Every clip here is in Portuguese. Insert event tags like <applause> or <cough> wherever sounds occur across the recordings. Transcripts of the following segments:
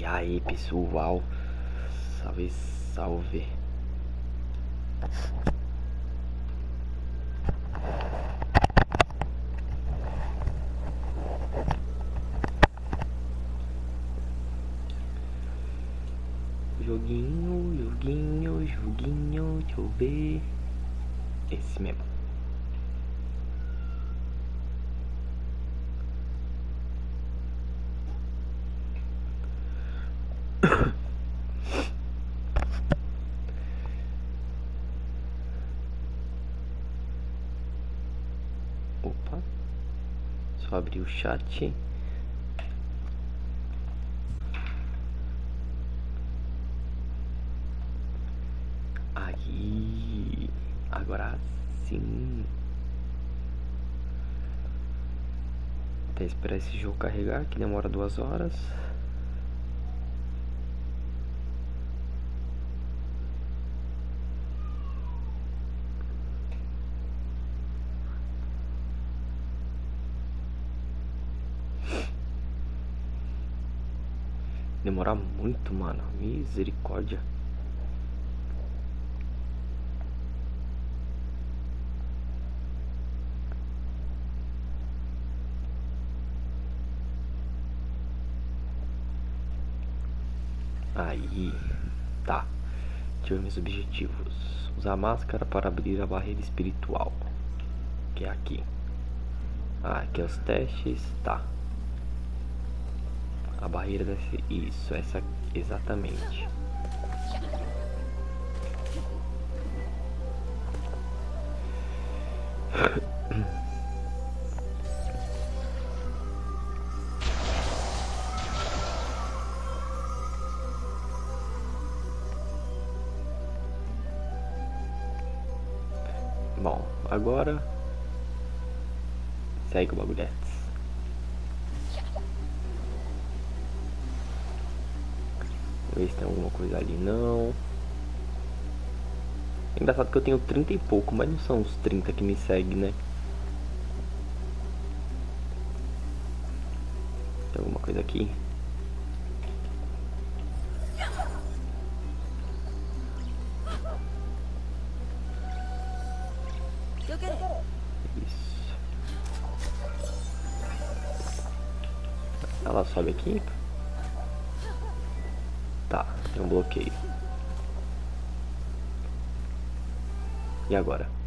E aí pessoal, salve, salve. Joguinho, joguinho, joguinho, deixa eu ver. Esse mesmo. Opa. Só abrir o chat. Aí. Agora sim. Até esperar esse jogo carregar, que demora duas horas. Demorar muito, mano. Misericórdia. Aí, tá. Meus objetivos. Usar máscara para abrir a barreira espiritual. Que é aqui. Ah, aqui é os testes. Tá. A barreira desse. Isso, essa exatamente. Bom, agora segue o bagulho antes. Ver se tem alguma coisa ali não. É engraçado que eu tenho 30 e pouco, mas não são os 30 que me seguem, né? Tem alguma coisa aqui? Isso. Ela sobe aqui. E agora?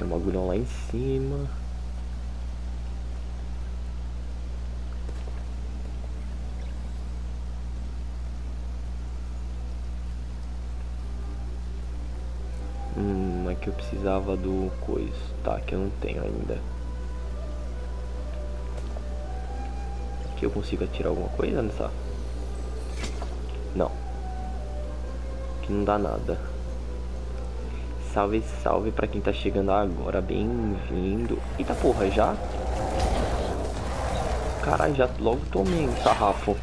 Tem um bagulhão lá em cima. Hum, aqui eu precisava do coisa. Tá, que eu não tenho ainda. Aqui eu consigo atirar alguma coisa nessa? Não. Aqui não dá nada. Salve, salve pra quem tá chegando agora. Bem-vindo. Eita porra, já? Caralho, já logo tomei um sarrafo.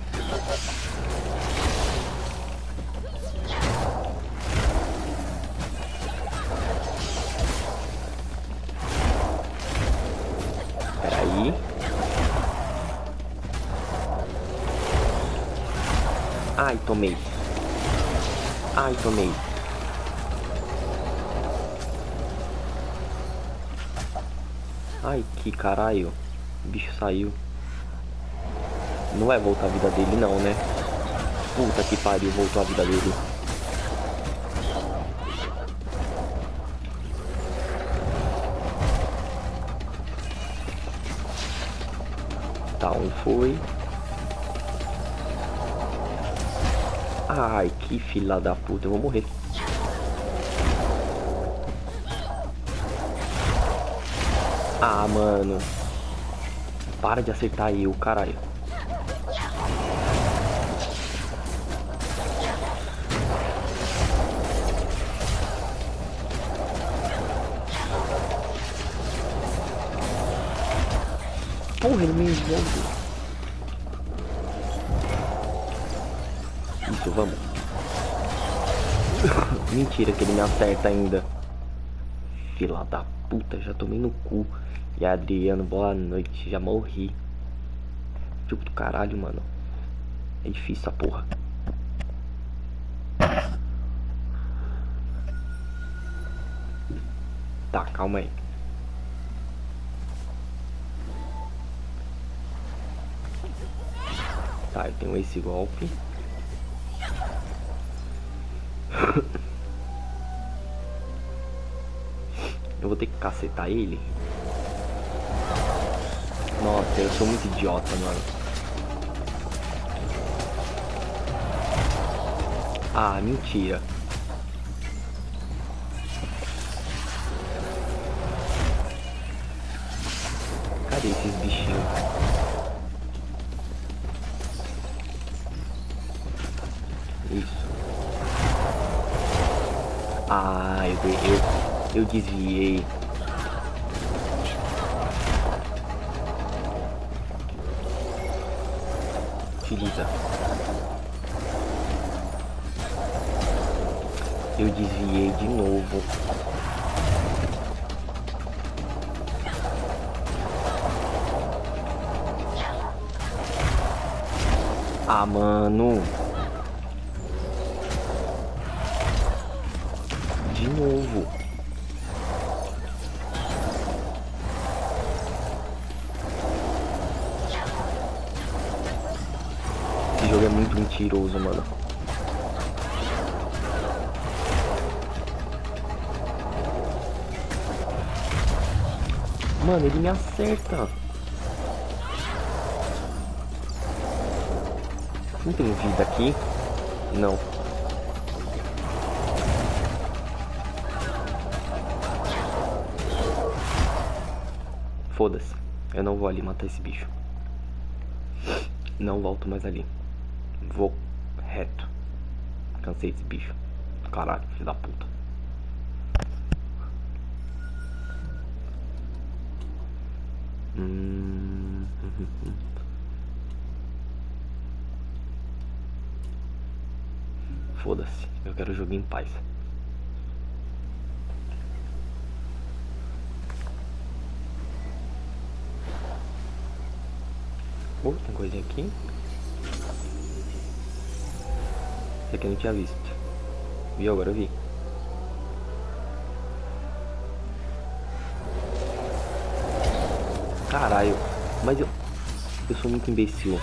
Ai, tomei. Ai, que caralho. O bicho saiu. Não vai voltar a vida dele não, né? Puta que pariu, voltou a vida dele. Tá, um foi. Ai, que fila da puta, eu vou morrer. Ah, mano. Para de acertar eu, caralho. Porra, ele me jogou. Isso, vamos. <coughs> Mentira que ele me acerta ainda. Fila da puta, já tomei no cu. E Adriano, boa noite. Já morri. Jogo do caralho, mano. É difícil essa porra. Tá, calma aí. Tá, eu tenho esse golpe. <coughs> Eu vou ter que cacetar ele. Nossa, eu sou muito idiota, mano. Ah, mentira. Cadê esses bichinhos? Eu, desviei. Utiliza. Eu desviei de novo. Ah, mano. Mano, ele me acerta. Não tem vida aqui? Não. Foda-se. Eu não vou ali matar esse bicho. Não volto mais ali. Vou reto. Cansei desse bicho. Caralho, filho da puta. Foda-se, eu quero jogar em paz. Oh, tem coisinha aqui. Esse aqui eu não tinha visto. Viu? Agora vi. Caralho. Mas eu... Eu sou muito imbecil.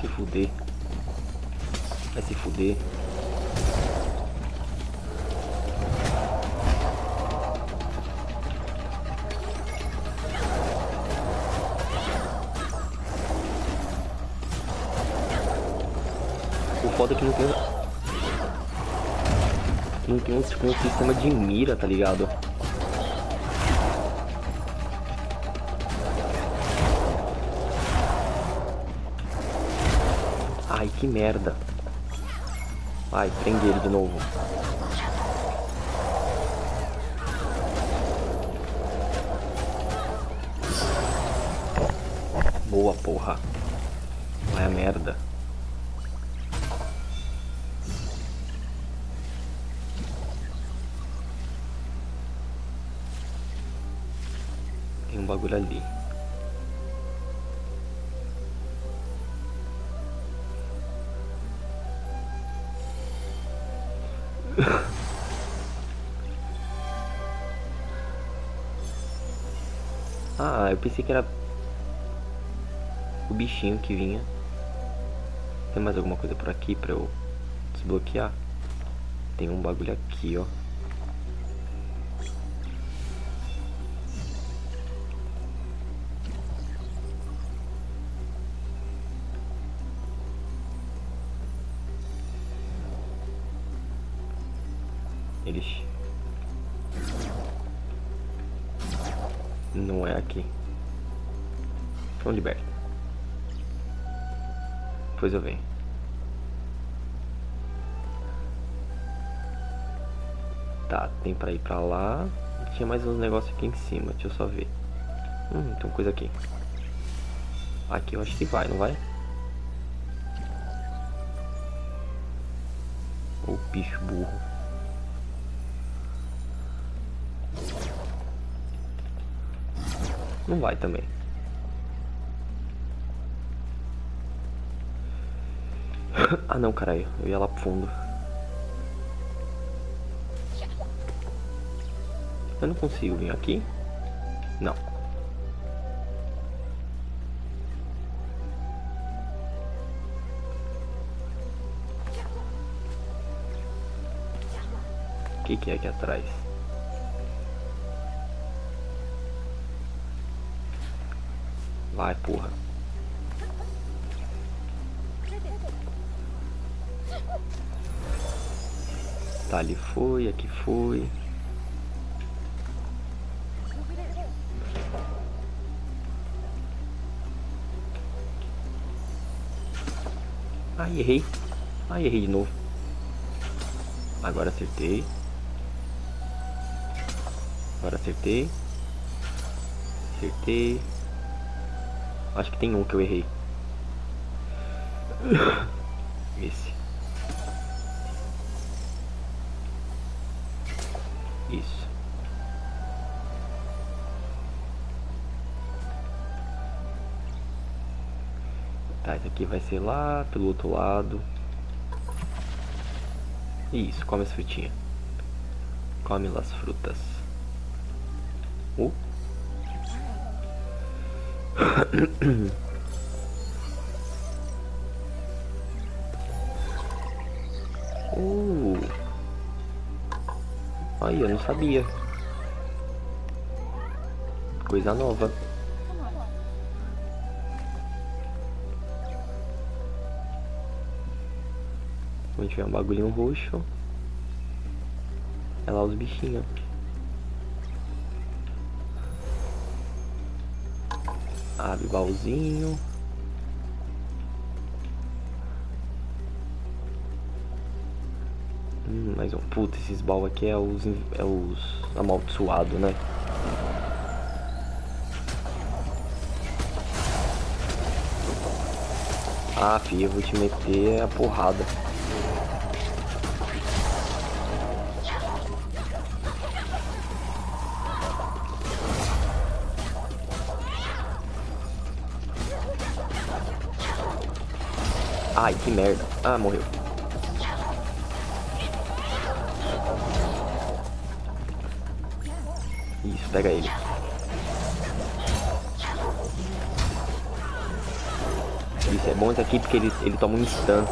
Se fuder. Vai se fuder. Tem um, tipo, um sistema de mira, tá ligado? Ai, que merda. Ai, prende ele de novo. Boa, porra. Vai a merda. Bagulho ali. <laughs> Ah, eu pensei que era o bichinho que vinha. Tem mais alguma coisa por aqui pra eu desbloquear? Tem um bagulho aqui, ó. Depois eu venho. Tá, tem pra ir pra lá. Tinha mais uns negócios aqui em cima, deixa eu só ver. Hum, tem coisa aqui. Aqui eu acho que vai, não vai? O bicho burro. Não vai também. <coughs> ah não, caralho. Eu ia lá pro fundo. Eu não consigo vir aqui? Não. O que, que é aqui atrás? Vai, porra. Tá, ali foi, aqui foi. Ai, errei. Ai, errei de novo. Agora acertei. Agora acertei. Acertei. Acho que tem um que eu errei. Aqui vai ser lá pelo outro lado. Isso, come as frutinhas. Come as frutas. Uh. <coughs> uh. Aí, eu não sabia. Coisa nova. Tiver um bagulhinho roxo. É lá os bichinhos. Abre o baúzinho. Hum, mais um. Puta, esses baús aqui é os, é os amaldiçoados, né? Ah, filho, eu vou te meter a porrada. Ai, que merda. Ah, morreu. Isso, pega ele. Isso é bom isso aqui porque ele, ele toma um stun.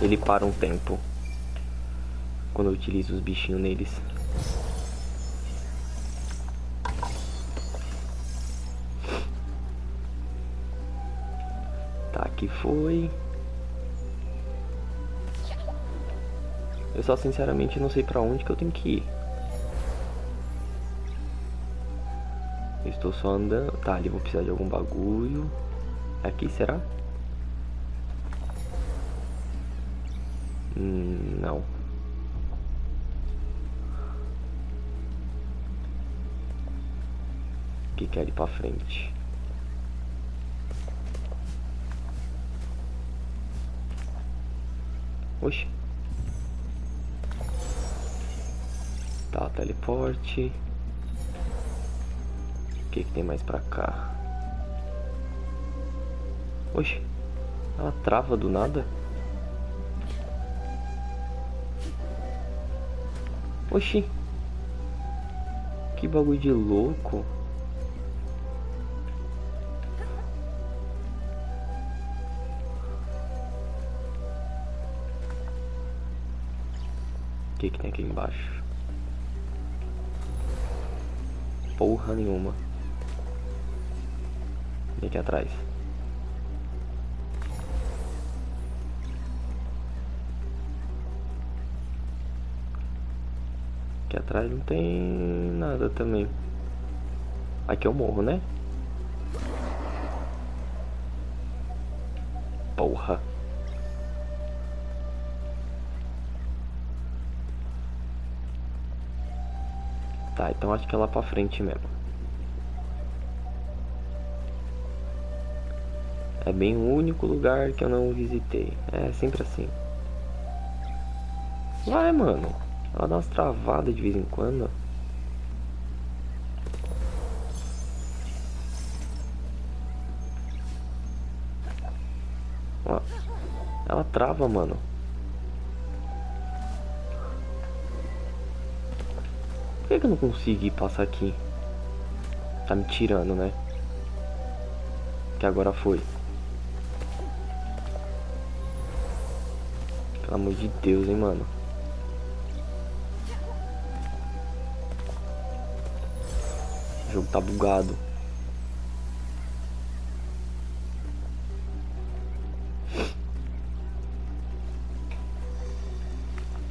Ele para um tempo. Quando eu utilizo os bichinhos neles. Só sinceramente não sei pra onde que eu tenho que ir. Estou só andando. Tá, ali vou precisar de algum bagulho. Aqui, será? Hum, não. Que quer ir pra frente. Teleporte. O que, que tem mais pra cá? Oxi. Ela trava do nada? Oxi. Que bagulho de louco. O que, que tem aqui embaixo? Porra nenhuma. E aqui atrás? Aqui atrás não tem nada também. Aqui é o morro, né? Tá, então acho que é lá pra frente mesmo. É bem o único lugar que eu não visitei. É sempre assim. Vai, mano. Ela dá umas travadas de vez em quando. Ó. Ela trava, mano. Que, eu não consegui passar aqui? Tá me tirando, né? Que agora foi. Pelo amor de Deus, hein, mano. O jogo tá bugado.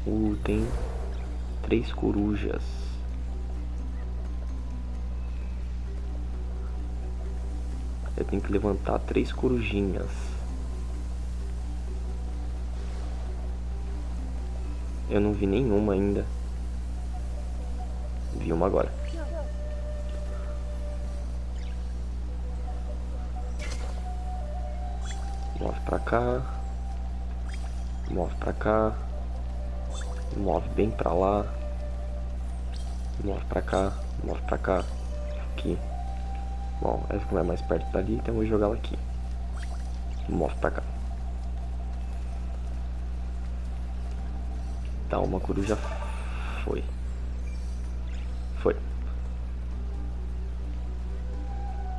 Uh, tem três corujas. Tenho que levantar três corujinhas. Eu não vi nenhuma ainda. Vi uma agora. Move pra cá. Move pra cá. Move bem pra lá. Move pra cá. Move pra cá. Aqui. Bom, essa como é mais perto dali, então eu vou jogar ela aqui. Move pra cá. Tá, uma coruja foi. Foi.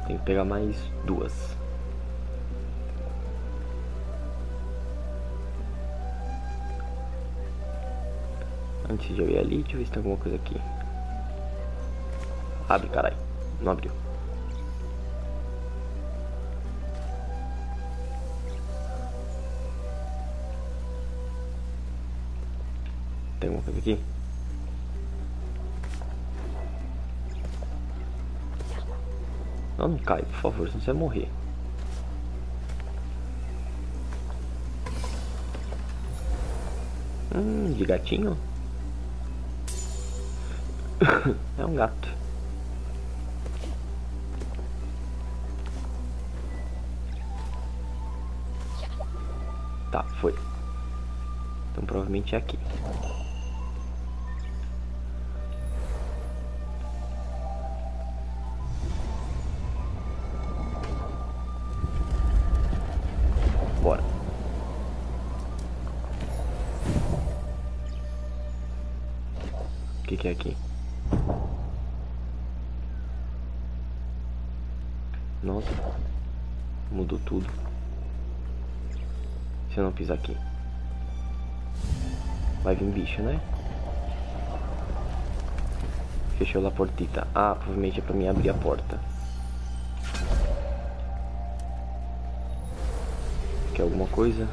Tem que pegar mais duas. Antes de eu ir ali, deixa eu ver se tem alguma coisa aqui. Abre, caralho. Não abriu. Tem alguma coisa aqui? Não, não cai, por favor, senão você vai morrer. Hum, de gatinho? <coughs> é um gato. Tá, foi. Então provavelmente é aqui. Aqui, vai vir bicho, né? Fechou a portita. Ah, provavelmente é pra mim abrir a porta. Quer alguma coisa?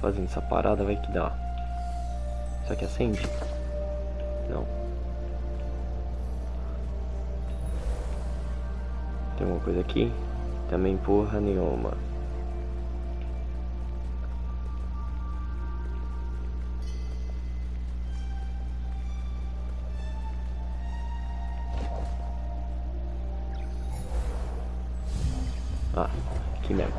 Fazendo essa parada vai que dá. Isso aqui acende? Não. Tem alguma coisa aqui? Também porra nenhuma. Ah, aqui mesmo.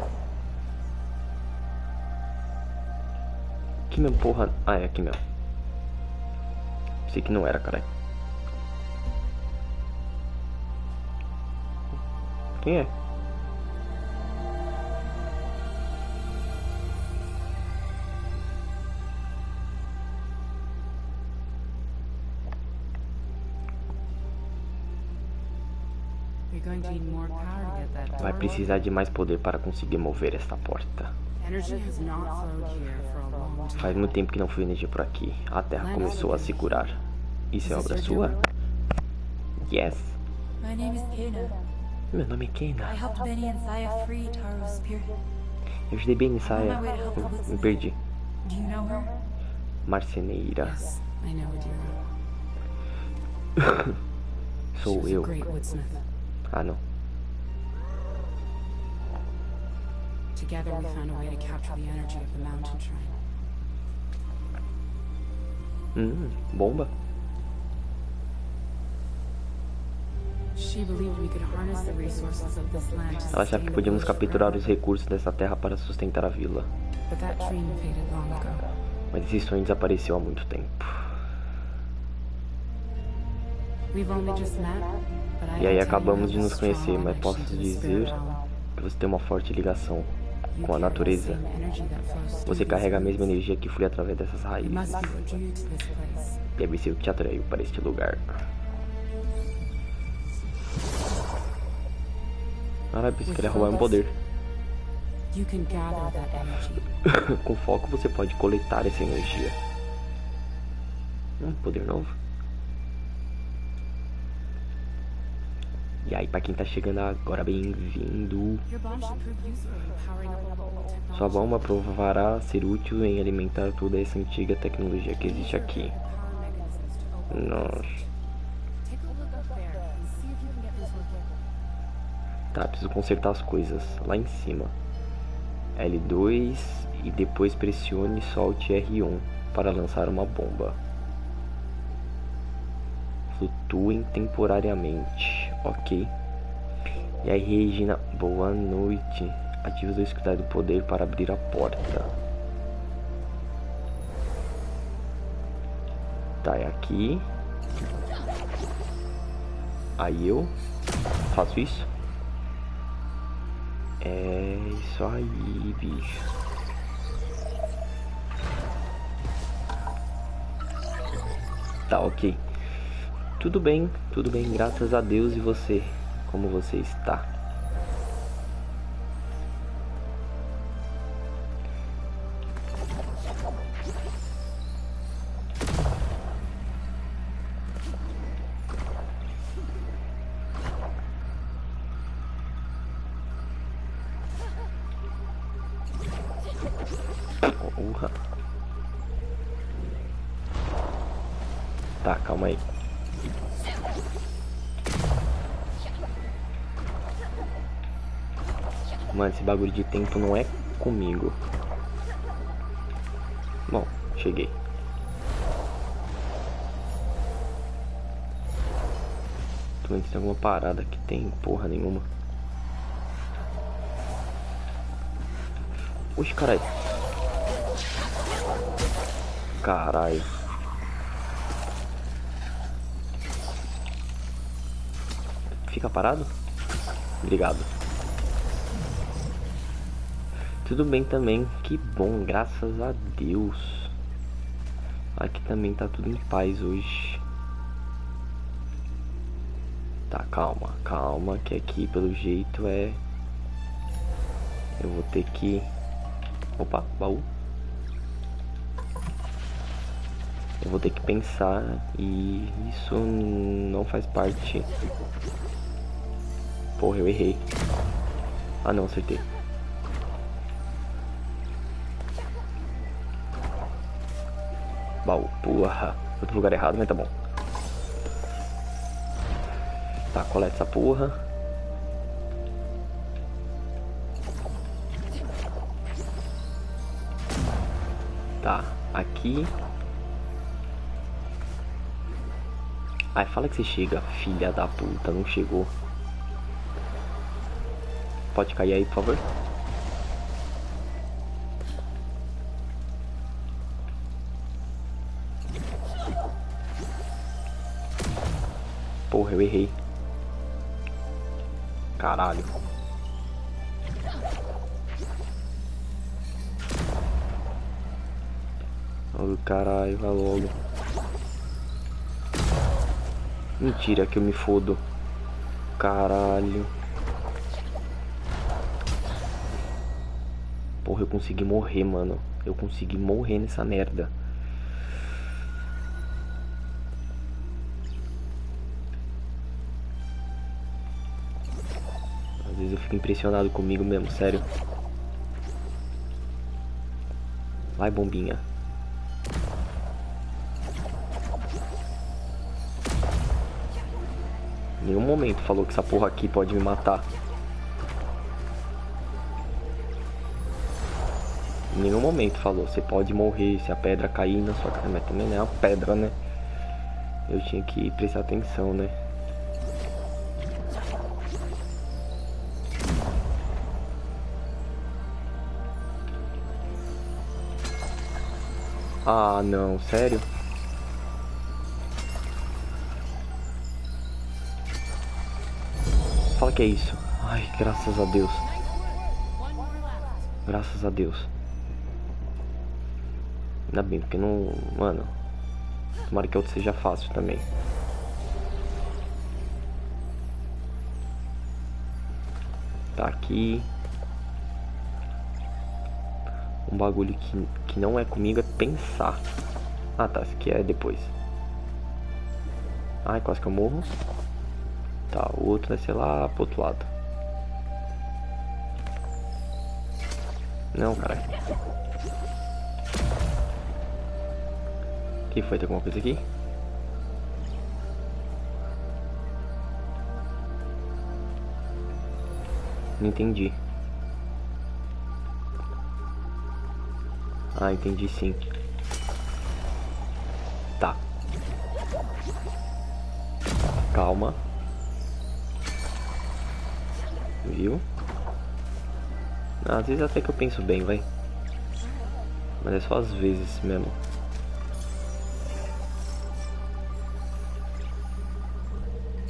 Aqui mesmo, porra. Ah, é aqui mesmo. Sei que não era, caralho. Quem é? Vai precisar de mais poder para conseguir mover esta porta. Faz muito tempo que não foi energia por aqui. A terra começou a se curar. Isso é obra sua? Yes. My name is Kena. Meu nome é I Kena. helped Benny and Saya free Taro's spirit. Eu ajudei bem em saia. Me perdi. Do you know her? Marceneira. Yes, I know Adira. <laughs> Sou eu. Ah, não. Together we found a way to capture the energy of the mountain shrine. Hum, bomba. Ela achava que podíamos capturar os recursos dessa terra para sustentar a vila. Mas esse sonho desapareceu há muito tempo. E aí acabamos de nos conhecer, mas posso dizer que você tem uma forte ligação com a natureza. Você carrega a mesma energia que flui através dessas raízes. Deve ser o que te atraiu para este lugar. Caralho, pensei que ele ia roubar meu poder. <laughs> Com foco você pode coletar essa energia. Hum, poder novo. E aí, pra quem tá chegando agora, bem-vindo. Sua bomba provará ser útil em alimentar toda essa antiga tecnologia que existe aqui. Nossa. Tá, preciso consertar as coisas lá em cima. L2 e depois pressione e solte R1 para lançar uma bomba. Flutuem temporariamente, ok? E aí, Regina, boa noite. Ative os dois cuidados do poder para abrir a porta. Tá, é aqui. Aí eu faço isso. É isso aí, bicho. Tá, ok. Tudo bem, tudo bem, graças a Deus e você. Como você está? Bagulho de tempo não é comigo. Bom, cheguei. Tô se tem alguma parada que tem porra nenhuma. Oxe, caralho. Caralho. Fica parado? Obrigado. Tudo bem também. Que bom, graças a Deus. Aqui também tá tudo em paz hoje. Tá, calma, calma, que aqui pelo jeito é. Eu vou ter que. Opa, baú. Eu vou ter que pensar e isso não faz parte. Porra, eu errei. Ah não, acertei. Baú, porra. No lugar errado, mas tá bom. Tá, coleta essa porra. Tá, aqui. Ai, fala que você chega, filha da puta, não chegou. Pode cair aí, por favor. Porra, eu errei. Caralho. Oh, caralho, vai logo. Mentira que eu me fodo. Caralho. Porra, eu consegui morrer, mano. Eu consegui morrer nessa merda. Fico impressionado comigo mesmo, sério. Vai, bombinha. Em nenhum momento falou que essa porra aqui pode me matar. Em nenhum momento falou, você pode morrer se a pedra cair na sua cara, mas também não é uma pedra, né? Eu tinha que prestar atenção, né? Ah, não, sério? Fala que é isso. Ai, graças a Deus. Graças a Deus. Ainda bem, porque não. Mano. Tomara que outro seja fácil também. Tá aqui. Um bagulho que, que não é comigo é pensar. Ah tá, esse aqui é depois. Ai, quase que eu morro. Tá, o outro vai ser lá pro outro lado. Não, caralho. que foi? Tem alguma coisa aqui? Não entendi. Ah, entendi sim. Tá. Calma. Viu? Às vezes até que eu penso bem, vai. Mas é só às vezes mesmo.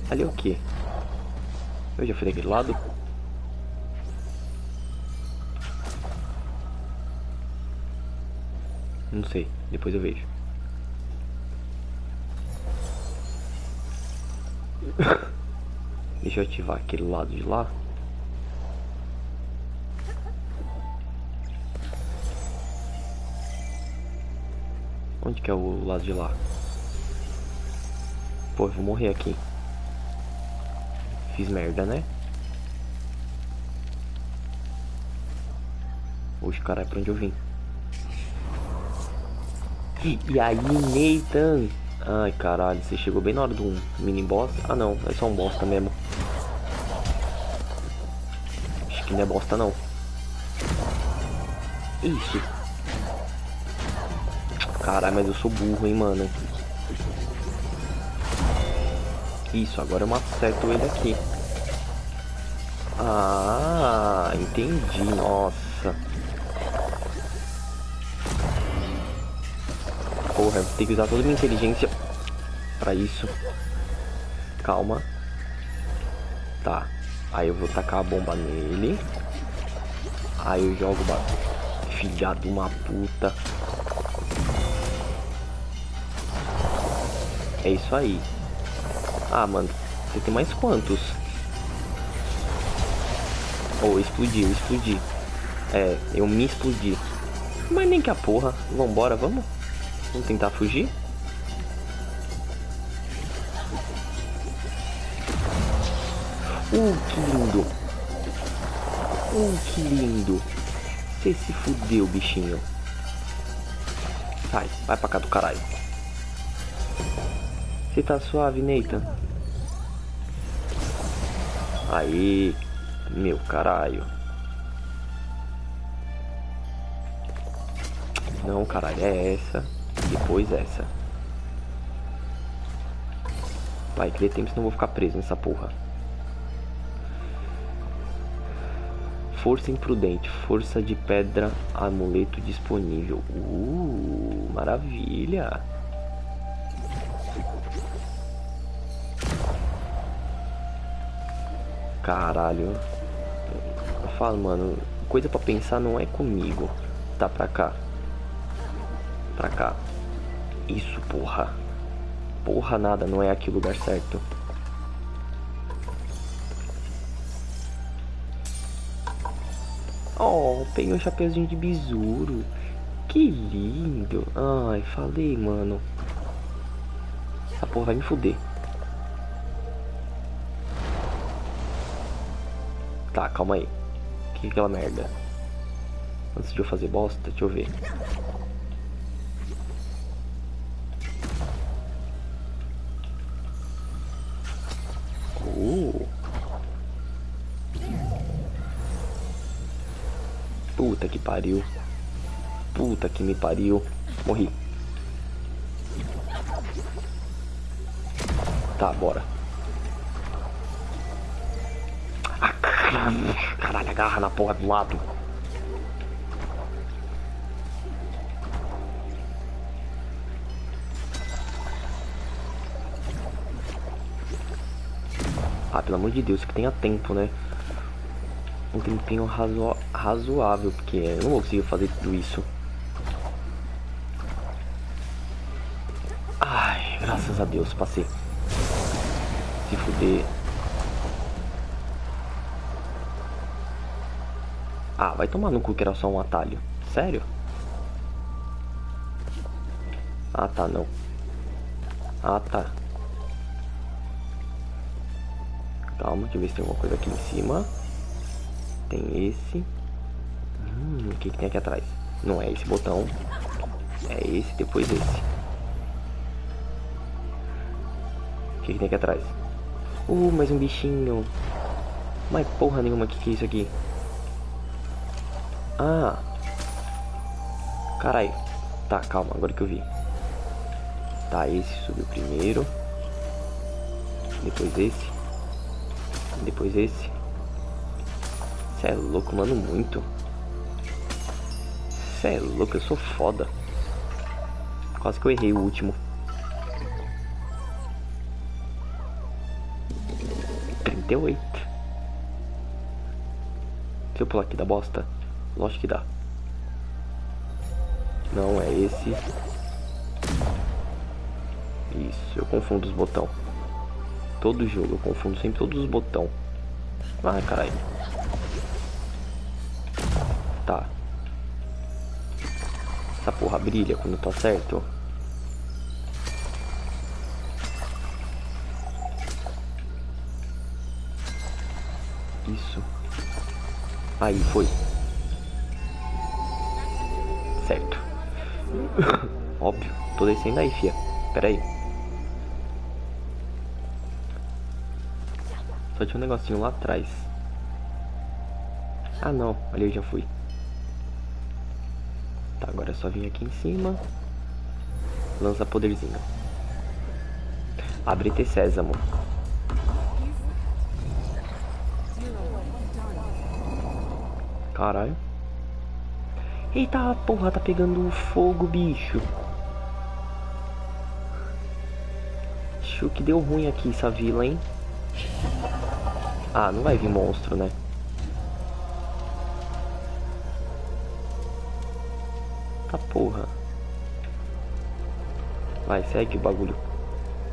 Ali é o que? Eu já fui daquele lado? Não sei, depois eu vejo. <laughs> Deixa eu ativar aquele lado de lá. Onde que é o lado de lá? Pô, eu vou morrer aqui. Fiz merda, né? Oxe, caralho, pra onde eu vim? E aí, Nathan? Ai, caralho, você chegou bem na hora do mini boss. Ah, não, é só um bosta mesmo. Acho que não é bosta, não. Isso. Caralho, mas eu sou burro, hein, mano. Isso, agora eu acerto ele aqui. Ah, entendi. Nossa. Porra, tem que usar toda a minha inteligência pra isso. Calma. Tá. Aí eu vou tacar a bomba nele. Aí eu jogo o Filha de uma puta. É isso aí. Ah, mano. Você tem mais quantos? Oh, explodiu, explodi. É, eu me explodi. Mas nem que a porra. Vambora, vamos? Vamos tentar fugir? Uh, que lindo. Uh, que lindo. Você se fudeu, bichinho. Sai, vai pra cá do caralho. Você tá suave, Nathan? Aí, meu caralho. Não, caralho, é essa. Depois essa. Vai, que tempo, senão eu vou ficar preso nessa porra. Força imprudente, força de pedra, amuleto disponível. Uh, maravilha. Caralho. Eu falo, mano, coisa pra pensar não é comigo. Tá pra cá. Pra cá. Isso, porra. Porra nada, não é aqui o lugar certo. Oh, peguei um chapeuzinho de besouro. Que lindo. Ai, falei, mano. Essa porra vai me fuder. Tá, calma aí. Que é aquela merda? Antes de eu fazer bosta, deixa eu ver. Uh. Puta que pariu. Puta que me pariu. Morri. Tá, bora. Caralho, agarra na porra do lado. Ah, pelo amor de Deus, que tenha tempo, né? Um tempinho razo razoável, porque eu não vou conseguir fazer tudo isso. Ai, graças a Deus, passei. Se fuder. Ah, vai tomar no cu que era só um atalho. Sério? Ah, tá, não. Ah, tá. Calma, deixa eu ver se tem alguma coisa aqui em cima. Tem esse. Hum, o que, que tem aqui atrás? Não é esse botão. É esse, depois esse. O que, que tem aqui atrás? Uh, mais um bichinho. Mas porra nenhuma, o que, que é isso aqui? Ah. Caralho. Tá, calma, agora que eu vi. Tá, esse subiu primeiro. Depois esse. Depois esse. Você é louco, mano, muito. Você é louco, eu sou foda. Quase que eu errei o último. 38. Se eu pular aqui da bosta? Lógico que dá. Não, é esse. Isso, eu confundo os botão. Todo jogo eu confundo sempre todos os botão. Ai, caralho. Tá. Essa porra brilha quando tá certo. Isso. Aí, foi. Certo. <laughs> Óbvio. Tô descendo aí, fia. Pera aí. Só tinha um negocinho lá atrás. Ah, não. Ali eu já fui. Tá, agora é só vir aqui em cima. Lança poderzinho. Abre-te sésamo. Caralho. Eita porra, tá pegando fogo, bicho. Acho que deu ruim aqui essa vila, hein? Ah, não vai vir monstro, né? Tá porra. Vai, segue o bagulho.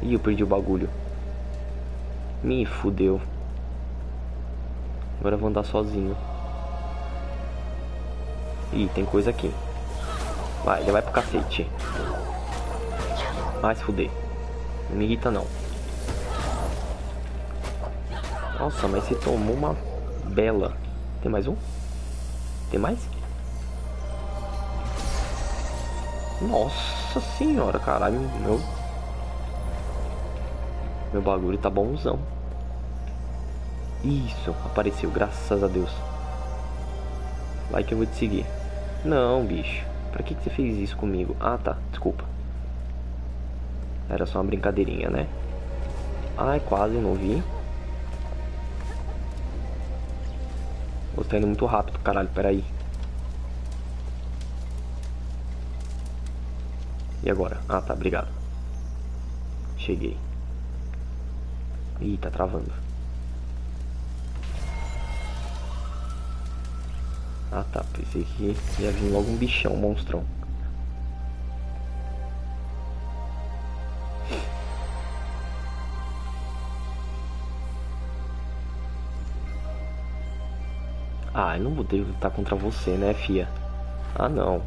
Ih, eu perdi o bagulho. Me fudeu. Agora eu vou andar sozinho. Ih, tem coisa aqui. Vai, ele vai pro cacete. Vai se fuder. Não me irrita não. Nossa, mas você tomou uma bela. Tem mais um? Tem mais? Nossa senhora, caralho. Meu. Meu bagulho tá bonzão. Isso, apareceu, graças a Deus. Vai que eu vou te seguir. Não, bicho. Pra que, que você fez isso comigo? Ah, tá. Desculpa. Era só uma brincadeirinha, né? Ai, quase não vi. Tá indo muito rápido, caralho. Peraí. E agora? Ah, tá. Obrigado. Cheguei. Ih, tá travando. Ah tá, pensei que ia vir logo um bichão, um monstrão. Eu não ter lutar contra você, né, fia? Ah, não.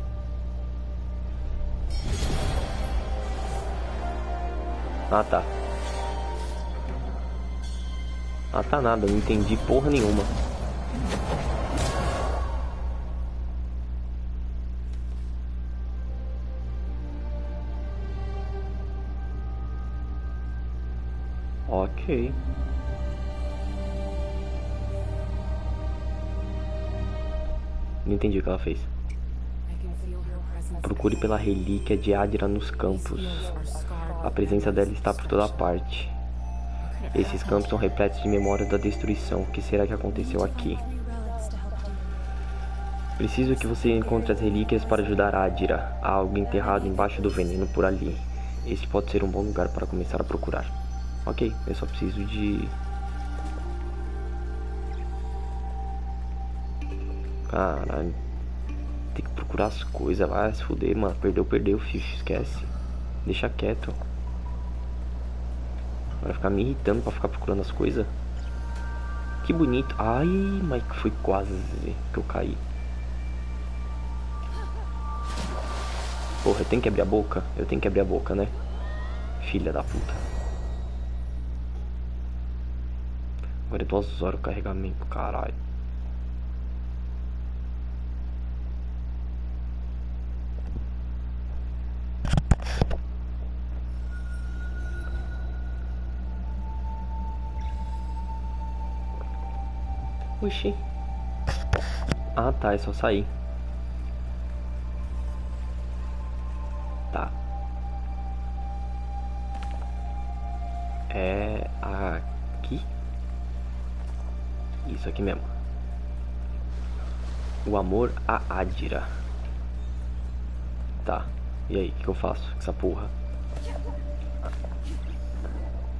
Ah, tá. Ah, tá nada, não entendi porra nenhuma. Ok. Não entendi o que ela fez. Procure pela relíquia de Adira nos campos. A presença dela está por toda parte. Esses campos são repletos de memórias da destruição. O que será que aconteceu aqui? Preciso que você encontre as relíquias para ajudar Adira. Há algo enterrado embaixo do veneno por ali. Esse pode ser um bom lugar para começar a procurar. Ok, eu só preciso de Caralho. Tem que procurar as coisas. Vai se fuder, mano. Perdeu, perdeu, fifi. Esquece. Deixa quieto. Vai ficar me irritando pra ficar procurando as coisas. Que bonito. Ai, mas foi quase que eu caí. Porra, eu tenho que abrir a boca? Eu tenho que abrir a boca, né? Filha da puta. Agora é duas horas o carregamento, caralho. Oxi. Ah tá, é só sair. Tá. É aqui. Isso aqui mesmo. O amor a Adira. Tá. E aí, o que, eu faço com essa porra?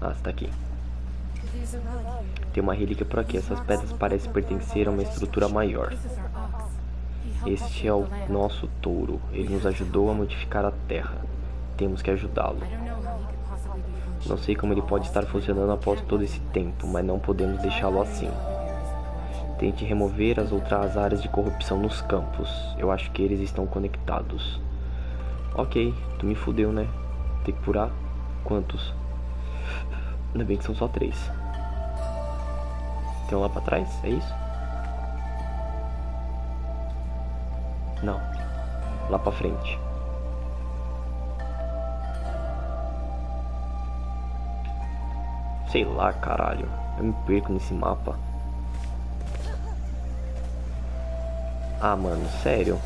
Ah, você tá aqui. Tem uma relíquia por aqui. Essas pedras parecem pertencer a uma estrutura maior. Este é o nosso touro. Ele nos ajudou a modificar a terra. Temos que ajudá-lo. Não sei como ele pode estar funcionando após todo esse tempo, mas não podemos deixá-lo assim. Tente remover as outras áreas de corrupção nos campos. Eu acho que eles estão conectados. Ok, tu me fudeu, né? Tem que curar quantos? Ainda bem que são só três. Tem lá pra trás? É isso? Não. Lá pra frente. Sei lá, caralho. Eu me perco nesse mapa. Ah, mano, sério.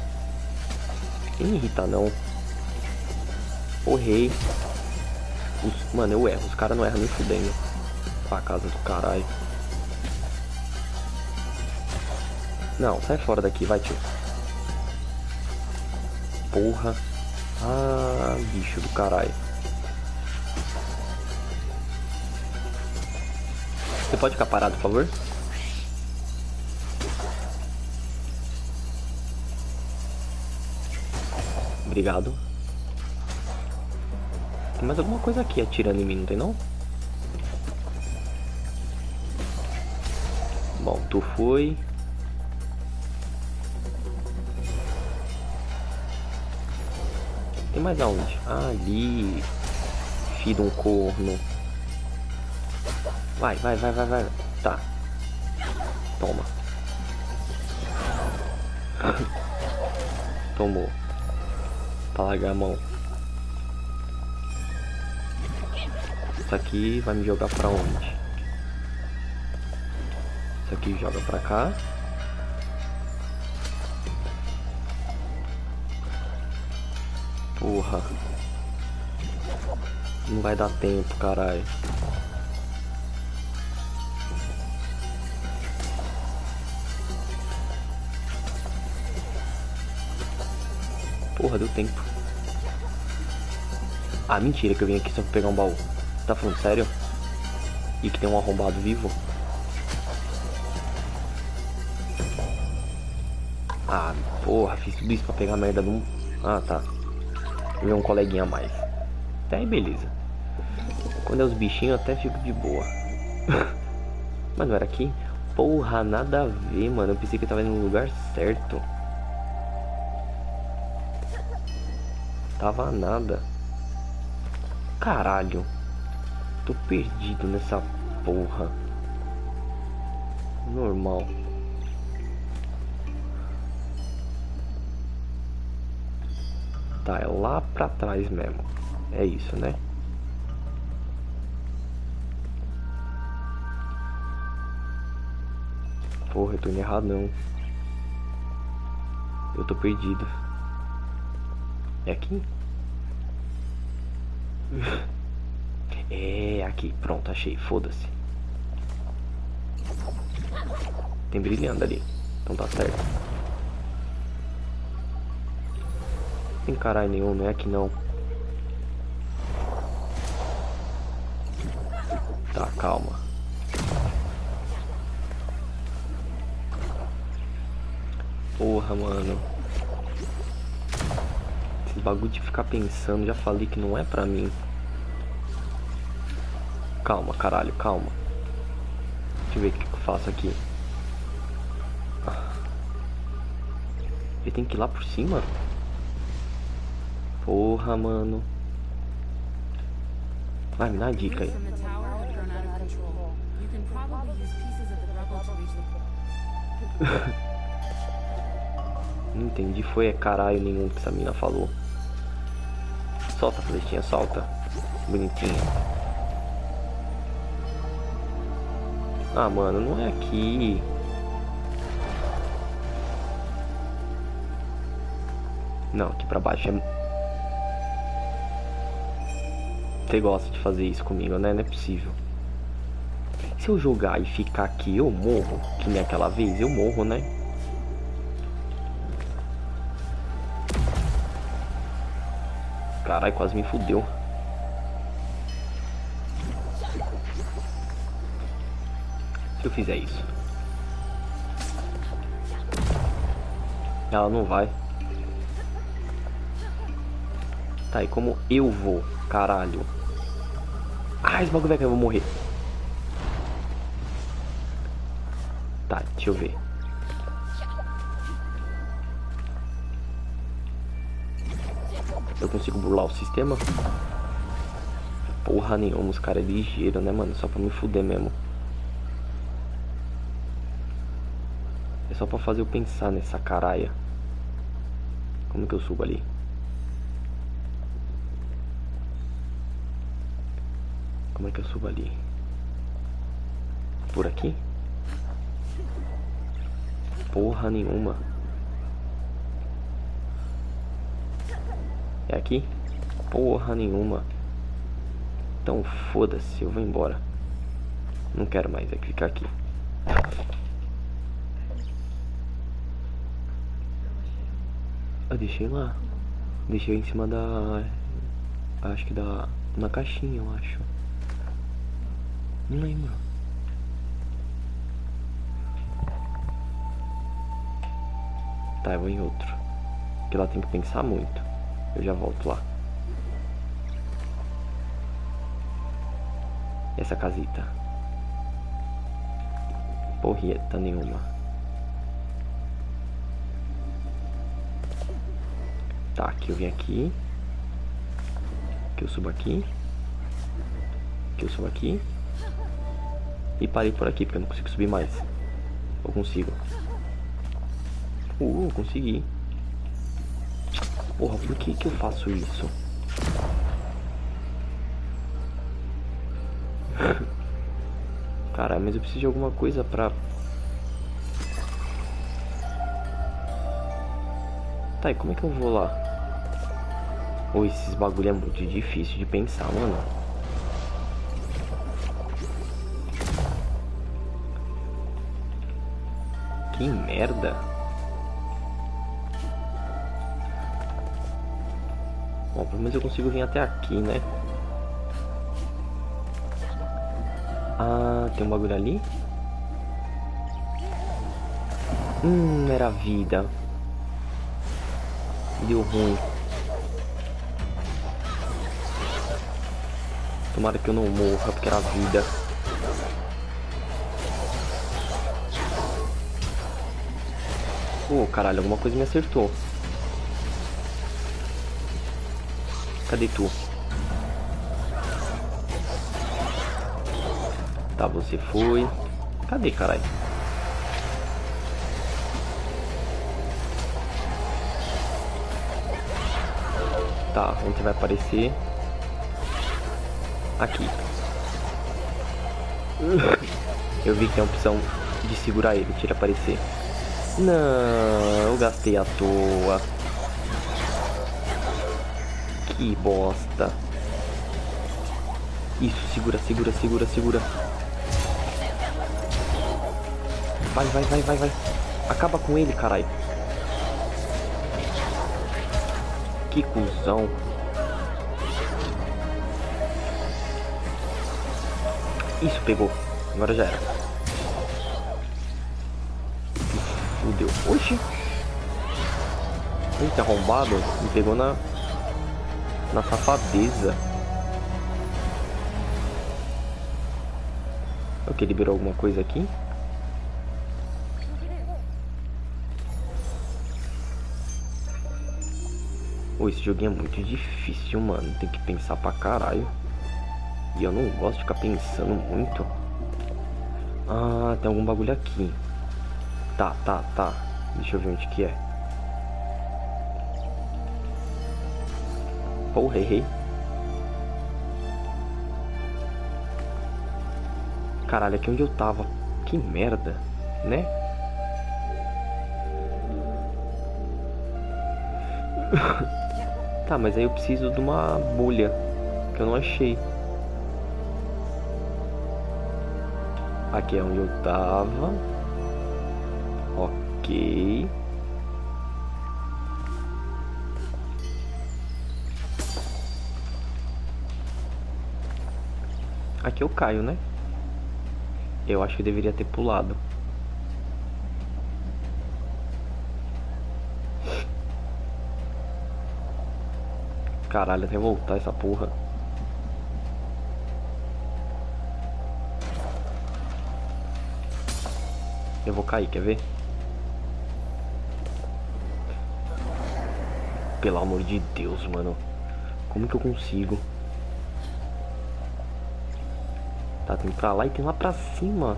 Não me irrita não. O rei. Os- mano, eu erro. Os caras não erram nem fudendo. Pra casa do caralho. Não, sai fora daqui, vai, tio. Porra. Ah, bicho do caralho. Você pode ficar parado, por favor? Obrigado. Tem mais alguma coisa aqui atirando em mim, não tem não? Bom, tu foi. Tem mais aonde? Ah, ali. Filho de um corno. Vai, vai, vai, vai, vai. Tá. Toma. <coughs> Tomou. Pra a mão. Isso aqui vai me jogar pra onde? Isso aqui joga pra cá. Porra. Não vai dar tempo, caralho. Porra, deu tempo. Ah, mentira que eu vim aqui só pra pegar um baú. Tá falando sério? E que tem um arrombado vivo? Ah, porra, fiz tudo isso pra pegar a merda de um... Ah, tá. Ver um coleguinha a mais. Até aí, beleza. Quando é os bichinhos, até fico de boa. <laughs> Mas não era aqui? Porra, nada a ver, mano. Eu pensei que eu tava no lugar certo. Tava nada. Caralho. Tô perdido nessa porra. Normal. Tá, é lá pra trás mesmo. É isso, né? Porra, eu tô indo errado não. Eu tô perdido. É aqui? <laughs> É aqui, pronto, achei, foda-se. Tem brilhando ali, então tá certo. Tem caralho nenhum, não é aqui não. Tá, calma. Porra, mano. Esse bagulho de ficar pensando, já falei que não é pra mim. Calma, caralho, calma. Deixa eu ver o que eu faço aqui. Ele tem que ir lá por cima? Porra, mano. Vai, me dá uma dica aí. Não entendi, foi é caralho nenhum que essa mina falou. Solta, flechinha, solta. Bonitinha. Ah, mano, não é aqui. Não, aqui pra baixo é... Você gosta de fazer isso comigo, né? Não é possível. Se eu jogar e ficar aqui, eu morro. Que nem aquela vez, eu morro, né? Caralho, quase me fudeu. Se eu fizer isso. Ela não vai. Tá, e como eu vou? Caralho. Ah, esse bagulho vai que eu vou morrer. Tá, deixa eu ver. Eu consigo burlar o sistema? Porra nenhuma, os caras é ligeiro, né, mano? Só pra me fuder mesmo. É só pra fazer eu pensar nessa caralha. Como que eu subo ali? Como é que eu subo ali? Por aqui? Porra nenhuma. É aqui? Porra nenhuma. Então foda-se, eu vou embora. Não quero mais é ficar aqui. Eu deixei lá. Deixei em cima da. Acho que da. Na caixinha, eu acho. Não lembro. Tá, eu vou em outro. Porque lá tem que pensar muito. Eu já volto lá. Essa casita. Porrieta nenhuma. Tá, aqui eu vim aqui. Que eu subo aqui. Que eu subo aqui. E parei por aqui, porque eu não consigo subir mais. Ou consigo? Uh, consegui. Porra, por que que eu faço isso? <laughs> Cara, mas eu preciso de alguma coisa pra... Tá, e como é que eu vou lá? Ou esses bagulho é muito difícil de pensar, mano. Que merda. Bom, pelo menos eu consigo vir até aqui, né? Ah, tem um bagulho ali? Hum, era vida. Deu ruim. Tomara que eu não morra, porque era vida. Pô, oh, caralho, alguma coisa me acertou. Cadê tu? Tá, você foi. Cadê, caralho? Tá, onde vai aparecer? Aqui. Eu vi que tem a opção de segurar ele, tira aparecer. Não, eu gastei à toa. Que bosta. Isso, segura, segura, segura, segura. Vai, vai, vai, vai, vai. Acaba com ele, caralho. Que cuzão. Isso, pegou. Agora já era. Fudeu. Oxi. Eita, arrombado. Me pegou na... Na safadeza. Ok, liberou alguma coisa aqui? Pô, esse joguinho é muito difícil, mano. Tem que pensar pra caralho. E eu não gosto de ficar pensando muito. Ah, tem algum bagulho aqui. Tá, tá, tá. Deixa eu ver onde que é. Porra, errei. Caralho, aqui onde eu tava. Que merda, né? <laughs> tá, mas aí eu preciso de uma bolha que eu não achei. Aqui é onde eu tava. Ok. Aqui eu caio, né? Eu acho que eu deveria ter pulado. Caralho, até voltar essa porra. Eu vou cair, quer ver? Pelo amor de Deus, mano. Como que eu consigo? Tá, tem pra lá e tem lá pra cima.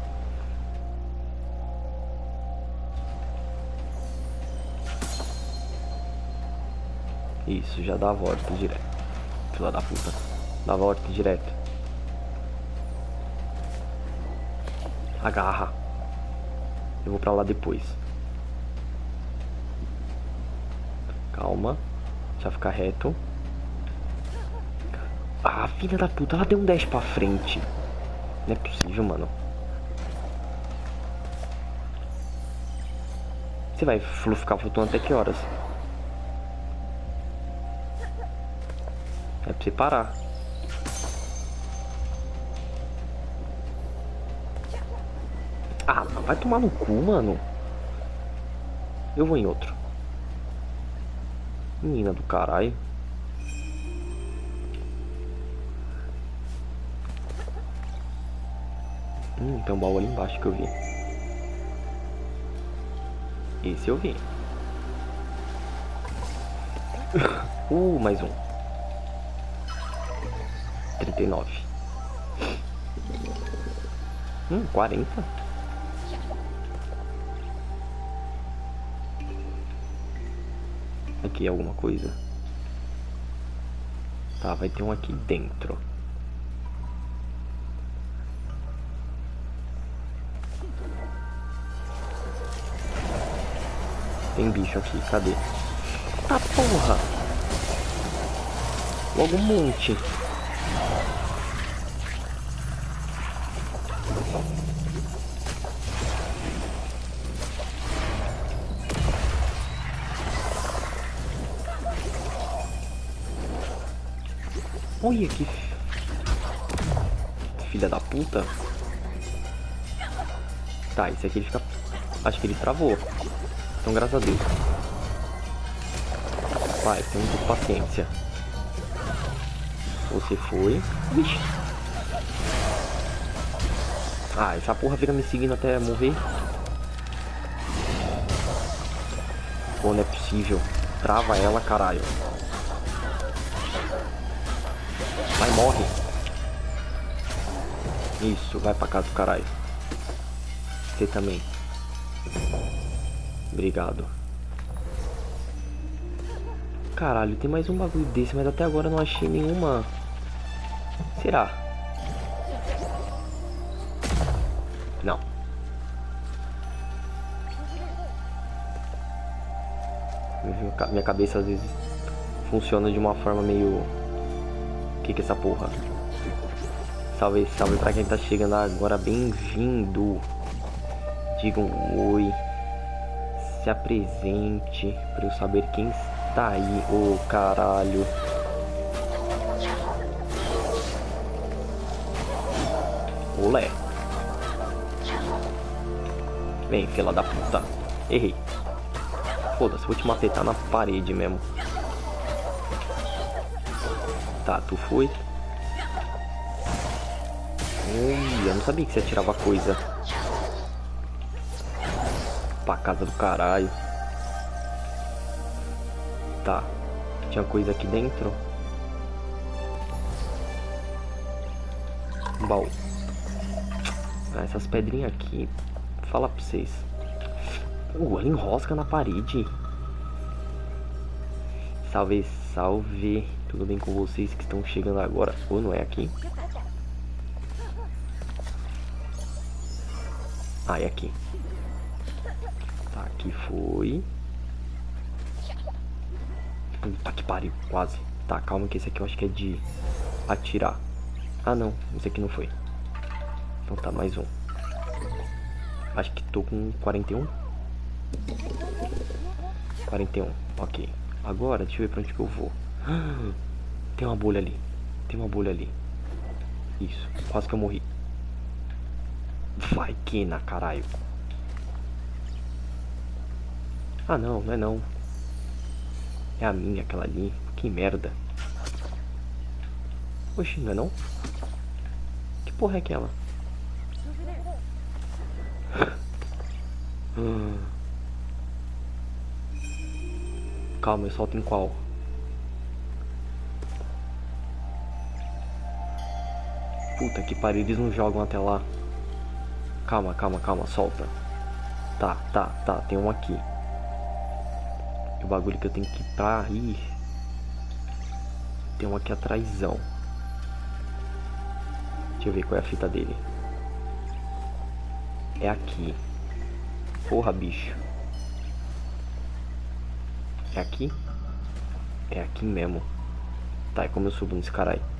Isso, já dá a volta direto. Fila da puta. Dá a volta direto. Agarra. Eu vou pra lá depois. Calma. Já ficar reto. Ah, filha da puta, ela deu um 10 pra frente. Não é possível, mano. Você vai ficar flutuando até que horas? É pra você parar. Ah, vai tomar no cu, mano. Eu vou em outro. Menina do caralho. Hum, tem um baú ali embaixo que eu vi. Esse eu vi. <laughs> uh, mais um. 39. Hum, 40. Aqui alguma coisa. Tá, vai ter um aqui dentro. Tem bicho aqui, cadê? Tá porra! Logo um monte. Olha que filha da puta. Tá, esse aqui ele fica... Acho que ele travou. Então, graças a Deus. Vai, tem muita paciência. Você foi. Vixe. Ah, essa porra fica me seguindo até morrer. Pô, não é possível. Trava ela, caralho. Vai, morre. Isso, vai pra casa do caralho. Você também. Obrigado. Caralho, tem mais um bagulho desse, mas até agora não achei nenhuma... Será? Não. Minha cabeça às vezes funciona de uma forma meio que que é essa porra? Salve, salve pra quem tá chegando agora, bem-vindo. Diga um oi. Se apresente pra eu saber quem está aí. Ô oh, caralho. Olé. Vem, fila da puta. Errei. Foda-se, vou te mapetar na parede mesmo. Tá, tu foi. Ui, eu não sabia que você atirava coisa. Pra casa do caralho. Tá. Tinha coisa aqui dentro. Um baú. Ah, essas pedrinhas aqui. Fala pra vocês. Uh, ela enrosca na parede. Salve, salve. Tudo bem com vocês que estão chegando agora? Ou não é aqui? Ah, é aqui. Tá, aqui foi. Puta que pariu, quase. Tá, calma que esse aqui eu acho que é de atirar. Ah não, esse aqui não foi. Então tá, mais um. Acho que tô com 41. 41, ok. Agora, deixa eu ver pra onde que eu vou. <gasps> Tem uma bolha ali. Tem uma bolha ali. Isso, quase que eu morri. Vai que na caralho. Ah não, não é não. É a minha aquela ali. Que merda. Oxi, não é não? Que porra é aquela? <gasps> Calma, eu solto em qual? Puta que pariu, eles não jogam até lá. Calma, calma, calma, solta. Tá, tá, tá, tem um aqui. E o bagulho que eu tenho que ir pra ir. Tem um aqui atrásão. Deixa eu ver qual é a fita dele. É aqui. Porra, bicho. É aqui? É aqui mesmo. Tá, e como eu subo nesse caralho?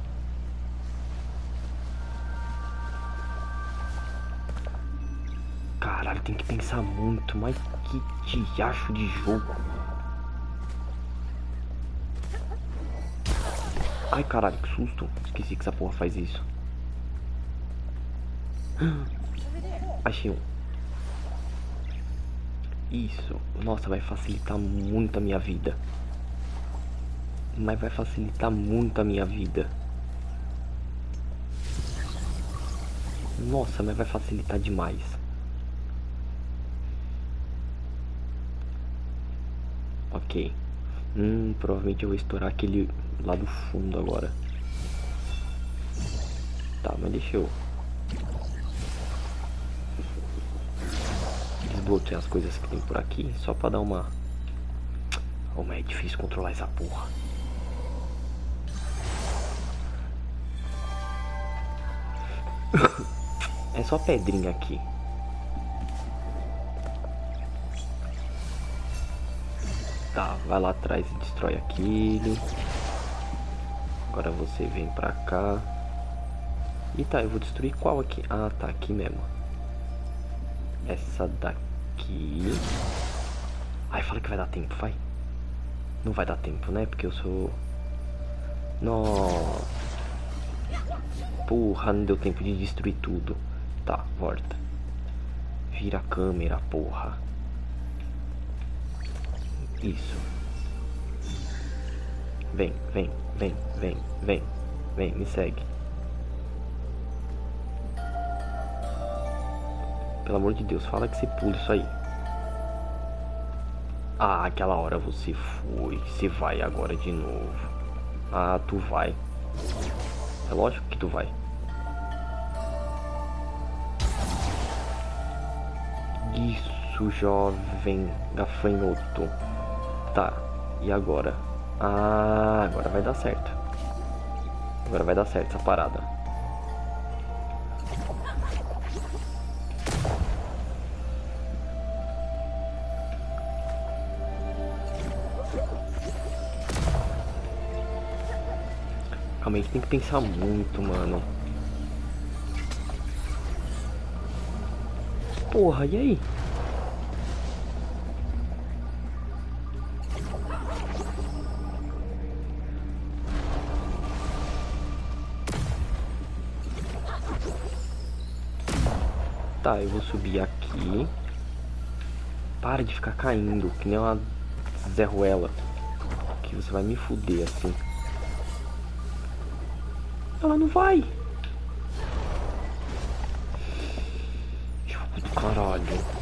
Caralho, tem que pensar muito, mas que diacho de jogo. Ai, caralho, que susto. Esqueci que essa porra faz isso. Achei um. Isso. Nossa, vai facilitar muito a minha vida. Mas vai facilitar muito a minha vida. Nossa, mas vai facilitar demais. Ok. Hum, provavelmente eu vou estourar aquele lá do fundo agora. Tá, mas deixa eu... Desbloquear as coisas que tem por aqui, só pra dar uma... Mas é difícil controlar essa porra. <coughs> É só pedrinha aqui. Tá, vai lá atrás e destrói aquilo. Agora você vem pra cá. E tá, eu vou destruir qual aqui? Ah, tá, aqui mesmo. Essa daqui. Ai, fala que vai dar tempo, vai. Não vai dar tempo, né? Porque eu sou... Nossa. Porra, não deu tempo de destruir tudo. Tá, volta. Vira a câmera, porra. Isso. Vem, vem, vem, vem, vem, vem, me segue. Pelo amor de Deus, fala que você pula isso aí. Ah, aquela hora você foi. Você vai agora de novo. Ah, tu vai. É lógico que tu vai. Isso, jovem gafanhoto. Tá, e agora? Ah, agora vai dar certo. Agora vai dar certo essa parada. Calma aí, tem que pensar muito, mano. Porra, e aí? Subir aqui. Para de ficar caindo, que nem uma Zé Ruela. Que você vai me fuder assim. Ela não vai. Jogo do caralho.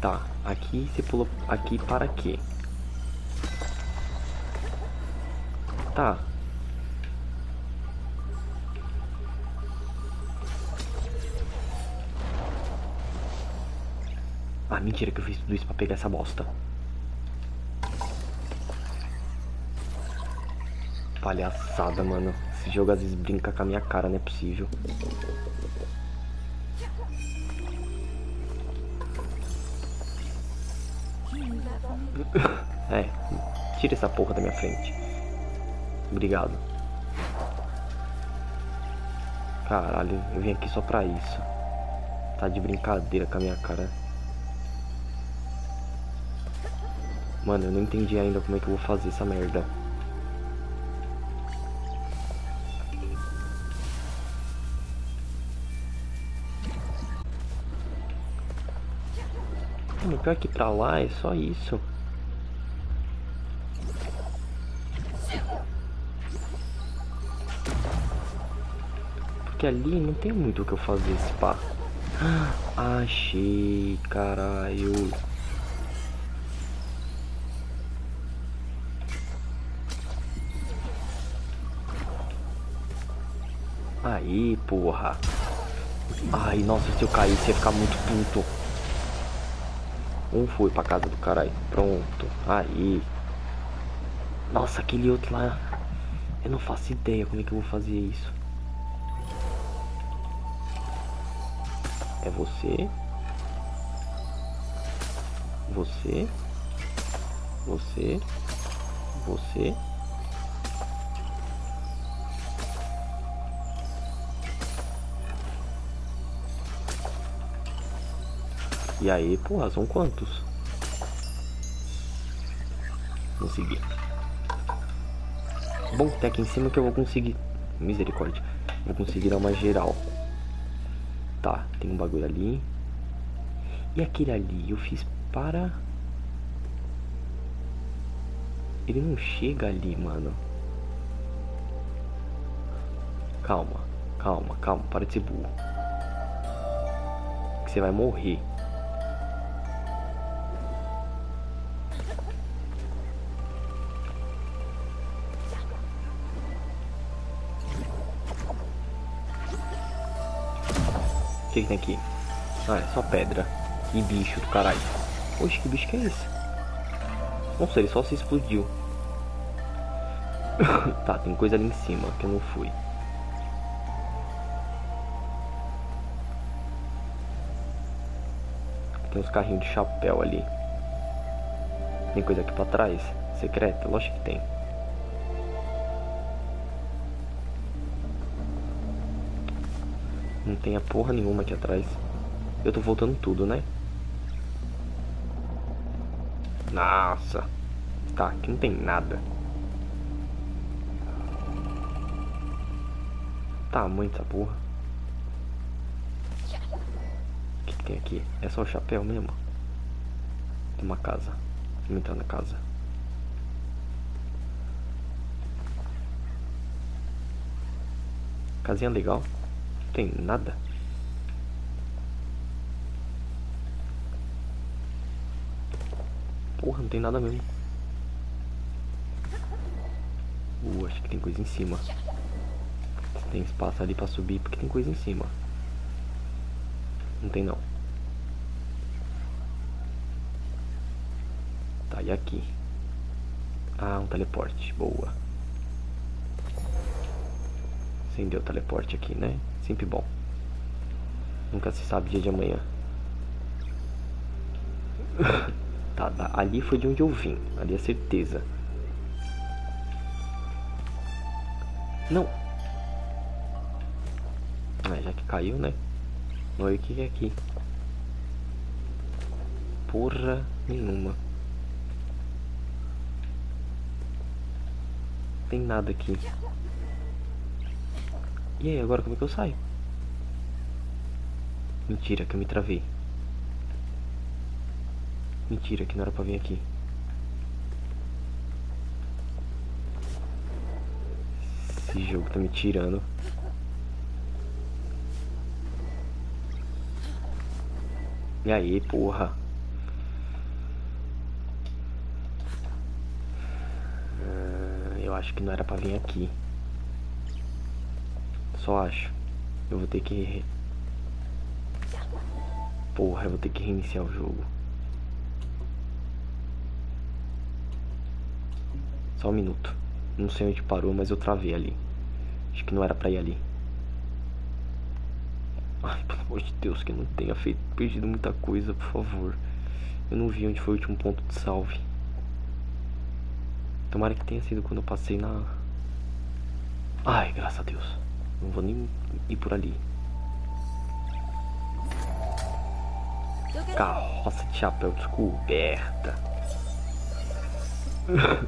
Tá, aqui você pula aqui para quê? Tá. Mentira que eu fiz tudo isso pra pegar essa bosta. Palhaçada, mano. Esse jogo às vezes brinca com a minha cara, não é possível. <laughs> É, tira essa porra da minha frente. Obrigado. Caralho, eu vim aqui só pra isso. Tá de brincadeira com a minha cara. Mano, eu não entendi ainda como é que eu vou fazer essa merda. Mano, pior que pra lá é só isso. Porque ali não tem muito o que eu fazer, spa. <gasps> Achei, caralho. Aí, porra. Ai, nossa, se eu caísse ia ficar muito puto. Um foi pra casa do caralho. Pronto. Aí. Nossa, aquele outro lá. Eu não faço ideia como é que eu vou fazer isso. É você. Você. Você. Você. E aí, porra, são quantos? Consegui. Bom, até aqui em cima que eu vou conseguir. Misericórdia. Vou conseguir dar uma geral. Tá, tem um bagulho ali. E aquele ali eu fiz para. Ele não chega ali, mano. Calma, calma, calma, para de ser burro. Que você vai morrer. Que, que tem aqui? Ah, é só pedra. E bicho do caralho. Oxe, que bicho que é esse? Não sei, ele só se explodiu. <coughs> tá, tem coisa ali em cima que eu não fui. Tem uns carrinhos de chapéu ali. Tem coisa aqui pra trás? Secreta? Lógico que tem. Tem a porra nenhuma aqui atrás. Eu tô voltando tudo, né? Nossa. Tá, aqui não tem nada. Tamanho dessa porra. O que, que tem aqui? É só o chapéu mesmo? Uma casa. Vamos entrar na casa. Casinha legal. Tem nada. Porra, não tem nada mesmo. Uh, acho que tem coisa em cima. Tem espaço ali pra subir porque tem coisa em cima. Não tem não. Tá, e aqui? Ah, um teleporte. Boa. Acendeu o teleporte aqui, né? Sempre bom. Nunca se sabe dia de amanhã. <laughs> tá, tá, ali foi de onde eu vim. Ali é certeza. Não. Ah, já que caiu, né? Olha o que é aqui. Porra nenhuma. Tem nada aqui. E aí, agora como é que eu saio? Mentira, que eu me travei. Mentira, que não era pra vir aqui. Esse jogo tá me tirando. E aí, porra? Ah, eu acho que não era pra vir aqui. Só acho. Eu vou ter que. Porra, eu vou ter que reiniciar o jogo. Só um minuto. Não sei onde parou, mas eu travei ali. Acho que não era pra ir ali. Ai, pelo amor de Deus, que não tenha feito, perdido muita coisa, por favor. Eu não vi onde foi o último ponto de salve. Tomara que tenha sido quando eu passei na... Ai, graças a Deus. Não vou nem ir por ali. Carroça de chapéu descoberta. <laughs>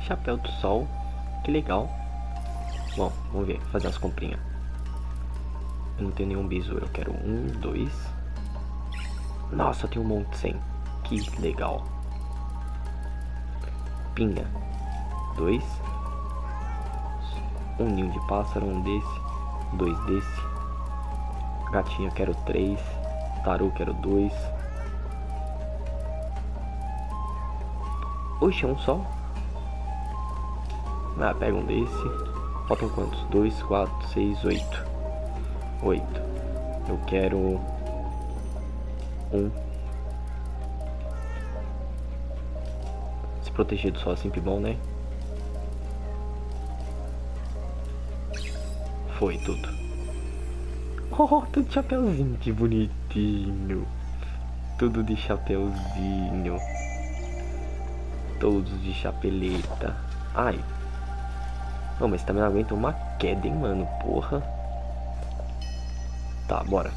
chapéu do sol. Que legal. Bom, vamos ver, fazer as comprinhas. Eu não tenho nenhum besouro, eu quero um, dois. Nossa, tem um monte sem. Que legal. Pinga. Dois. Um ninho de pássaro, um desse. Dois desse. Gatinha, quero três. Taru, quero dois. Oxe, é um só? Ah, pega um desse. Faltam quantos? 2, 4, 6, 8. 8. Eu quero um. Se proteger do sol é sempre bom, né? Foi tudo. <laughs> Oh, tudo de chapeuzinho, que bonitinho. Tudo de chapeuzinho. Todos de chapeleta. Ai, não, mas também não aguenta uma queda, hein, mano. Porra. Tá, bora.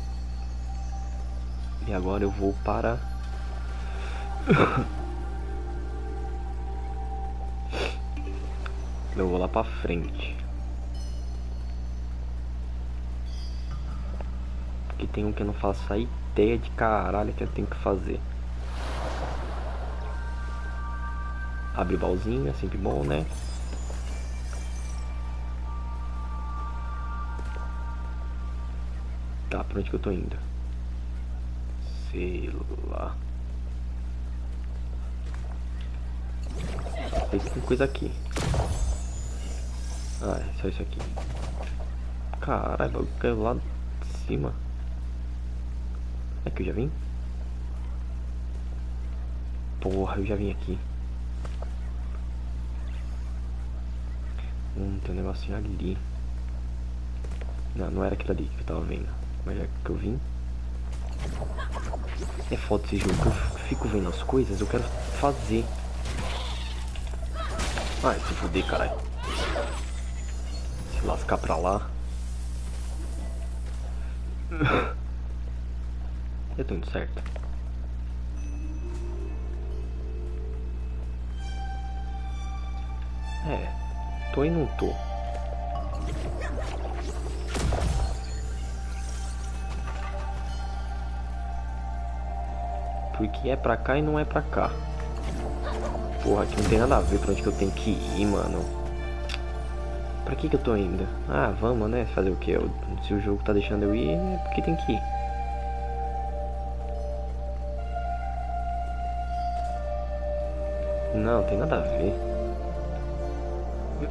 E agora eu vou para... <laughs> eu vou lá pra frente. Aqui tem um que eu não faço a ideia de caralho que eu tenho que fazer. Abre baúzinho, é sempre bom, né? Tá, pra onde que eu tô indo? Sei lá. Sei que tem coisa aqui. Ah, é só isso aqui. Caralho, eu quero lá de cima. É que eu já vim? Porra, eu já vim aqui. Hum, tem um negocinho ali. Não, não era aquilo ali que eu tava vendo. Mas já que eu vim. É foda esse jogo, eu fico vendo as coisas, eu quero fazer. Ai, se fuder, caralho. Se lascar pra lá. <laughs> Eu tô indo certo. É, tô e não tô. Porque é pra cá e não é pra cá. Porra, aqui não tem nada a ver pra onde que eu tenho que ir, mano. Pra que que eu tô indo? Ah, vamos, né? Fazer o que? Se o jogo tá deixando eu ir, é porque tem que ir. Não, tem nada a ver.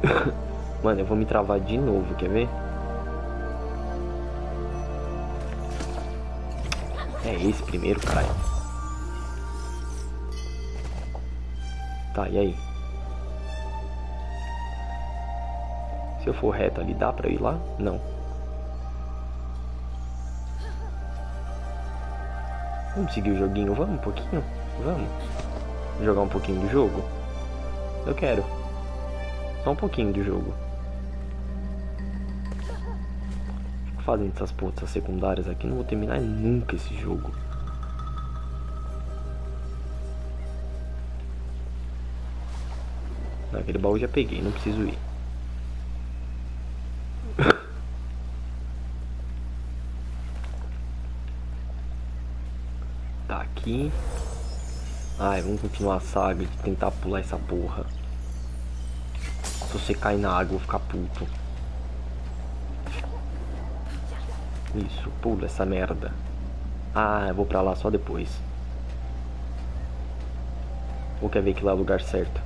<laughs> Mano, eu vou me travar de novo, quer ver? É esse primeiro, cara. Tá, e aí? Se eu for reto ali, dá pra ir lá? Não. Vamos seguir o joguinho? Vamos um pouquinho? Vamos. Jogar um pouquinho do jogo? Eu quero. Só um pouquinho do jogo. Fico fazendo essas pontas secundárias aqui. Não vou terminar nunca esse jogo. Aquele baú já peguei, não preciso ir. <laughs> aqui. Ai, vamos continuar a saga de tentar pular essa porra. Se você cair na água, eu vou ficar puto. Isso, pula essa merda. Ah, eu vou pra lá só depois. Ou quer ver que lá é o lugar certo?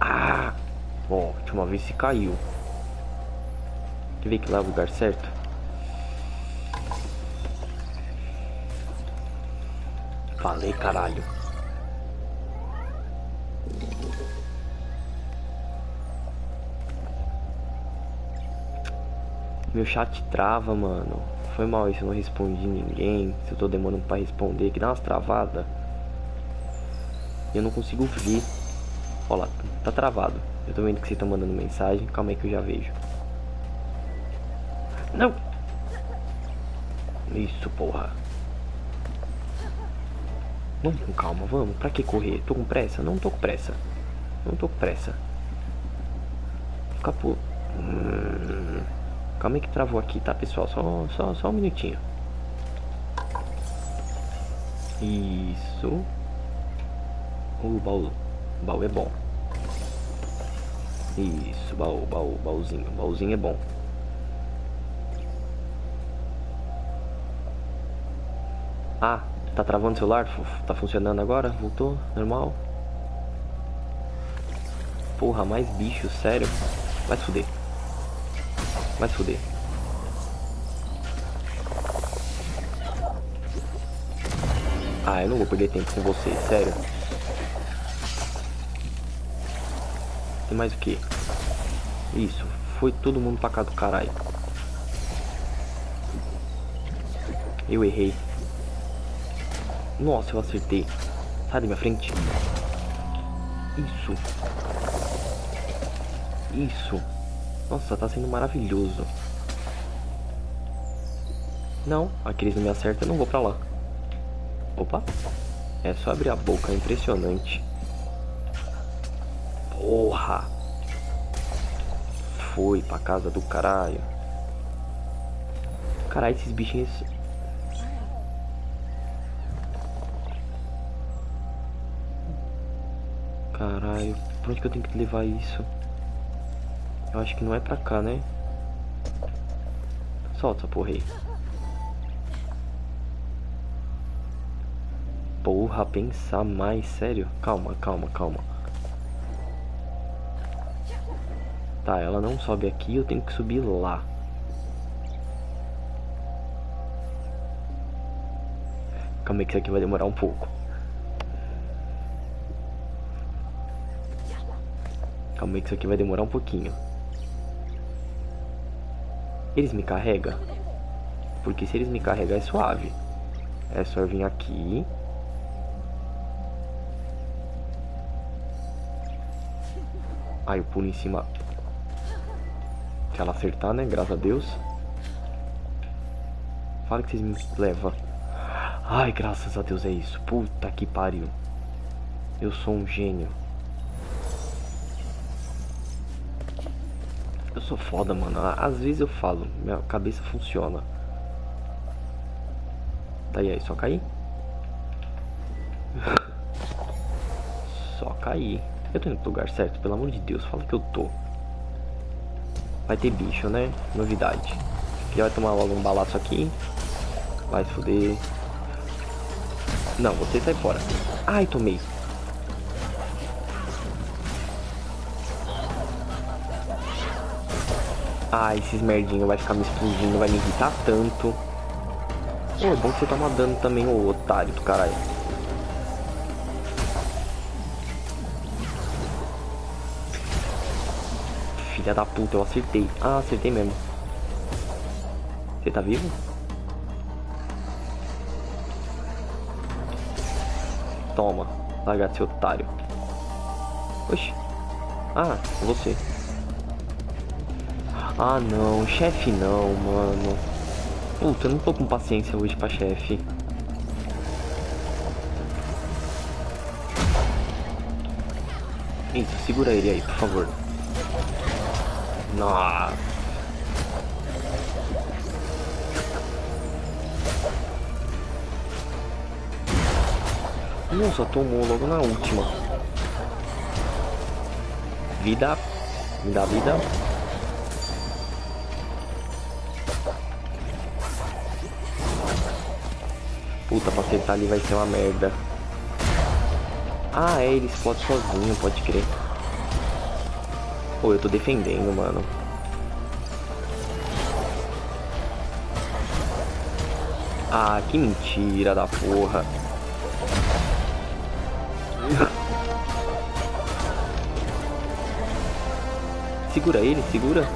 Ah! Ó, última vez se caiu. Quer ver que lá é o lugar certo? Falei, caralho. Meu chat trava, mano. Foi mal se eu não respondi ninguém. Se eu tô demorando pra responder, que dá umas travadas. Eu não consigo ver. Olha lá, tá travado. Eu tô vendo que você tá mandando mensagem. Calma aí que eu já vejo. Não! Isso, porra. Vamos com calma, vamos. Pra que correr? Tô com pressa? Não tô com pressa. Não tô com pressa. Fica por... Hum... Calma aí que travou aqui, tá, pessoal? Só, só, só um minutinho. Isso. O baú. O baú é bom. Isso, baú, baú, baúzinho. Baúzinho é bom. Ah, tá travando o celular? Tá funcionando agora? Voltou? Normal? Porra, mais bicho, sério? Vai se fuder. Vai se fuder. Ah, eu não vou perder tempo com você, sério. Tem mais o que? Isso, foi todo mundo pra cá do caralho. Eu errei. Nossa, eu acertei. Sai da minha frente. Isso. Isso. Nossa, tá sendo maravilhoso. Não, aqueles não me acertam, eu não vou pra lá. Opa. É só abrir a boca, é impressionante. Porra. Foi pra casa do caralho. Caralho, esses bichinhos Caralho, pra onde que eu tenho que levar isso? Eu acho que não é pra cá, né? Solta essa porra aí. Porra, pensar mais, sério? Calma, calma, calma. Tá, ela não sobe aqui, eu tenho que subir lá. Calma aí que isso aqui vai demorar um pouco. Calma aí que isso aqui vai demorar um pouquinho. Eles me carregam? Porque se eles me carregam é suave. É só eu vir aqui. Aí eu pulo em cima. Se ela acertar, né? Graças a Deus. Fala que vocês me levam. Ai, graças a Deus é isso. Puta que pariu. Eu sou um gênio. Eu sou foda, mano. Às vezes eu falo, minha cabeça funciona. Tá aí, aí só cair. <laughs> só cair. Eu tô indo pro lugar certo, pelo amor de Deus, fala que eu tô. Vai ter bicho, né? Novidade. Aqui vai tomar logo um balaço aqui. Vai se fuder. Não, você sai fora. Ai, tomei. Ah, esses merdinhos vai ficar me explodindo, vai me irritar tanto. Pô, é bom que você toma dano também, ô otário do caralho. Filha da puta, eu acertei. Ah, acertei mesmo. Você tá vivo? Toma, larga seu otário. Oxi. Ah, você. Ah não, chefe não, mano. Puta, eu não tô com paciência hoje pra chefe. Isso, segura ele aí, por favor. Nossa. Nossa, tomou logo na última. Vida. Me dá vida. Ali vai ser uma merda. Ah, é, ele explode sozinho, pode crer. Pô, eu tô defendendo, mano. Ah, que mentira da porra. <laughs> Segura ele, segura.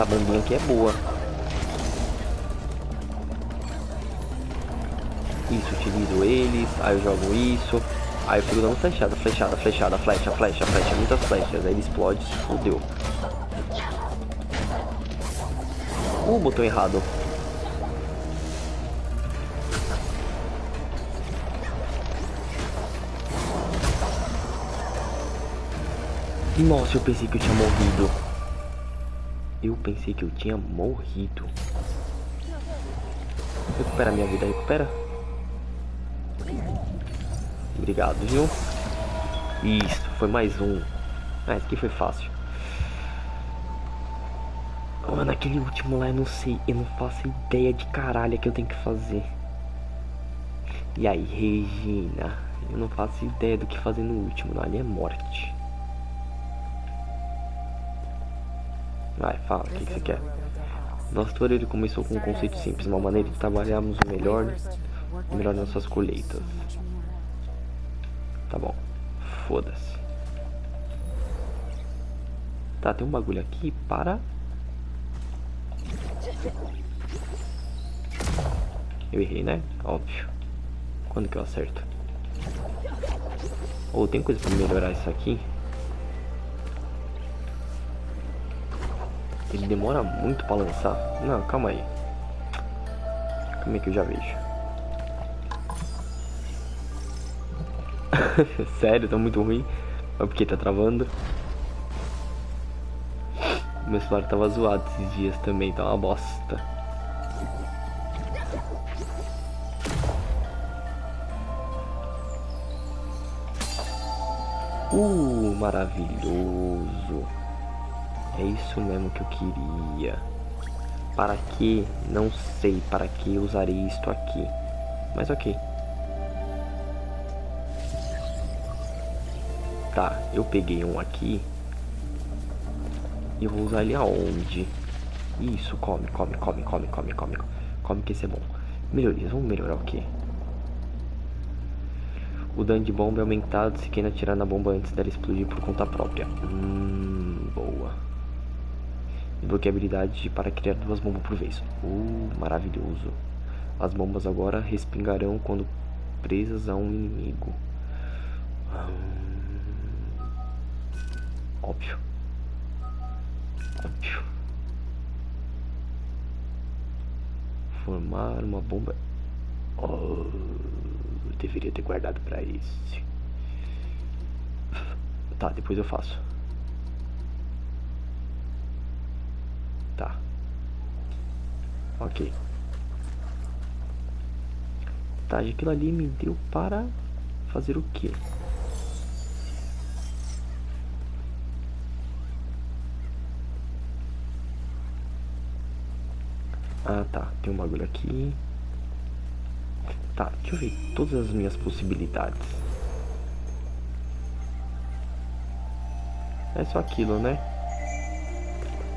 Essa bombinha aqui é boa. Isso, utilizo eles, aí eu jogo isso. Aí eu fico dando flechada, flechada, flechada, flecha, flecha, flecha, muitas flechas. Aí ele explode, fodeu. Uh, botão errado. Nossa, eu pensei que eu tinha morrido. Eu pensei que eu tinha morrido. Recupera minha vida, recupera. Obrigado, viu? Isso, foi mais um. Ah, esse aqui foi fácil. Mano, aquele último lá eu não sei, eu não faço ideia de caralho que eu tenho que fazer. E aí, Regina? Eu não faço ideia do que fazer no último, não. Ali é morte. Vai, fala, o que, que você quer? Nosso touro ele começou com um conceito simples, uma maneira de trabalharmos o melhor, o melhor nas suas colheitas. Tá bom, foda-se. Tá, tem um bagulho aqui para... Eu errei, né? Óbvio. Quando que eu acerto? Ou oh, tem coisa pra melhorar isso aqui? Ele demora muito pra lançar. Não, calma aí. Calma aí que eu já vejo. <laughs> Sério, tá muito ruim. Mas porque tá travando. Meu celular tava zoado esses dias também, tá uma bosta. Uh, maravilhoso. É isso mesmo que eu queria. Para que? Não sei para que usarei isto aqui. Mas ok. Tá, eu peguei um aqui. E eu vou usar ele aonde? Isso, come, come, come, come, come, come. Come que esse é bom. Melhorias, vamos melhorar o quê? O dano de bomba é aumentado se quem atirar na bomba antes dela explodir por conta própria. Hum, boa. Desbloqueei habilidade para criar duas bombas por vez. Uh, maravilhoso. As bombas agora respingarão quando presas a um inimigo. Hum, óbvio. Óbvio. Formar uma bomba. Oh, deveria ter guardado para esse. Tá, depois eu faço. Tá. Ok. Tá, aquilo ali me deu para fazer o quê? Ah, tá. Tem um bagulho aqui. Tá, deixa eu ver todas as minhas possibilidades. É só aquilo, né?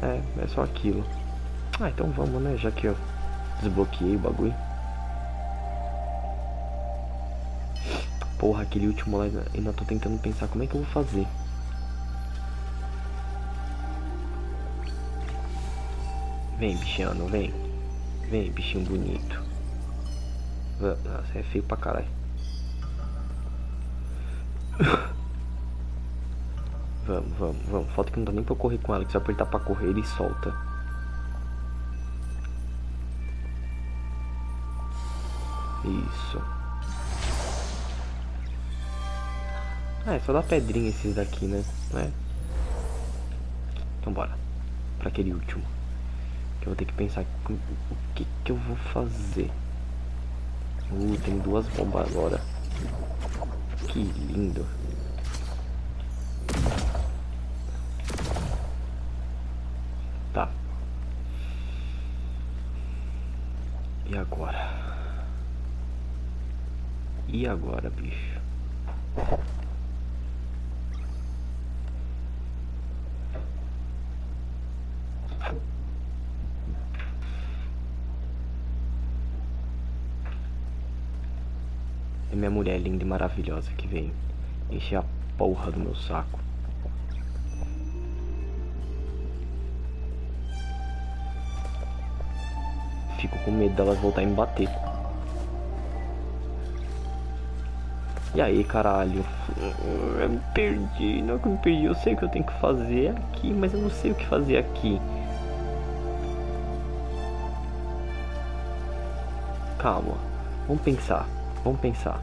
É, é só aquilo. Ah, então vamos, né? Já que eu desbloqueei o bagulho. Porra, aquele último lá, ainda tô tentando pensar como é que eu vou fazer. Vem, bichano, vem. Vem, bichinho bonito. Nossa, é feio pra caralho. <laughs> Vamos, vamos, vamos. Falta que não dá nem pra eu correr com ela, que se apertar pra correr ele solta. Isso. Ah, é só dar pedrinha esses daqui, né? É. Então bora. Pra aquele último. Que eu vou ter que pensar o que que eu vou fazer. Uh, tem duas bombas agora. Que lindo. Tá. E agora? E agora, bicho? É minha mulher linda e maravilhosa que vem encher a porra do meu saco. Fico com medo delas voltar e me bater. E aí, caralho? Eu me perdi, não é que eu me perdi, eu sei o que eu tenho que fazer aqui, mas eu não sei o que fazer aqui. Calma, vamos pensar, vamos pensar.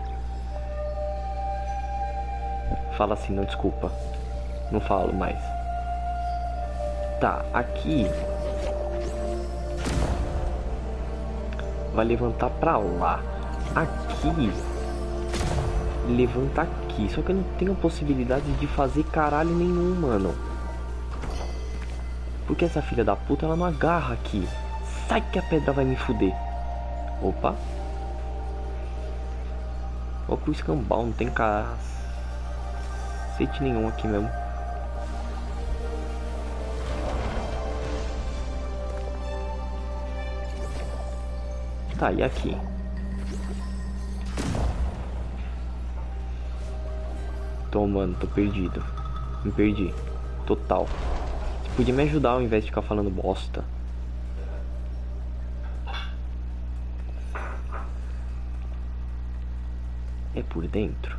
Fala assim, não desculpa. Não falo mais. Tá, aqui vai levantar pra lá. Aqui levanta aqui. Só que eu não tenho possibilidade de fazer caralho nenhum, mano. Porque essa filha da puta, ela não agarra aqui. Sai que a pedra vai me fuder. Opa. Ó pro escambau, não tem cacete nenhum aqui mesmo. Tá, e aqui? Tô, mano, tô perdido. Me perdi. Total. Você podia me ajudar ao invés de ficar falando bosta. É por dentro.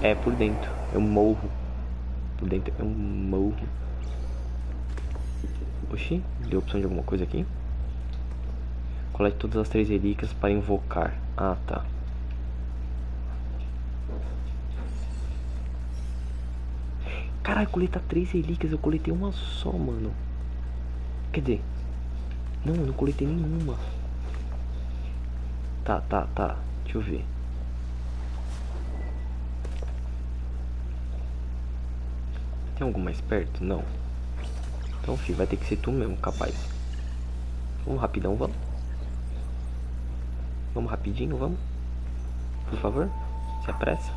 É por dentro. Eu morro. Por dentro eu morro. Oxi, deu opção de alguma coisa aqui? Colete todas as três relíquias para invocar. Ah, tá. Caralho, coletar três relíquias. Eu coletei uma só, mano. Quer dizer... Não, eu não coletei nenhuma. Tá, tá, tá. Deixa eu ver. Tem algum mais perto? Não. Então, filho, vai ter que ser tu mesmo, capaz. Vamos rapidão, vamos. Vamos rapidinho, vamos? Por favor, se apressa.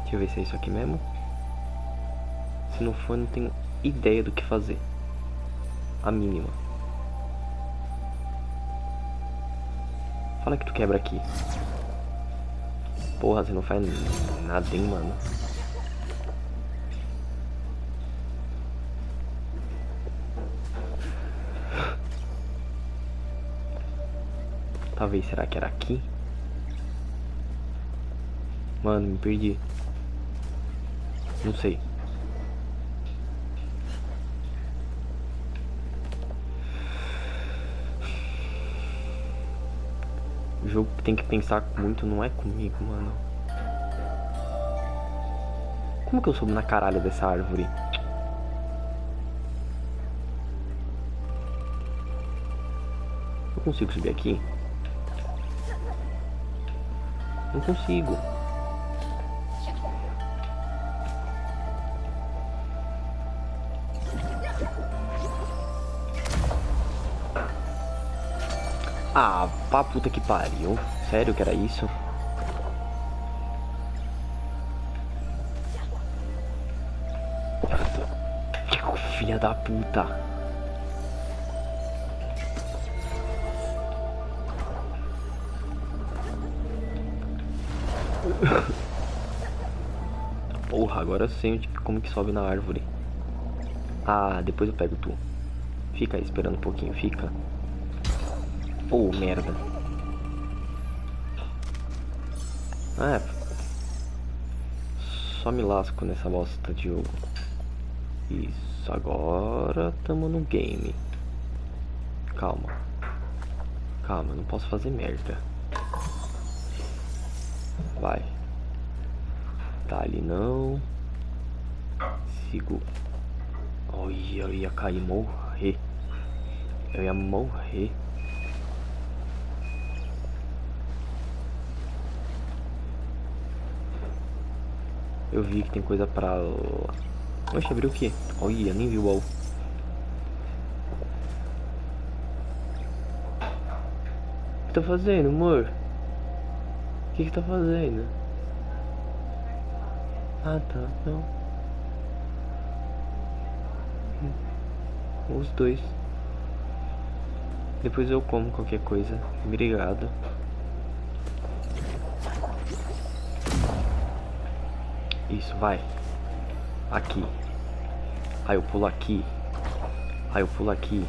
Deixa eu ver se é isso aqui mesmo. Se não for, não tenho ideia do que fazer. A mínima. Fala que tu quebra aqui. Porra, você não faz nada, hein, mano. Talvez, será que era aqui? Mano, me perdi. Não sei. O jogo tem que pensar muito, não é comigo, mano. Como que eu soube na caralho dessa árvore? Eu consigo subir aqui? Não consigo. Ah, pá puta que pariu. Sério que era isso? Filha da puta. Porra, agora eu sei como que sobe na árvore. Ah, depois eu pego tu. Fica aí esperando um pouquinho, fica. Oh, merda. Ah, só me lasco nessa bosta de jogo. Isso, agora tamo no game. Calma. Calma, não posso fazer merda. Vai. Ali não. Sigo. Olha, eu ia cair morrer. Eu ia morrer. Eu vi que tem coisa pra lá. Oxe, abriu o quê? Olha, nem vi o baú. O que tá fazendo, amor? O que que tá fazendo? Ah, tá, não. Os dois. Depois eu como qualquer coisa. Obrigado. Isso, vai. Aqui. Aí eu pulo aqui. Aí eu pulo aqui.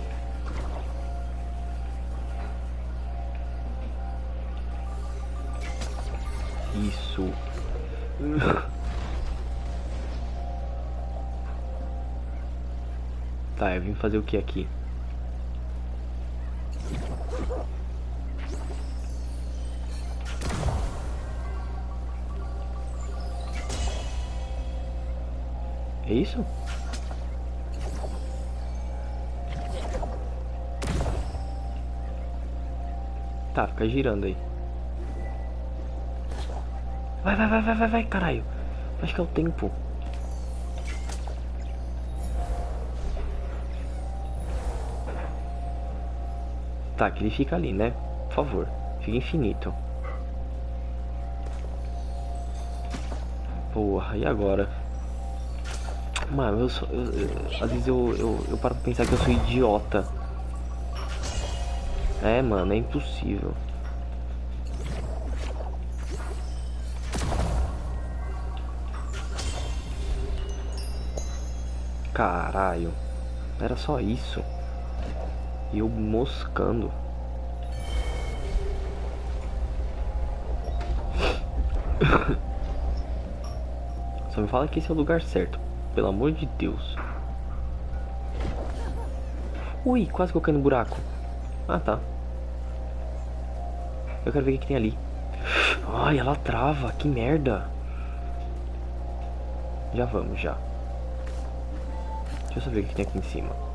Isso. <laughs> Tá, eu vim fazer o que aqui? É isso? Tá, fica girando aí. Vai, vai, vai, vai, vai, vai, caralho. Acho que é o tempo. Que ele fica ali, né? Por favor. Fica infinito. Porra, e agora? Mano, eu sou. Eu, eu, às vezes eu, eu, eu paro pra pensar que eu sou idiota. É, mano, é impossível. Caralho. Era só isso. E eu moscando. <laughs> Só me fala que esse é o lugar certo. Pelo amor de Deus. Ui, quase que eu caí no buraco. Ah, tá. Eu quero ver o que, que tem ali. Ai, ela trava. Que merda. Já vamos, já. Deixa eu só ver o que tem aqui em cima.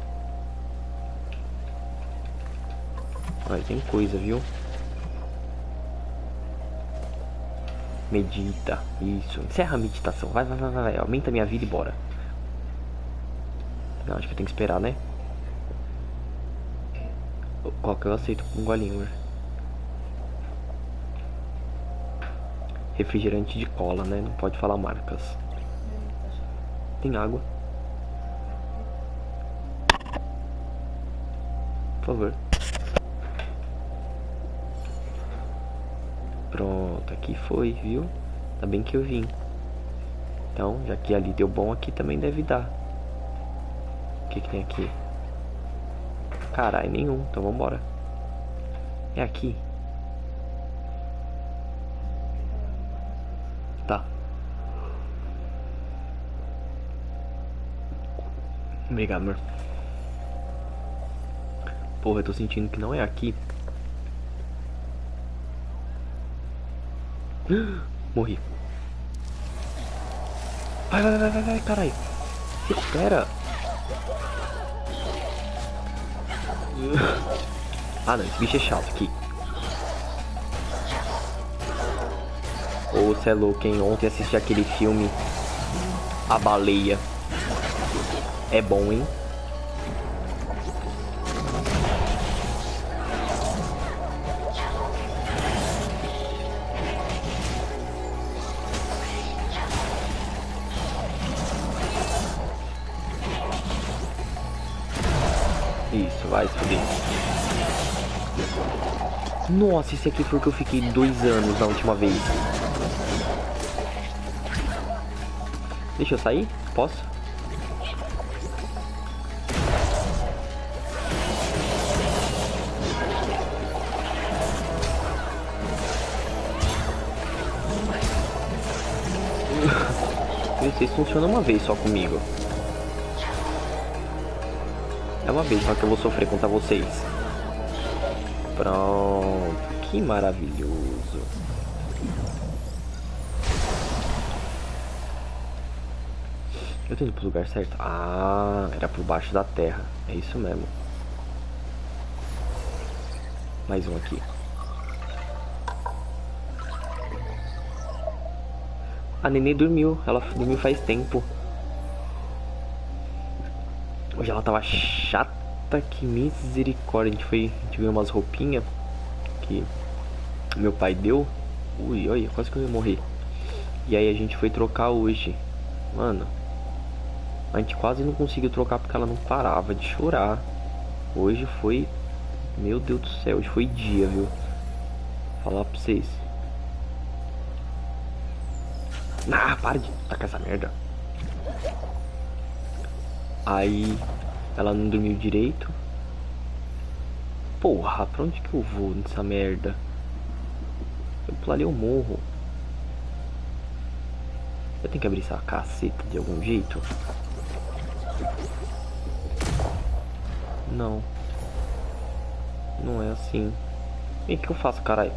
Olha, tem coisa, viu? Medita. Isso. Encerra a meditação. Vai, vai, vai, vai. Aumenta minha vida e bora. Não, acho que eu tenho que esperar, né? Coca eu aceito com um golinho, né? Refrigerante de cola, né? Não pode falar marcas. Tem água. Por favor. Pronto, aqui foi, viu? Tá bem que eu vim. Então, já que ali deu bom, aqui também deve dar. O que, que tem aqui? Caralho, nenhum. Então vambora. É aqui. Tá. Obrigado, amor. Porra, eu tô sentindo que não é aqui. Morri. Vai, vai, vai, vai, vai, caralho. Recupera. Ah não, esse bicho é chato aqui. Ô, cê é louco, hein? Ontem assisti aquele filme A Baleia. É bom, hein? Nossa, esse aqui foi o que eu fiquei dois anos na última vez. Deixa eu sair? Posso? <laughs> Vocês funcionam uma vez só comigo. É uma vez só que eu vou sofrer contra vocês. Pronto. Que maravilhoso. Eu tô indo pro lugar certo? Ah, era por baixo da terra. É isso mesmo. Mais um aqui. A neném dormiu. Ela dormiu faz tempo. Hoje ela tava chata que misericórdia. A gente foi. A gente viu umas roupinhas que meu pai deu. Ui, olha, quase que eu ia morrer. E aí a gente foi trocar hoje. Mano. A gente quase não conseguiu trocar porque ela não parava de chorar. Hoje foi. Meu Deus do céu, hoje foi dia, viu? Vou falar pra vocês. Ah, para de tacar essa merda. Aí ela não dormiu direito. Porra, pra onde que eu vou nessa merda? Eu pularia o morro. Eu tenho que abrir essa caceta de algum jeito? Não. Não é assim. E o que eu faço, caralho?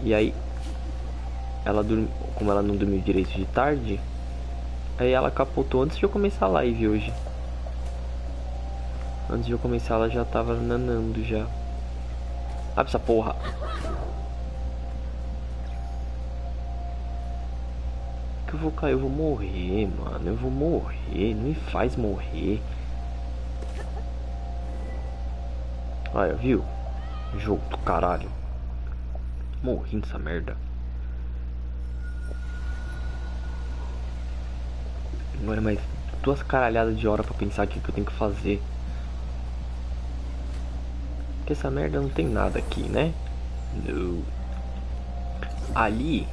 e aí, ela dormiu, como ela não dormiu direito de tarde, aí ela capotou antes de eu começar a live hoje. Antes de eu começar ela já tava nanando já. Abre essa porra. Que eu vou cair, eu vou morrer, mano. Eu vou morrer. Não me faz morrer. Olha, viu? Jogo do caralho. Morri nessa merda. Agora mais duas caralhadas de hora pra pensar o que eu tenho que fazer. Porque essa merda não tem nada aqui, né? Não. Ali.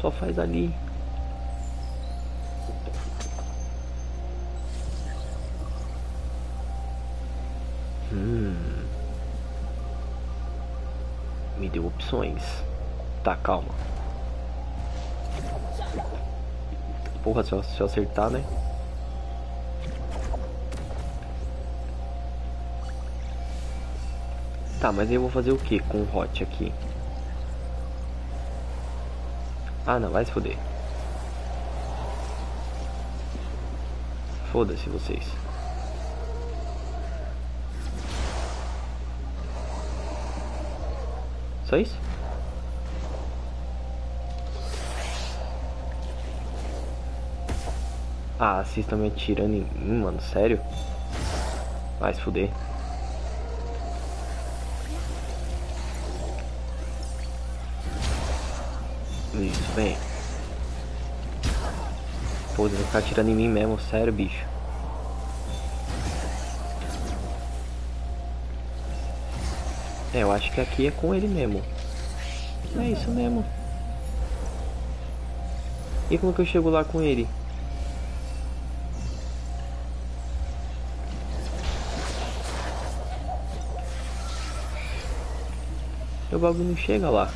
Só faz ali. Hum. Me deu opções. Tá, calma. Porra, se eu, se eu acertar, né? Tá, mas eu vou fazer o que com o hot aqui? Ah, não, vai se foder. Foda-se vocês. Só isso? Ah, vocês estão me atirando em mim, mano, sério? Vai se fuder. Vem. Pô, vai ficar atirando em mim mesmo, sério, bicho. É, eu acho que aqui é com ele mesmo. É isso mesmo. E como que eu chego lá com ele? o bagulho não chega lá.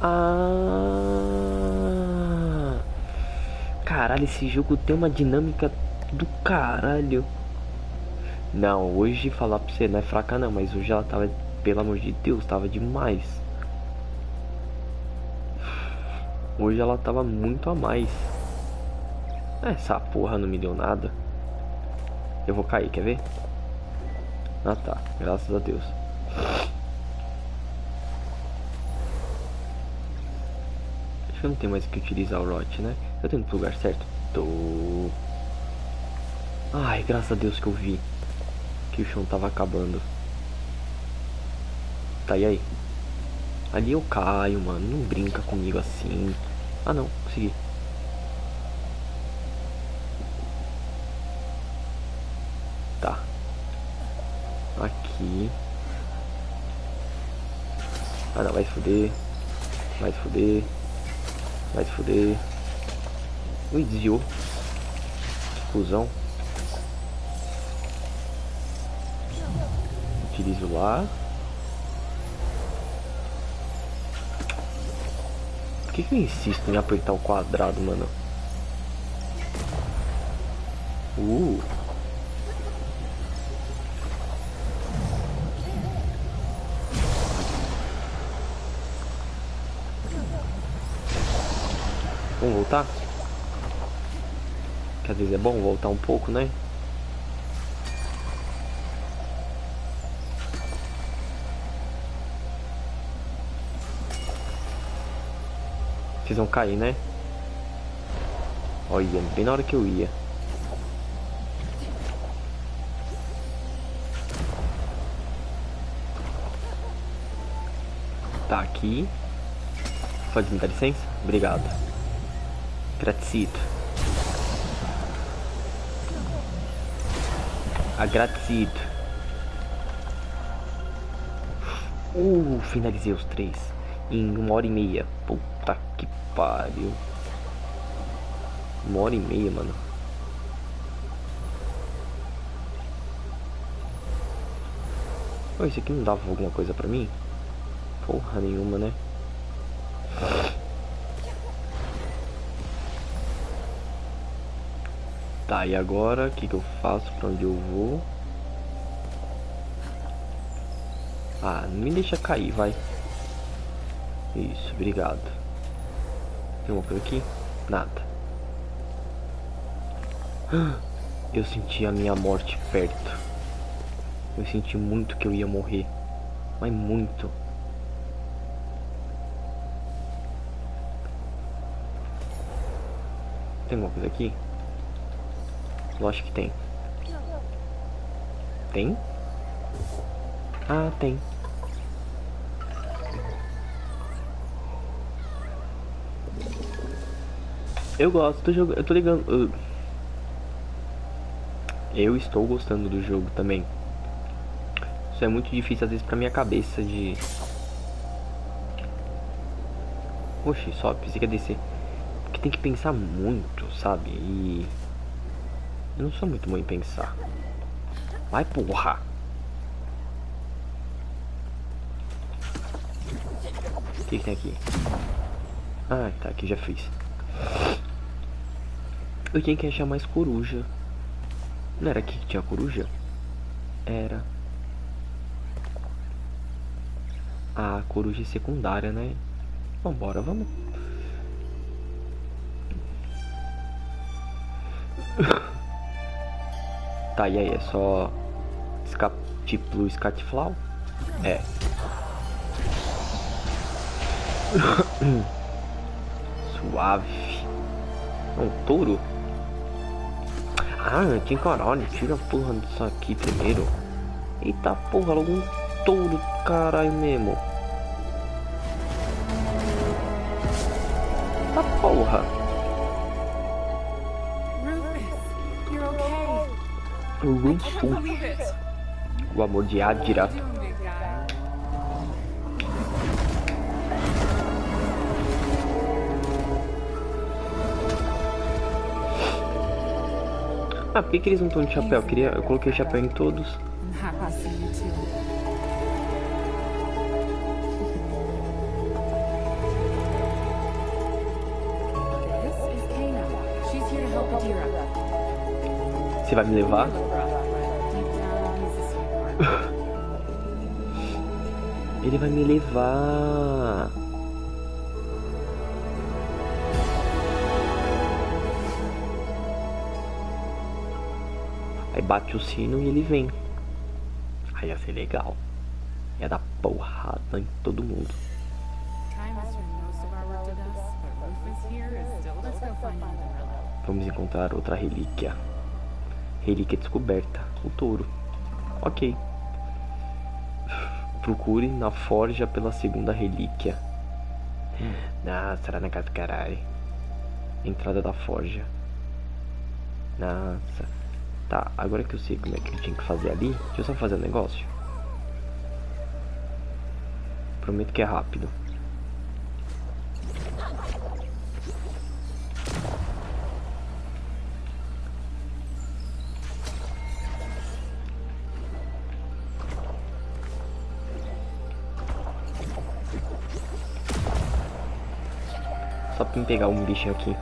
Ah, caralho, esse jogo tem uma dinâmica do caralho. Não, hoje falar pra você não é fraca não, mas hoje ela tava, pelo amor de Deus, tava demais. Hoje ela tava muito a mais. Essa porra não me deu nada. Eu vou cair, quer ver? Ah tá, graças a Deus. Acho que eu não tenho mais que utilizar o Rot, né? Eu tenho pro lugar certo? Tô. Ai, graças a Deus que eu vi que o chão tava acabando. Tá, e aí? Ali eu caio, mano. Não brinca comigo assim. Ah não, consegui. Tá. Aqui. Ah não, vai se fuder. Vai se fuder. Vai se fuder. Ui, desviou. Fusão. Utilizo lá. Por que, que eu insisto em apertar o quadrado, mano? Às vezes é bom voltar um pouco, né? Vocês vão cair, né? Olha, bem na hora que eu ia. Tá aqui. Pode me dar licença? Obrigado. Graticido. Agradecido. Uh, finalizei os três. Em uma hora e meia. Puta que pariu. Uma hora e meia, mano. Oh, esse aqui não dava alguma coisa pra mim? Porra nenhuma, né? Tá, e agora? O que, que eu faço? Pra onde eu vou? Ah, não me deixa cair, vai. Isso, obrigado. Tem uma coisa aqui? Nada. <gasps> Eu senti a minha morte perto. Eu senti muito que eu ia morrer. Mas muito. Tem alguma coisa aqui? Lógico que tem. Tem? Ah, tem. Eu gosto do jogo. Eu tô ligando. Eu, estou gostando do jogo também. Isso é muito difícil às vezes pra minha cabeça de. Oxi, só pensei que ia descer tem que pensar muito, sabe? E. Eu não sou muito bom em pensar. Vai, porra! O que, que tem aqui? Ah, tá, aqui já fiz. Eu tinha que achar mais coruja. Não era aqui que tinha coruja? Era. Ah, coruja secundária, né? Vambora, vamos <laughs> tá, e aí? É só. Tipo Scatflau? É. <coughs> Suave. Um touro? Ah, que caralho. Tira a porra disso aqui primeiro. Eita porra, logo um touro, caralho mesmo. O amor de Adira. Ah, por que, que eles não estão de chapéu? Eu, queria, eu coloquei chapéu em todos. Você vai me levar? Ele vai me levar. Aí bate o sino e ele vem. Aí ia ser legal. Ia dar porrada em todo mundo. Vamos encontrar outra relíquia. Relíquia descoberta. O touro. Ok. Procure na forja pela segunda relíquia. Nossa, era na casa caralho. Entrada da forja. Nossa. Tá, agora que eu sei como é que eu tinha que fazer ali, deixa eu só fazer um negócio. Prometo que é rápido. Pegar um bichinho aqui.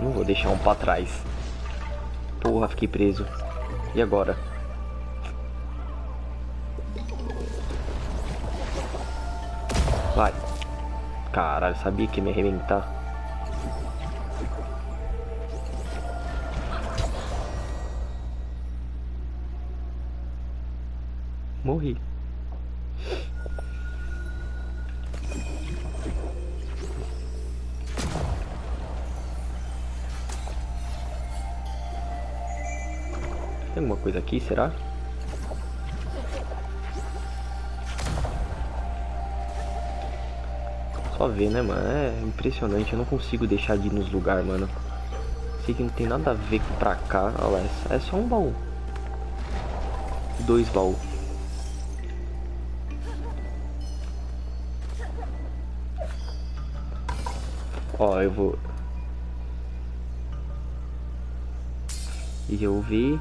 Não vou deixar um pra trás. Porra, fiquei preso. E agora? Vai. Caralho, sabia que ia me arrebentar. Coisa aqui, será? Só ver, né, mano? É impressionante. Eu não consigo deixar de ir nos lugares, mano. Sei que não tem nada a ver com pra cá. Olha lá, é só um baú. Dois baús. Ó, eu vou... E eu vi...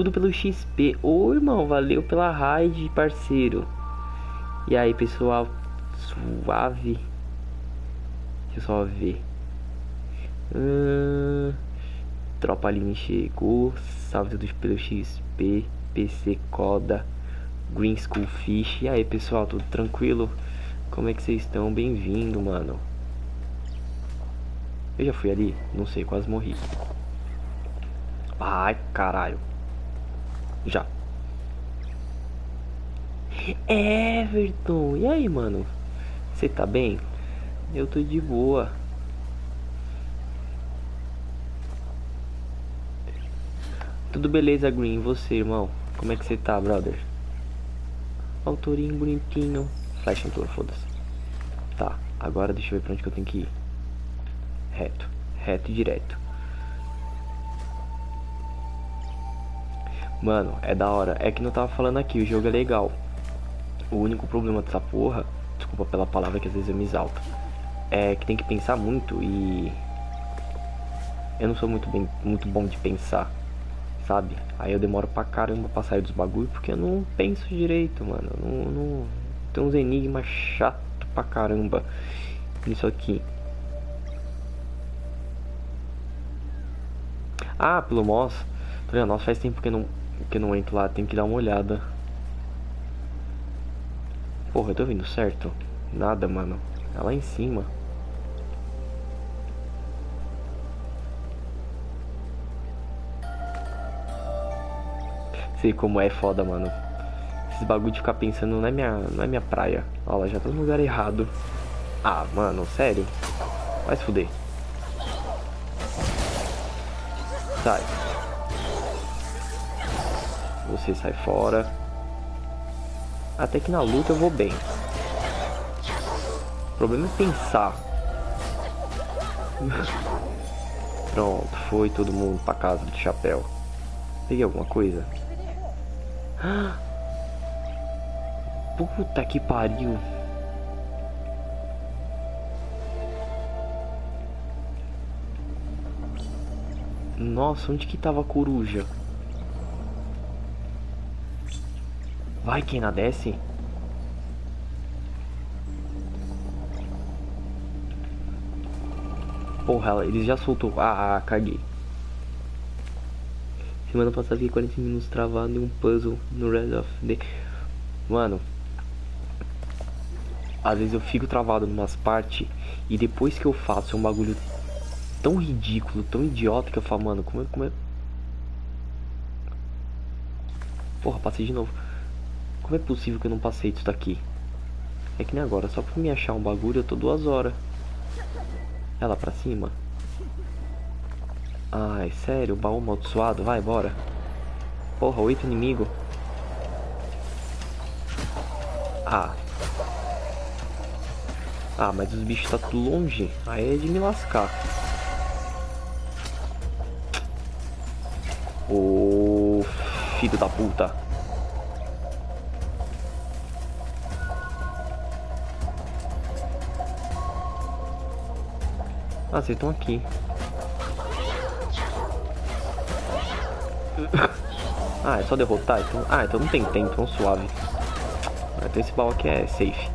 Tudo pelo XP. Ô, irmão, valeu pela raid, parceiro. E aí, pessoal, suave. Deixa eu só ver. Hum, tropa ali chegou. Salve todos pelo XP. PC Coda. Green School Fish. E aí, pessoal, tudo tranquilo? Como é que vocês estão? Bem-vindo, mano. Eu já fui ali? Não sei, quase morri. Ai, caralho. Já. Everton, e aí, mano? Você tá bem? Eu tô de boa. Tudo beleza, Green? E você, irmão? Como é que você tá, brother? Autorinho bonitinho. Flash em foda-se. Tá, agora deixa eu ver pra onde que eu tenho que ir. Reto. Reto e direto. Mano, é da hora. É que não tava falando aqui, o jogo é legal. O único problema dessa porra, desculpa pela palavra que às vezes eu me exalto, é que tem que pensar muito e eu não sou muito bem, muito bom de pensar, sabe? Aí eu demoro pra caramba pra sair dos bagulho porque eu não penso direito, mano. não, não... Tem uns enigmas chato pra caramba nisso aqui. Ah, pelo Moss. Tá vendo? Nossa, faz tempo que eu não, que eu não entro lá. Tem que dar uma olhada. Porra, eu tô vindo certo? Nada, mano. É lá em cima. Sei como é foda, mano. Esses bagulho de ficar pensando não é minha, não é minha praia. Olha, já tô no lugar errado. Ah, mano, sério? Vai se fuder. Sai. Você sai fora. Até que na luta eu vou bem. O problema é pensar. <laughs> Pronto, foi todo mundo pra casa de chapéu. Peguei alguma coisa? <gasps> Puta que pariu. Nossa, onde que tava a coruja? Vai, Kena, desce. Porra, eles já soltou. Ah, ah, caguei. Semana passada fiquei 40 minutos travado em um puzzle no Red of the... Mano. Às vezes eu fico travado em umas partes e depois que eu faço é um bagulho tão ridículo, tão idiota que eu falo, mano, como é... Como é... Porra, passei de novo. Como é possível que eu não passei disso daqui? É que nem agora, só pra me achar um bagulho eu tô duas horas. Lá pra cima? Ai, sério, baú amaldiçoado, vai, bora. Porra, oito inimigo. Ah. Ah, mas os bichos tá tudo longe. Aí é de me lascar. Ô, filho da puta. Ah, vocês estão aqui. ah, é só derrotar? Então... Ah, então não tem tempo, então suave. Ah, então esse baú aqui é safe.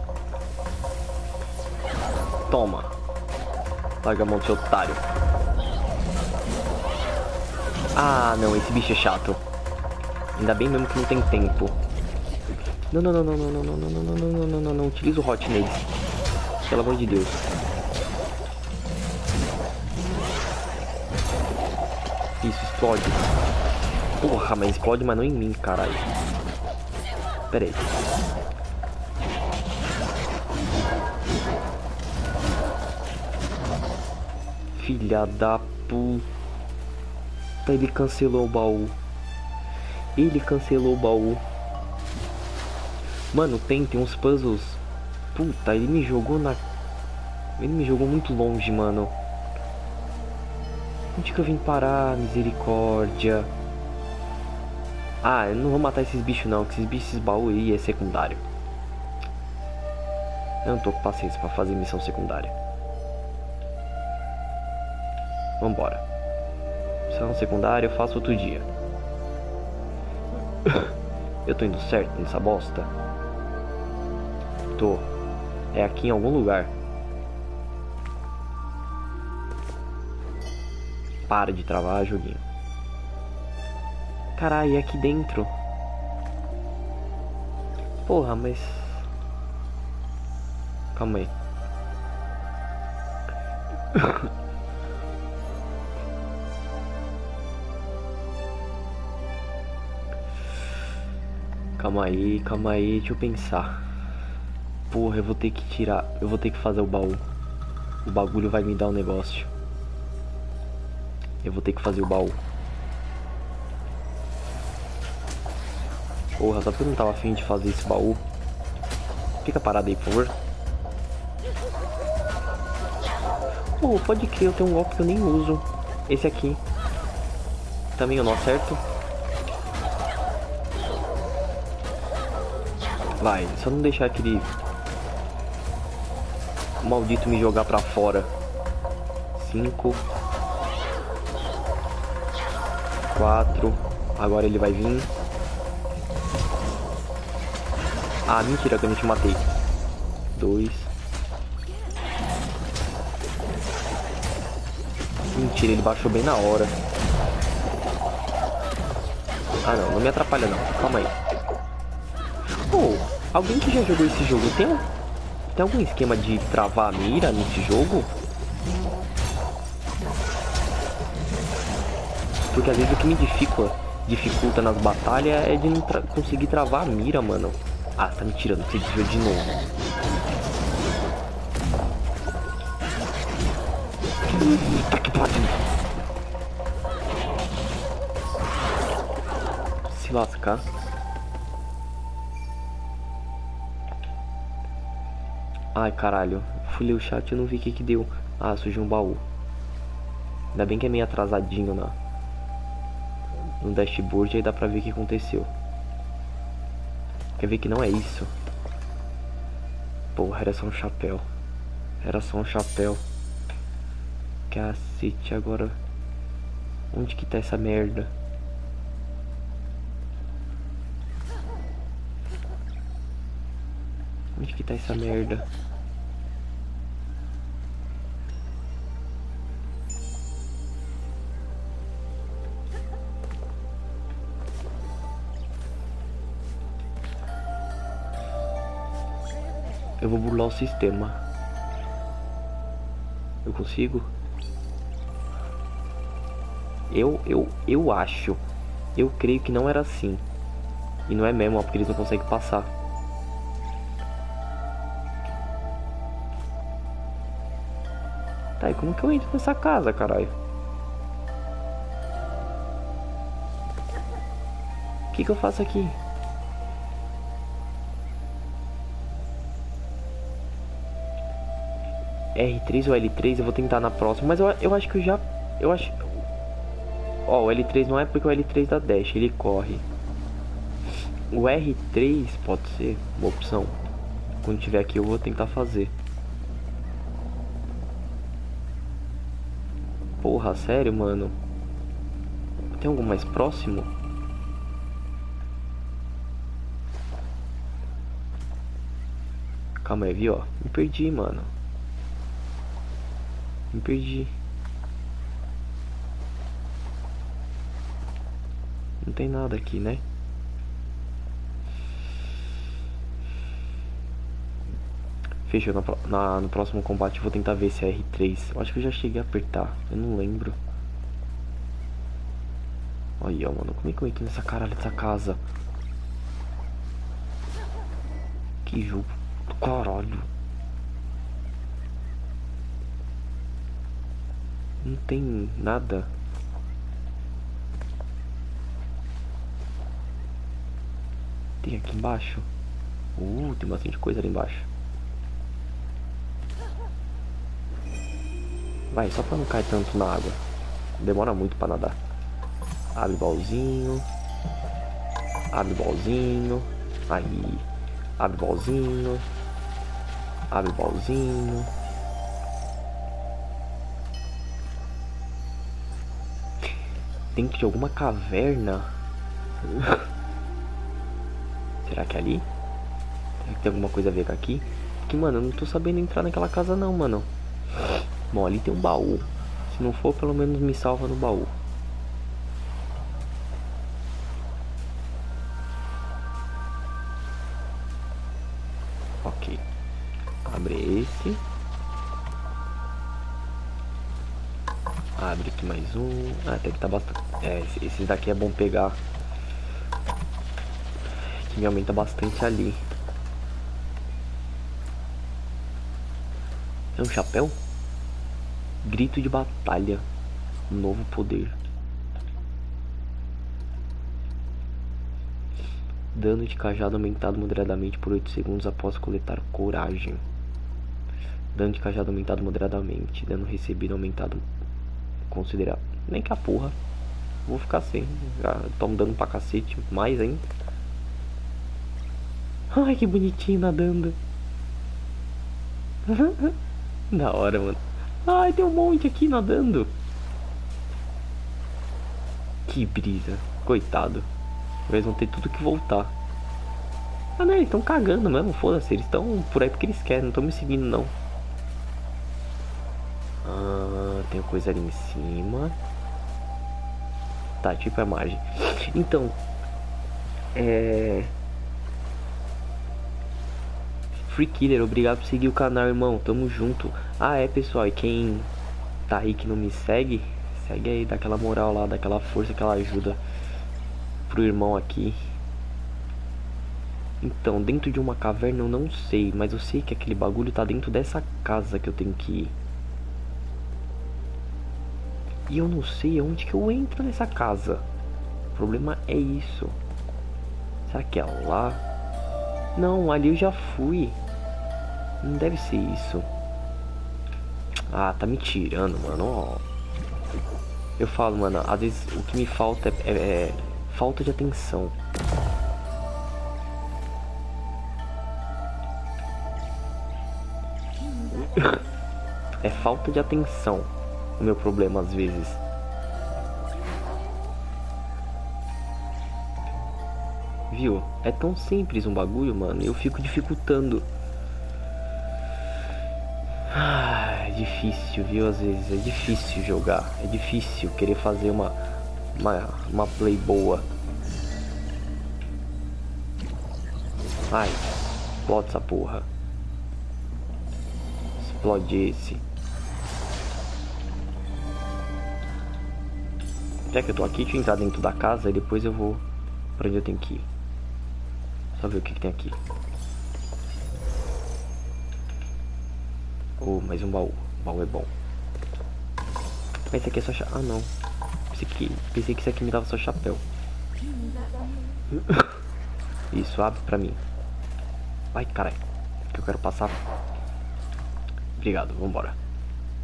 Toma. Larga a mão do seu otário. Ah, não, esse bicho é chato. Ainda bem mesmo que não tem tempo. Não, não, não, não, não, não, não, não, não, não, não, não, não, não, utiliza o hot neles. Pelo amor de Deus. Explode. Porra, mas explode, mas não em mim, caralho. Pera aí. Filha da puta. Ele cancelou o baú. Ele cancelou o baú. Mano, tem, tem uns puzzles. Puta, ele me jogou na... Ele me jogou muito longe, mano. Onde que eu vim parar? Misericórdia. Ah, eu não vou matar esses bichos não, que esses bichos, esses baús aí é secundário. Eu não tô com paciência pra fazer missão secundária. Vambora. Missão secundária eu faço outro dia. <coughs> eu tô indo certo nessa bosta? Tô. É aqui em algum lugar. Para de travar, joguinho. Caralho, é aqui dentro. Porra, mas... Calma aí. <laughs> calma aí, calma aí, deixa eu pensar. Porra, eu vou ter que tirar, eu vou ter que fazer o baú. O bagulho vai me dar um negócio. Eu vou ter que fazer o baú. Porra, só porque eu não tava afim de fazer esse baú. Fica parado aí, por favor. Oh, pode crer, eu tenho um golpe que eu nem uso. Esse aqui. Também eu não acerto. Vai, só não deixar aquele maldito me jogar pra fora. Cinco. Quatro. Agora ele vai vir. Ah, mentira que eu não te matei. Dois. Mentira, ele baixou bem na hora. Ah não, não me atrapalha não. Calma aí. Oh, alguém que já jogou esse jogo tem, tem algum esquema de travar a mira nesse jogo? Porque às vezes o que me dificulta, dificulta nas batalhas é de não tra conseguir travar a mira, mano. Ah, tá me tirando, você desviou de novo. Eita que pariu. Se lascar. Ai, caralho. Fui ler o chat e não vi o que que deu. Ah, surgiu um baú. Ainda bem que é meio atrasadinho na... No dashboard, aí dá pra ver o que aconteceu. Quer ver que não é isso? Porra, era só um chapéu. Era só um chapéu. Cacete, agora... Onde que tá essa merda? Onde que tá essa merda? Eu vou burlar o sistema. Eu consigo? Eu, eu, eu acho. Eu creio que não era assim. E não é mesmo, ó, porque eles não conseguem passar. Tá, e como que eu entro nessa casa, caralho? O que que eu faço aqui? R3 ou L3, eu vou tentar na próxima, mas eu, eu acho que eu já, eu acho, ó, o L3 não é porque o L3 da Dash, ele corre. O R3 pode ser uma opção. Quando tiver aqui eu vou tentar fazer. Porra, sério, mano? Tem algum mais próximo? Calma aí, viu? Me perdi, mano. Me perdi. Não tem nada aqui, né? Fechou. Na, na, no próximo combate eu vou tentar ver se é R3. Eu acho que eu já cheguei a apertar. Eu não lembro. Olha, mano. Como é que eu entro nessa caralho dessa casa? Que jogo do caralho. Não tem nada. Tem aqui embaixo? Uh, tem bastante coisa ali embaixo. Vai, só pra não cair tanto na água. Demora muito pra nadar. Abre baúzinho. Abre baúzinho. Aí. Abre baúzinho. Abre baúzinho. Dentro de alguma caverna. <laughs> Será que é ali? Será que tem alguma coisa a ver com aqui? Porque, mano, eu não tô sabendo entrar naquela casa não, mano. Bom, ali tem um baú. Se não for, pelo menos me salva no baú. Ah, tem que tá bastante. É, esse daqui é bom pegar. Que me aumenta bastante ali. É um chapéu? Grito de batalha. Novo poder. Dano de cajado aumentado moderadamente por 8 segundos após coletar coragem. Dano de cajado aumentado moderadamente. Dano recebido aumentado considerável. Nem que a porra. Vou ficar sem. Já tomo dano pra cacete. Mais ainda. Ai, que bonitinho nadando. <laughs> da hora, mano. Ai, tem um monte aqui nadando. Que brisa. Coitado. Eles vão ter tudo que voltar. Ah, não, eles estão cagando mesmo. Foda-se. Eles estão por aí porque eles querem. Não estão me seguindo, não. Ah, tem coisa ali em cima. Tá, tipo a margem. Então. É. Free Killer, obrigado por seguir o canal, irmão. Tamo junto. Ah, é, pessoal. E quem tá aí que não me segue, segue aí, dá aquela moral lá, daquela força, aquela ajuda pro irmão aqui. Então, dentro de uma caverna eu não sei, mas eu sei que aquele bagulho tá dentro dessa casa que eu tenho que ir. E eu não sei onde que eu entro nessa casa. O problema é isso. Será que é lá? Não, ali eu já fui. Não deve ser isso. Ah, tá me tirando, mano. Eu falo, mano, às vezes o que me falta é, é, é falta de atenção. <laughs> é falta de atenção o meu problema às vezes. Viu? É tão simples um bagulho, mano. Eu fico dificultando. Ah, é difícil, viu? Às vezes é difícil jogar. É difícil querer fazer uma, uma, uma play boa. Ai, explode essa porra. Explode esse. Que eu tô aqui, deixa eu entrar dentro da casa e depois eu vou pra onde eu tenho que ir. Só ver o que, que tem aqui. Oh, mais um baú. O baú é bom. Mas esse aqui é só chapéu. Ah, não. Pensei que, pensei que esse aqui me dava só chapéu. <laughs> Isso, abre pra mim. Ai, caralho. Que eu quero passar. Obrigado, vambora.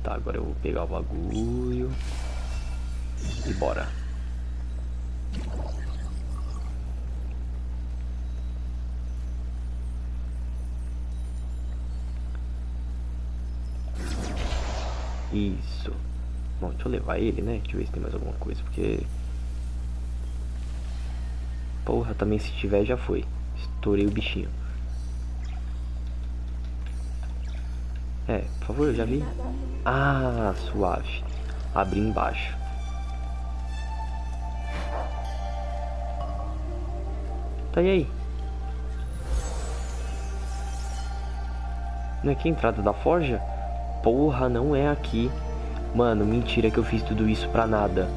Tá, agora eu vou pegar o bagulho. E bora. Isso. Bom, deixa eu levar ele, né? Deixa eu ver se tem mais alguma coisa, porque... Porra, também se tiver já foi. Estourei o bichinho. É, por favor, eu já vi. Ah, suave. Abri embaixo. Tá aí? Não é aqui a entrada da forja? Porra, não é aqui. Mano, mentira que eu fiz tudo isso pra nada.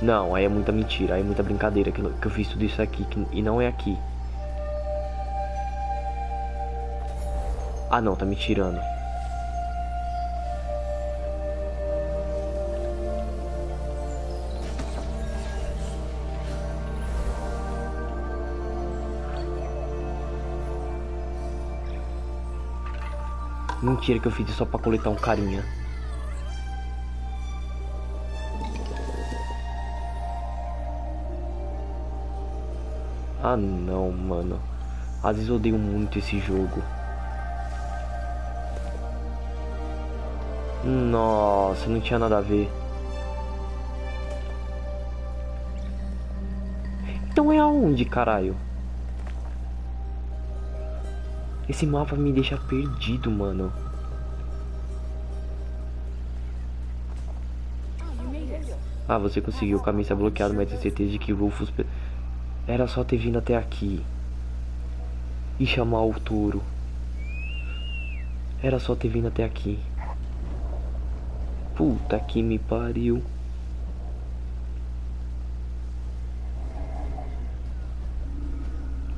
Não, aí é muita mentira, aí é muita brincadeira que eu, que eu fiz tudo isso aqui que, e não é aqui. Ah não, tá me tirando. Mentira que eu fiz isso só pra coletar um carinha. Ah não, mano. Às vezes eu odeio muito esse jogo. Nossa, não tinha nada a ver. Então é aonde, caralho? Esse mapa me deixa perdido, mano. Ah, você conseguiu. O caminho está bloqueado, mas tenho certeza de que Rufus... Era só ter vindo até aqui. E chamar o touro. Era só ter vindo até aqui. Puta que me pariu.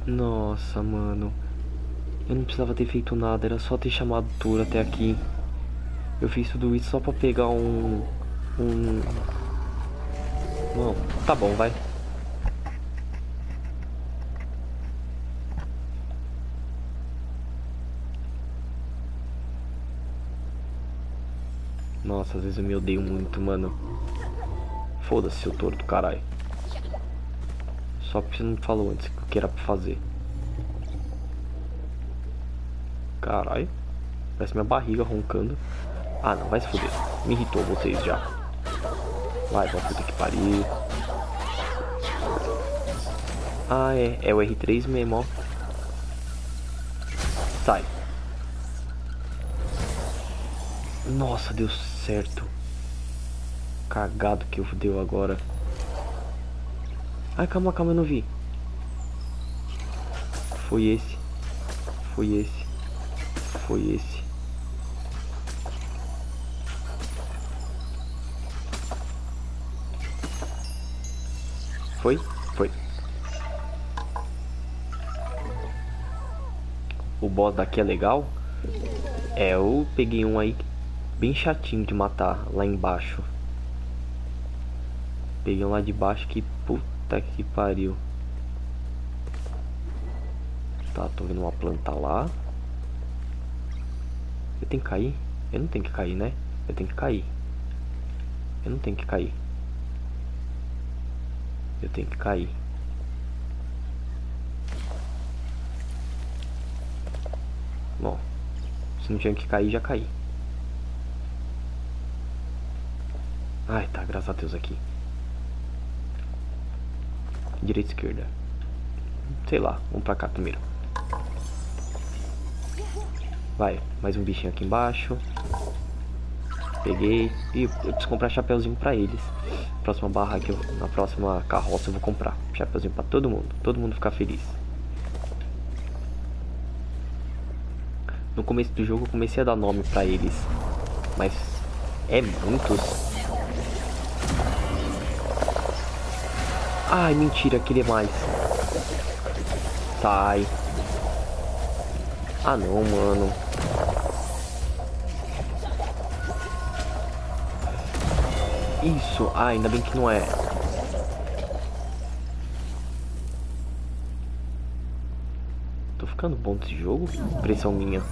Nossa, mano. Eu não precisava ter feito nada, era só ter chamado o touro até aqui. Eu fiz tudo isso só pra pegar um... Um... Bom, tá bom, vai. Nossa, às vezes eu me odeio muito, mano. Foda-se, seu touro do caralho. Só porque você não falou antes o que era pra fazer. Caralho. Parece minha barriga roncando. Ah, não, vai se fuder. Me irritou vocês já. Vai, pra puta que pariu. Ah, é. É o R3 mesmo, ó. Sai. Nossa, deu certo. Cagado que eu deu agora. Ai, calma, calma, eu não vi. Foi esse. Foi esse foi esse. Foi? Foi. O boss daqui é legal. É, eu peguei um aí bem chatinho de matar lá embaixo. Peguei um lá de baixo que puta que pariu. Tá, tô vendo uma planta lá. Eu tenho que cair? Eu não tenho que cair, né? Eu tenho que cair. Eu não tenho que cair. Eu tenho que cair. Bom, se não tinha que cair, já caí. Ai, tá, graças a Deus aqui. Direita, esquerda. Sei lá, vamos pra cá primeiro. Vai, mais um bichinho aqui embaixo. Peguei. E eu preciso comprar chapeuzinho pra eles. Próxima barra aqui, na próxima carroça eu vou comprar. Chapeuzinho pra todo mundo. Todo mundo ficar feliz. No começo do jogo eu comecei a dar nome pra eles. Mas é muitos. Ai, mentira, queria mais. Sai. Ah não, mano. Isso, ah, ainda bem que não é. Tô ficando bom desse jogo? Impressão minha.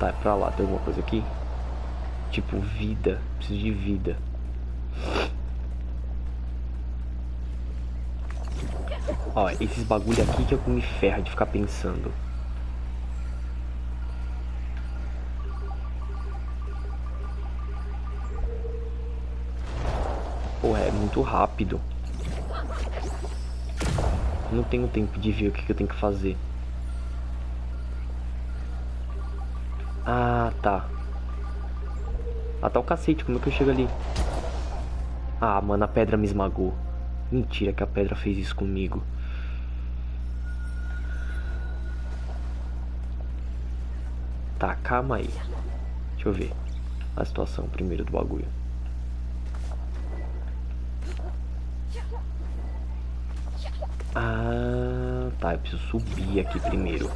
Tá, é pra lá, tem alguma coisa aqui? Tipo, vida. Preciso de vida. Ó, esses bagulho aqui que eu me ferra de ficar pensando. Muito rápido. não tenho tempo de ver o que, que eu tenho que fazer. Ah, tá. Ah, tá o cacete, como é que eu chego ali? Ah, mano, a pedra me esmagou. Mentira que a pedra fez isso comigo. Tá, calma aí. Deixa eu ver a situação primeiro do bagulho. Ah, tá. Eu preciso subir aqui primeiro.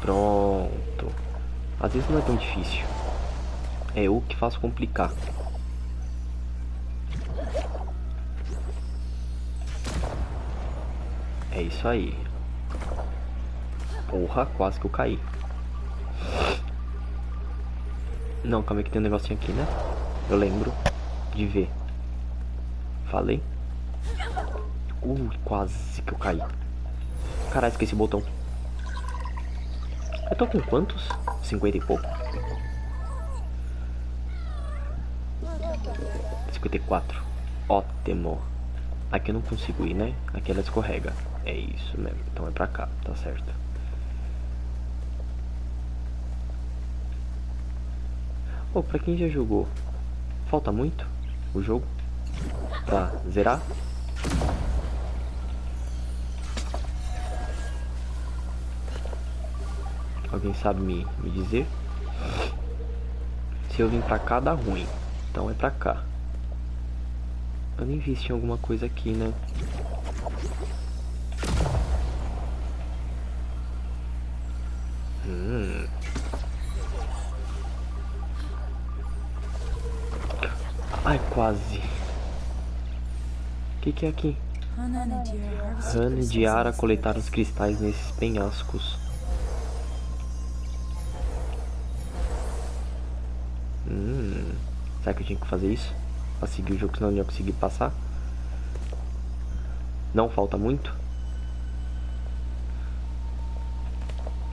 Pronto. Às vezes não é tão difícil. É eu que faço complicar. É isso aí. Porra, quase que eu caí. Não, calma aí que tem um negocinho aqui, né? Eu lembro de ver. Falei? Uh, quase que eu caí. Caralho, esqueci o botão. Eu tô com quantos? 50 e pouco? 54. Ótimo. Aqui eu não consigo ir, né? Aqui ela escorrega. É isso mesmo. Então é pra cá, tá certo. Pô, pra quem já jogou, falta muito o jogo pra zerar? Alguém sabe me, me dizer? Se eu vim pra cá dá ruim. Então é pra cá. Eu nem vi se tinha alguma coisa aqui, né? Quase. O que, que é aqui? Hannah e Diara coletaram os cristais nesses penhascos. Hum. Será que eu tinha que fazer isso? Pra seguir o jogo, senão eu não ia conseguir passar? Não falta muito?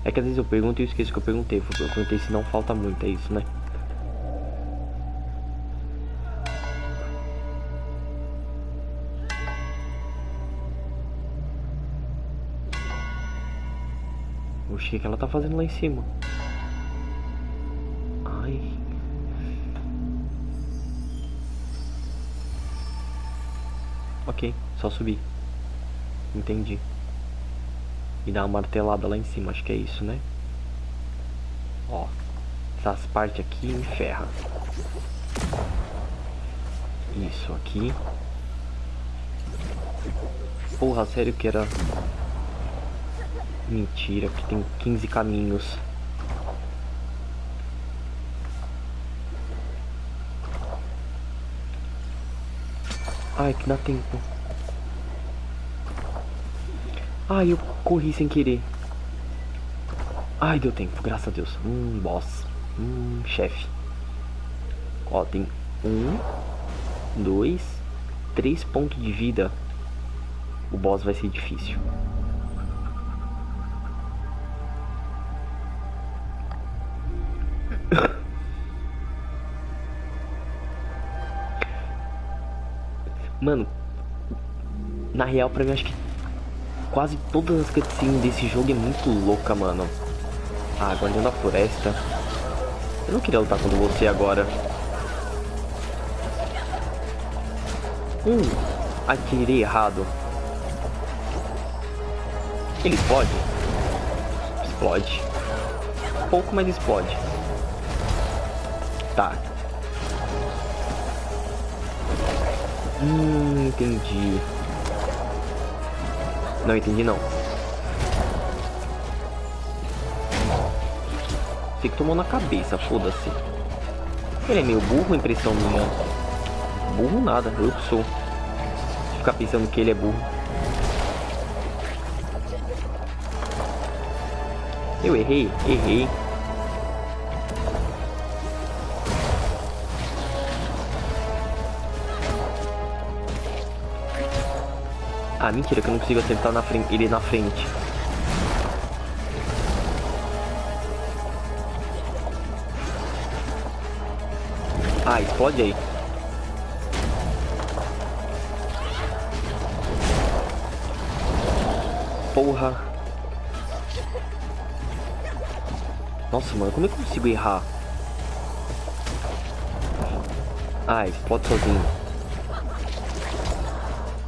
É que às vezes eu pergunto e eu esqueço que eu perguntei. Eu perguntei se não falta muito, é isso, né? Que que ela tá fazendo lá em cima? Ai. Ok, só subir. Entendi. E dar uma martelada lá em cima, acho que é isso, né? Ó. Essas partes aqui me ferra. Isso aqui. Porra, sério que era. Mentira, que tem 15 caminhos. Ai, que dá tempo. Ai, eu corri sem querer. Ai, deu tempo, graças a Deus. Hum, boss. Hum, chefe. Ó, tem um, dois, três pontos de vida. O boss vai ser difícil. Mano, na real, pra mim, acho que quase todas as cutscenes desse jogo é muito louca, mano. Ah, Guardião da Floresta. Eu não queria lutar contra você agora. Hum, atirei errado. Ele explode? Explode. Pouco, mas explode. Tá. Hum, entendi. Não entendi não. Fico tomando na cabeça, foda-se. Ele é meio burro, impressão minha. Burro nada, eu que sou. Ficar pensando que ele é burro. Eu errei, errei. Ah, mentira, que eu não consigo acertar na frente, ele na frente. Ah, explode aí. Porra. Nossa, mano, como é eu consigo errar? Ah, explode sozinho.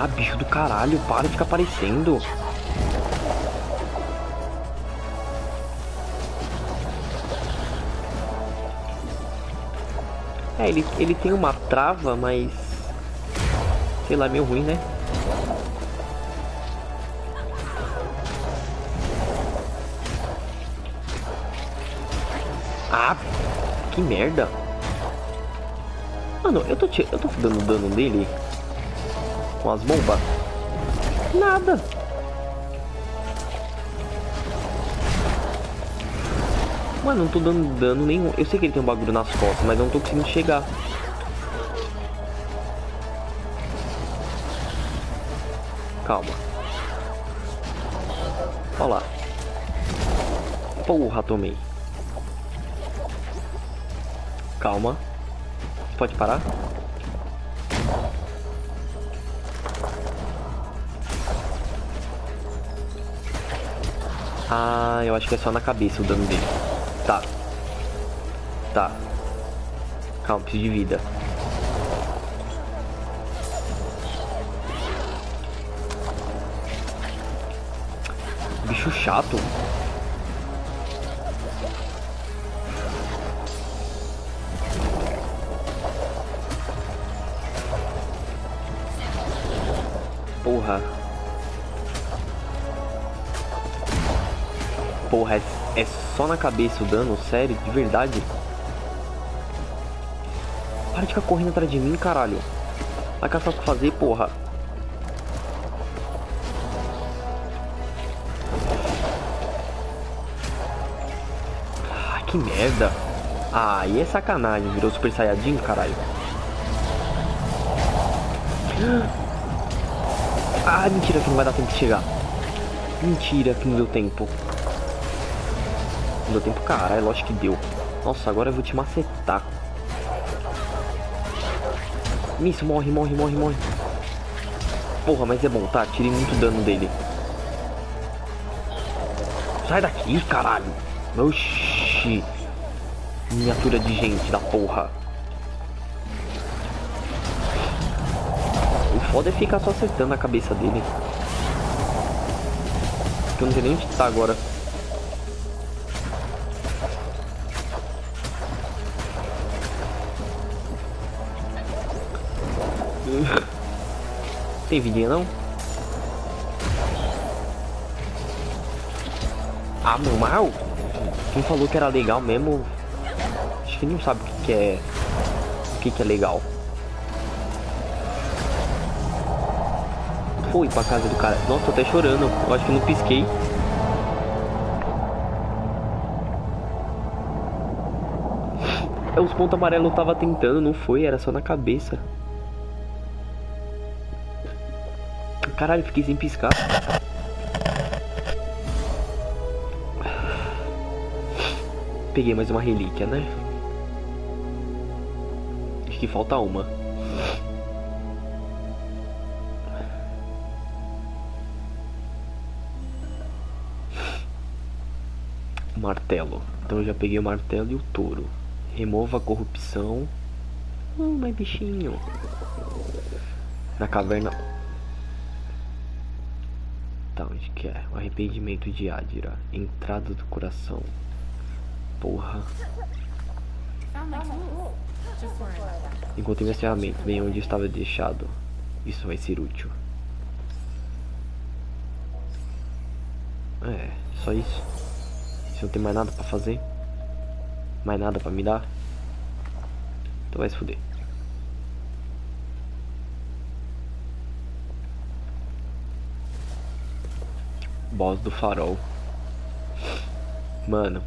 Ah, bicho do caralho, para de ficar aparecendo. É, ele, ele tem uma trava, mas... Sei lá, é meio ruim, né? Ah, que merda. Mano, eu tô, eu tô dando dano nele com as bombas. Nada. Mano, não tô dando dano nenhum. Eu sei que ele tem um bagulho nas costas, mas não tô conseguindo chegar. Calma. Olha lá. Porra, tomei. Calma. Pode parar? Ah, eu acho que é só na cabeça o dano dele. Tá. Tá. Calma, preciso de vida. Bicho chato. Só na cabeça o dano? Sério? De verdade? Para de ficar correndo atrás de mim, caralho. Vai caçar o que fazer, porra. Ah, que merda. Ah, e é sacanagem. Virou Super Saiyajin, caralho. Ah, mentira que não vai dar tempo de chegar. Mentira que não deu tempo. Não deu tempo, caralho, lógico que deu. Nossa, agora eu vou te macetar. Isso, morre, morre, morre, morre. Porra, mas é bom, tá? Tirei muito dano dele. Sai daqui, caralho. Oxi. Miniatura de gente da porra. O foda é ficar só acertando a cabeça dele. Que eu não sei nem onde tá agora. Tem vidinha não? Ah, normal? Quem falou que era legal mesmo? Acho que não sabe o que, que é. O que, que é legal. Fui pra casa do cara. Nossa, tô até chorando. Eu acho que não pisquei. É, os pontos amarelos eu tava tentando, não foi, era só na cabeça. Caralho, fiquei sem piscar. Peguei mais uma relíquia, né? Acho que falta uma. Martelo. Então eu já peguei o martelo e o touro. Remova a corrupção. Oh, mas bichinho. Na caverna que é? O arrependimento de Adira. Entrada do coração. Porra. Encontrei minhas ferramentas, bem onde estava deixado. Isso vai ser útil. É, só isso. Se não tem mais nada pra fazer. Mais nada pra me dar. Então vai se fuder. Boss do farol. Mano.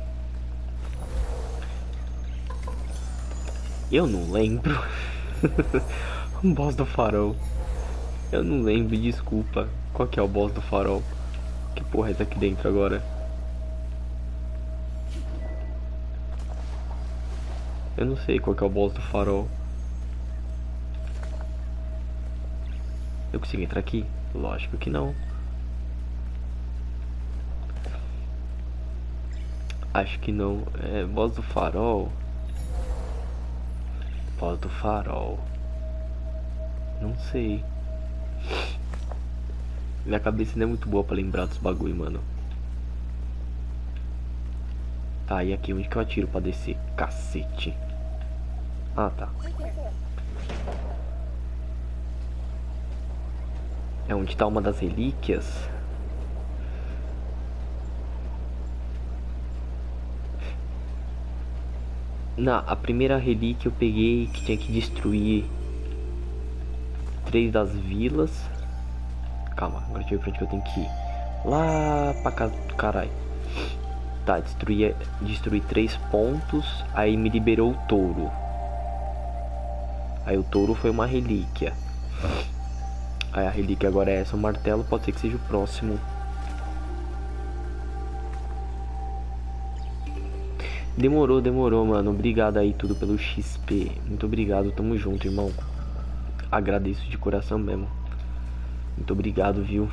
Eu não lembro. o <laughs> boss do farol. Eu não lembro, desculpa. Qual que é o boss do farol? Que porra é essa aqui dentro agora? Eu não sei qual que é o boss do farol. Eu consigo entrar aqui? Lógico que não. Acho que não. É voz do farol. Voz do farol. Não sei. Minha cabeça não é muito boa pra lembrar dos bagulho, mano. Tá, e aqui onde que eu atiro pra descer? Cacete. Ah, tá. É onde tá uma das relíquias. Na, a primeira relíquia eu peguei que tinha que destruir três das vilas. Calma, agora deixa eu pra que eu tenho que ir. Lá pra casa do caralho. Tá, destruir, destruir três pontos. Aí me liberou o touro. Aí o touro foi uma relíquia. Aí a relíquia agora é essa, o martelo. Pode ser que seja o próximo Demorou, demorou, mano. Obrigado aí tudo pelo XP. Muito obrigado, tamo junto, irmão. Agradeço de coração mesmo. Muito obrigado, viu?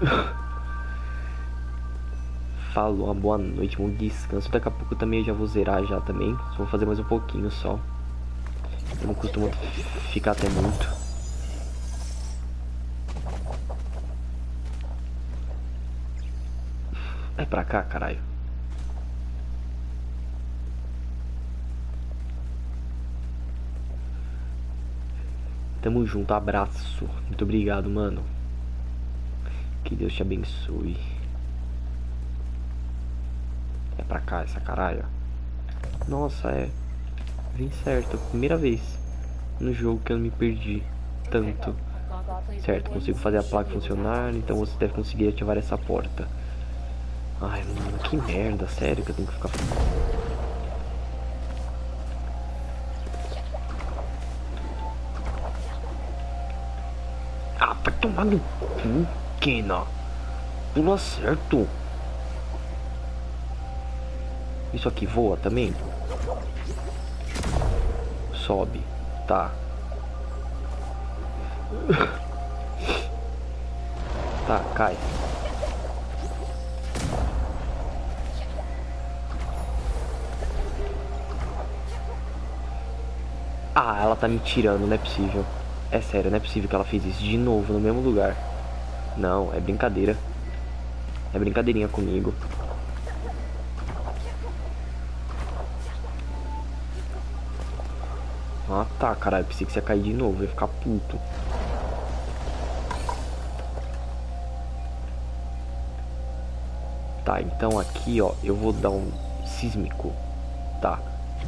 <laughs> Falou, uma boa noite, bom descanso. Daqui a pouco também eu já vou zerar já também. Só vou fazer mais um pouquinho só. Eu não costumo ficar até muito. É pra cá, caralho. Tamo junto, abraço. Muito obrigado, mano. Que Deus te abençoe. É pra cá essa caralho. Nossa, é. Vem certo. Primeira vez no jogo que eu não me perdi tanto. Certo, consigo fazer a placa funcionar, então você deve conseguir ativar essa porta. Ai, mano, que merda, sério que eu tenho que ficar... Vai tomar no cu, Kena. Pula certo. Isso aqui voa também? Sobe. Tá. <laughs> Tá, cai. Ah, ela tá me tirando, não é possível. É sério, não é possível que ela fez isso de novo no mesmo lugar. Não, é brincadeira. É brincadeirinha comigo. Ah tá, caralho, pensei que você ia cair de novo, ia ficar puto. Tá, então aqui ó, eu vou dar um sísmico. Tá,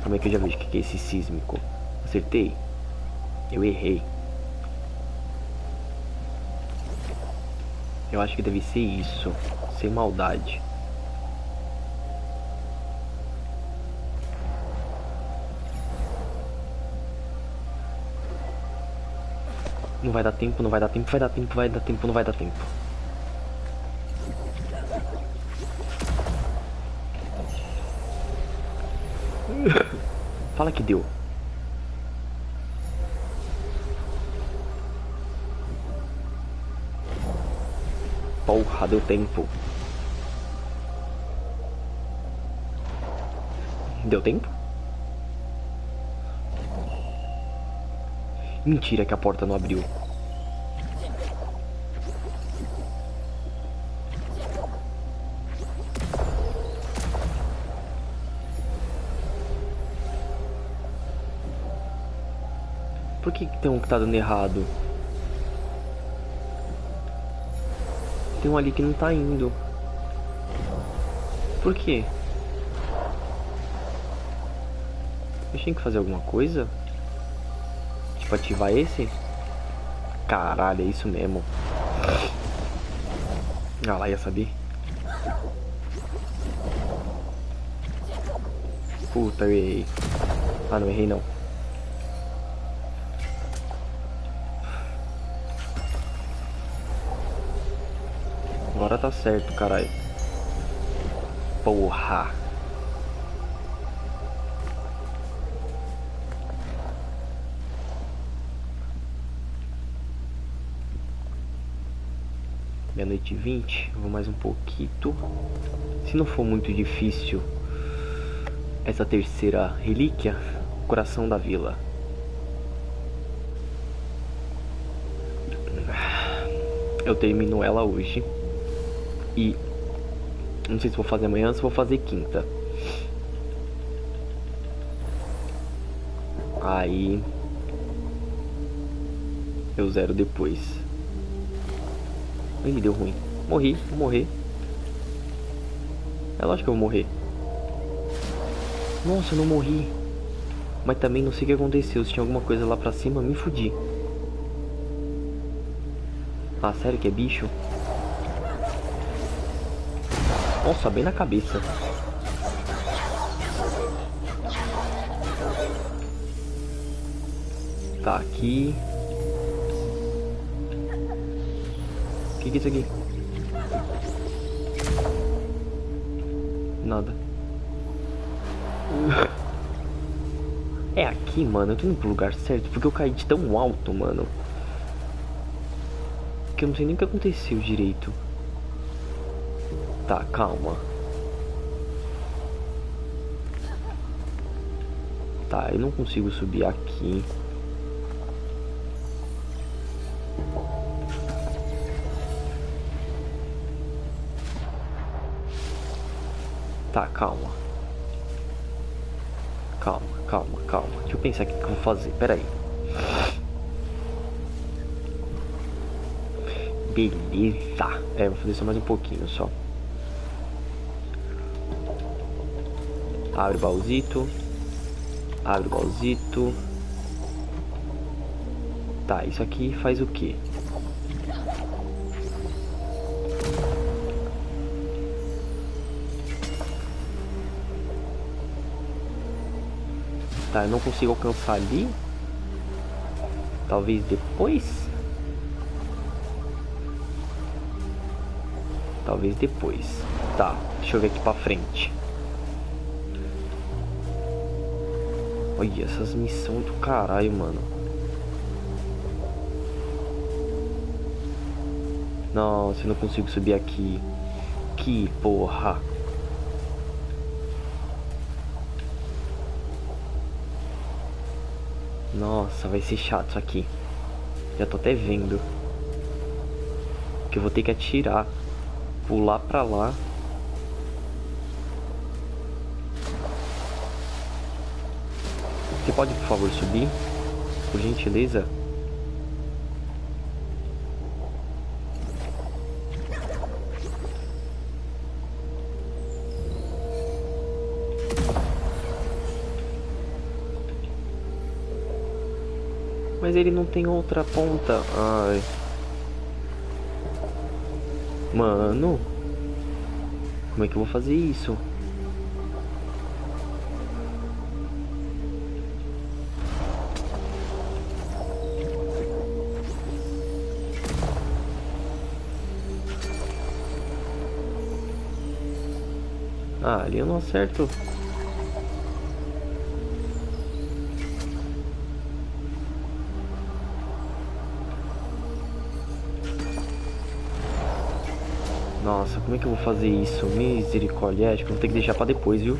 como é que eu já vejo o que é esse sísmico? Acertei? Eu errei. Eu acho que deve ser isso, sem maldade. Não vai dar tempo, não vai dar tempo, vai dar tempo, vai dar tempo, não vai dar tempo. <laughs> Fala que deu. Porra, deu tempo. Deu tempo? Mentira que a porta não abriu. Por que, tem um que tá dando errado? Tem um ali que não tá indo. Por quê? Eu tinha que fazer alguma coisa? Tipo, ativar esse? Caralho, é isso mesmo. Ah lá, ia saber. Puta, eu errei. Ah, não errei não. Tá certo, caralho. Porra. Meia-noite e vinte. Vou mais um pouquinho. Se não for muito difícil essa terceira relíquia, coração da vila. Eu termino ela hoje. E não sei se vou fazer amanhã ou se vou fazer quinta. Aí eu zero depois. Ih, deu ruim. Morri, vou morrer. É lógico que eu vou morrer. Nossa, eu não morri. Mas também não sei o que aconteceu. Se tinha alguma coisa lá pra cima, me fudi. Ah, sério que é bicho? Nossa, bem na cabeça. Tá aqui. O que, que é isso aqui? Nada. É aqui, mano. Eu tô indo pro lugar certo porque eu caí de tão alto, mano. Que eu não sei nem o que aconteceu direito. Tá, calma. Tá, eu não consigo subir aqui. Tá, calma. Calma, calma, calma. Deixa eu pensar o que eu vou fazer. Pera aí. Beleza. É, vou fazer só mais um pouquinho só. Abre o baúzito. Abre o baúzito. Tá, isso aqui faz o quê? Tá, eu não consigo alcançar ali. Talvez depois. Talvez depois. Tá, deixa eu ver aqui pra frente. Olha, essas missões do caralho, mano. Nossa, eu não consigo subir aqui. Que porra. Nossa, vai ser chato isso aqui. Já tô até vendo. Que eu vou ter que atirar. Pular pra lá. Você pode, por favor, subir? Por gentileza? Mas ele não tem outra ponta. Ai. Mano. Como é que eu vou fazer isso? Ali eu não acerto. Nossa, como é que eu vou fazer isso? Misericórdia, acho que eu vou ter que deixar pra depois, viu?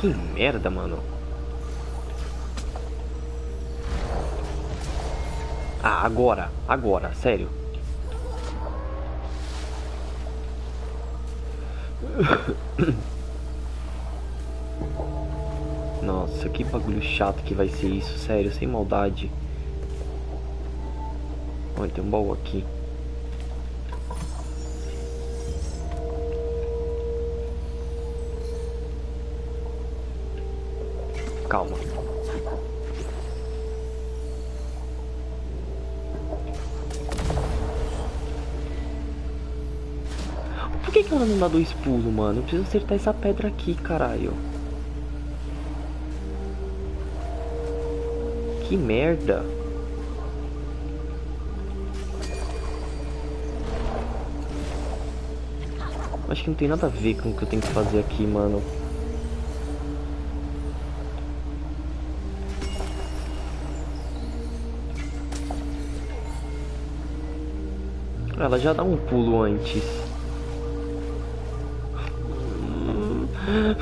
Que merda, mano. Ah, agora, agora, sério. <coughs> Nossa, que bagulho chato que vai ser isso, sério, sem maldade. Olha, tem um baú aqui. Não dá dois pulos, mano? Eu preciso acertar essa pedra aqui, caralho. Que merda. Acho que não tem nada a ver com o que eu tenho que fazer aqui, mano. Ela já dá um pulo antes.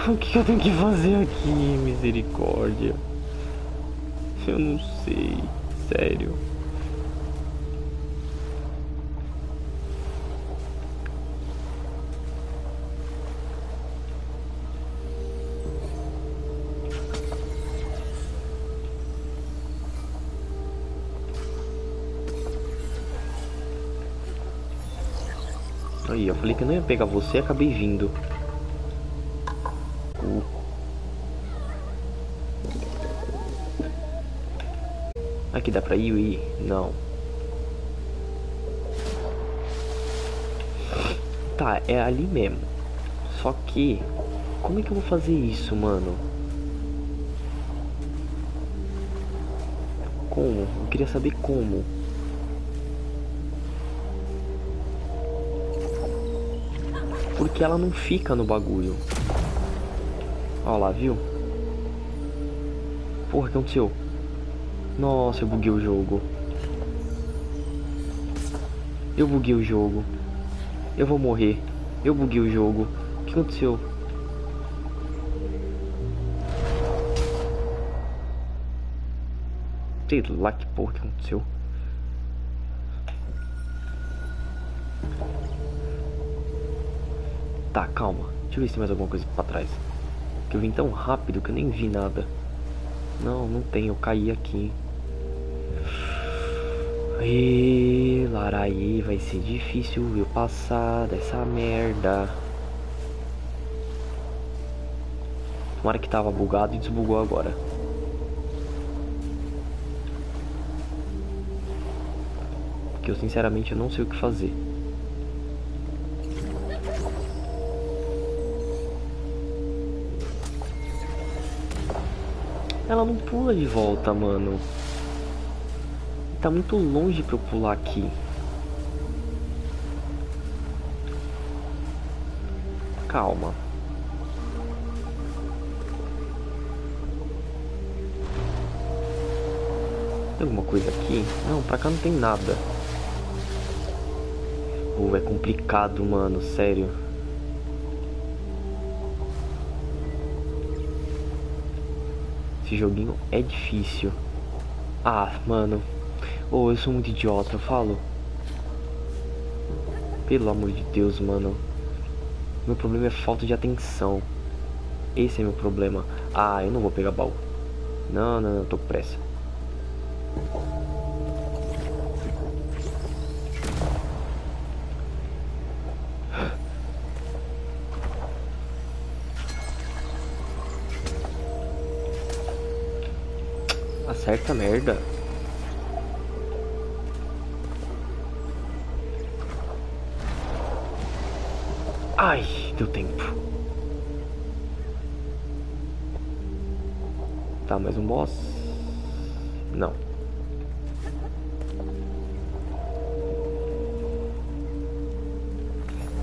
O que eu tenho que fazer aqui? Misericórdia. Eu não sei. Sério. Aí, eu falei que eu não ia pegar você acabei vindo. Aqui dá pra ir, ir? Não. Tá, é ali mesmo. Só que... Como é que eu vou fazer isso, mano? Como? Eu queria saber como. Porque ela não fica no bagulho. Ó lá, viu? Porra, o que aconteceu? Nossa, eu buguei o jogo. Eu buguei o jogo. Eu vou morrer. Eu buguei o jogo. O que aconteceu? Sei lá que porra que aconteceu. Tá, calma. Deixa eu ver se tem mais alguma coisa pra trás. Que eu vim tão rápido que eu nem vi nada. Não, não tem. Eu caí aqui. Laraí, vai ser difícil eu passar dessa merda. Tomara que tava bugado e desbugou agora. Porque eu sinceramente eu não sei o que fazer. Ela não pula de volta, mano. Tá muito longe pra eu pular aqui. Calma. Tem alguma coisa aqui? Não, pra cá não tem nada. Oh, é complicado, mano, sério. Esse joguinho é difícil. Ah, mano. Oh, eu sou muito idiota, eu falo. Pelo amor de Deus, mano. Meu problema é falta de atenção. Esse é meu problema. Ah, eu não vou pegar baú. Não, não, não, tô com pressa. Acerta merda. Deu tempo. Tá, mais um boss? Não.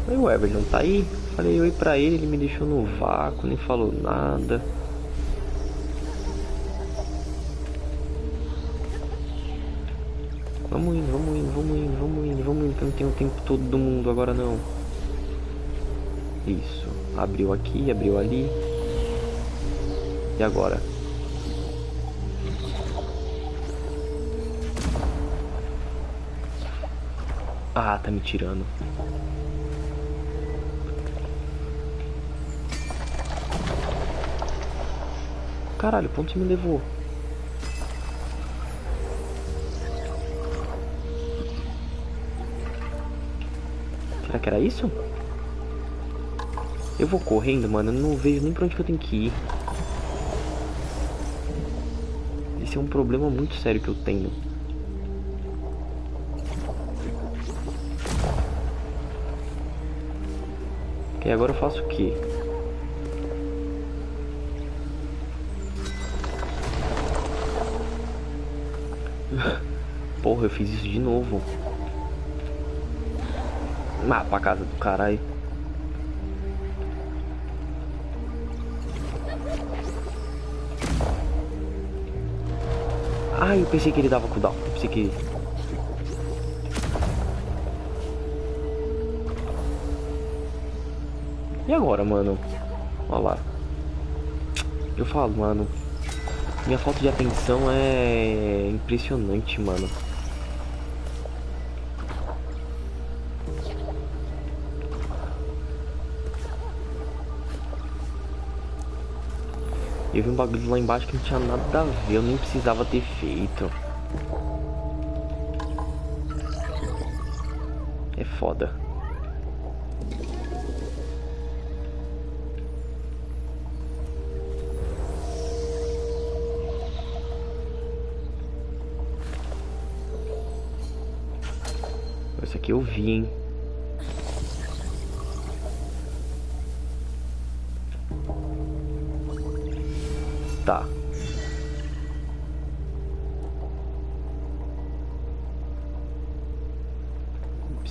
Aí o Ever não tá aí? Falei oi pra ele, ele me deixou no vácuo, nem falou nada. Vamos indo, vamos indo, vamos indo, vamos indo, vamos indo, que não tenho o tempo todo do mundo agora não. Isso. Abriu aqui, abriu ali. E agora? Ah, tá me tirando. Caralho, onde você me levou? Será que era isso? Eu vou correndo, mano. Eu não vejo nem pra onde que eu tenho que ir. esse é um problema muito sério que eu tenho. E agora eu faço o quê? <laughs> Porra, eu fiz isso de novo. Ah, pra casa do caralho. Eu pensei que ele dava cooldown. Eu pensei que... E agora, mano? Olha lá. Eu falo, mano. Minha falta de atenção é impressionante, mano. Eu vi um bagulho lá embaixo que não tinha nada a ver, eu nem precisava ter feito. É foda. Esse aqui eu vi, hein?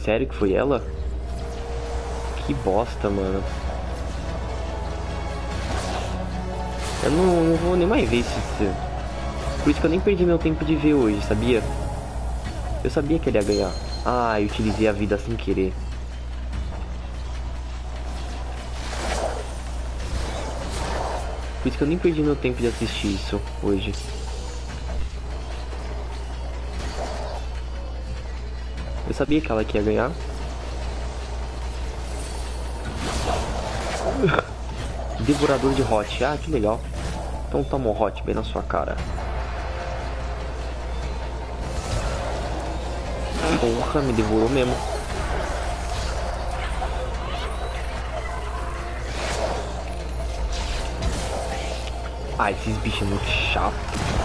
Sério que foi ela? Que bosta, mano. Eu não, não vou nem mais ver esse... Por isso que eu nem perdi meu tempo de ver hoje, sabia? Eu sabia que ele ia ganhar. Ah, eu utilizei a vida sem querer. Por isso que eu nem perdi meu tempo de assistir isso hoje. Sabia que ela que ia ganhar. Devorador de hot. Ah, que legal. Então toma um hot bem na sua cara. Porra, me devorou mesmo. Ah, esses bichos é muito chato.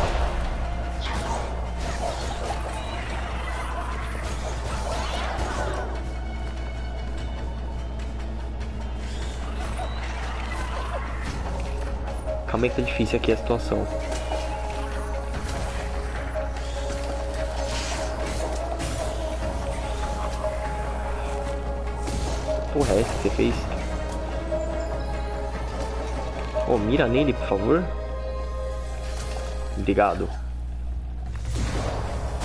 Aí que tá difícil aqui a situação. Porra, é essa que você fez? Oh, mira nele, por favor. Obrigado.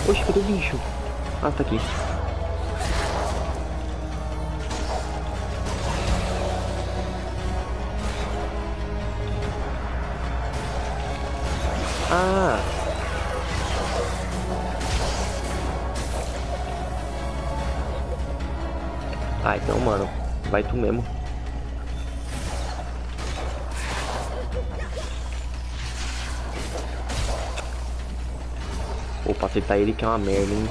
Oxe, cadê o bicho? Ah, tá aqui. Ah. Ah, então, mano. Vai tu mesmo. Opa, acertar ele que é uma merda, hein?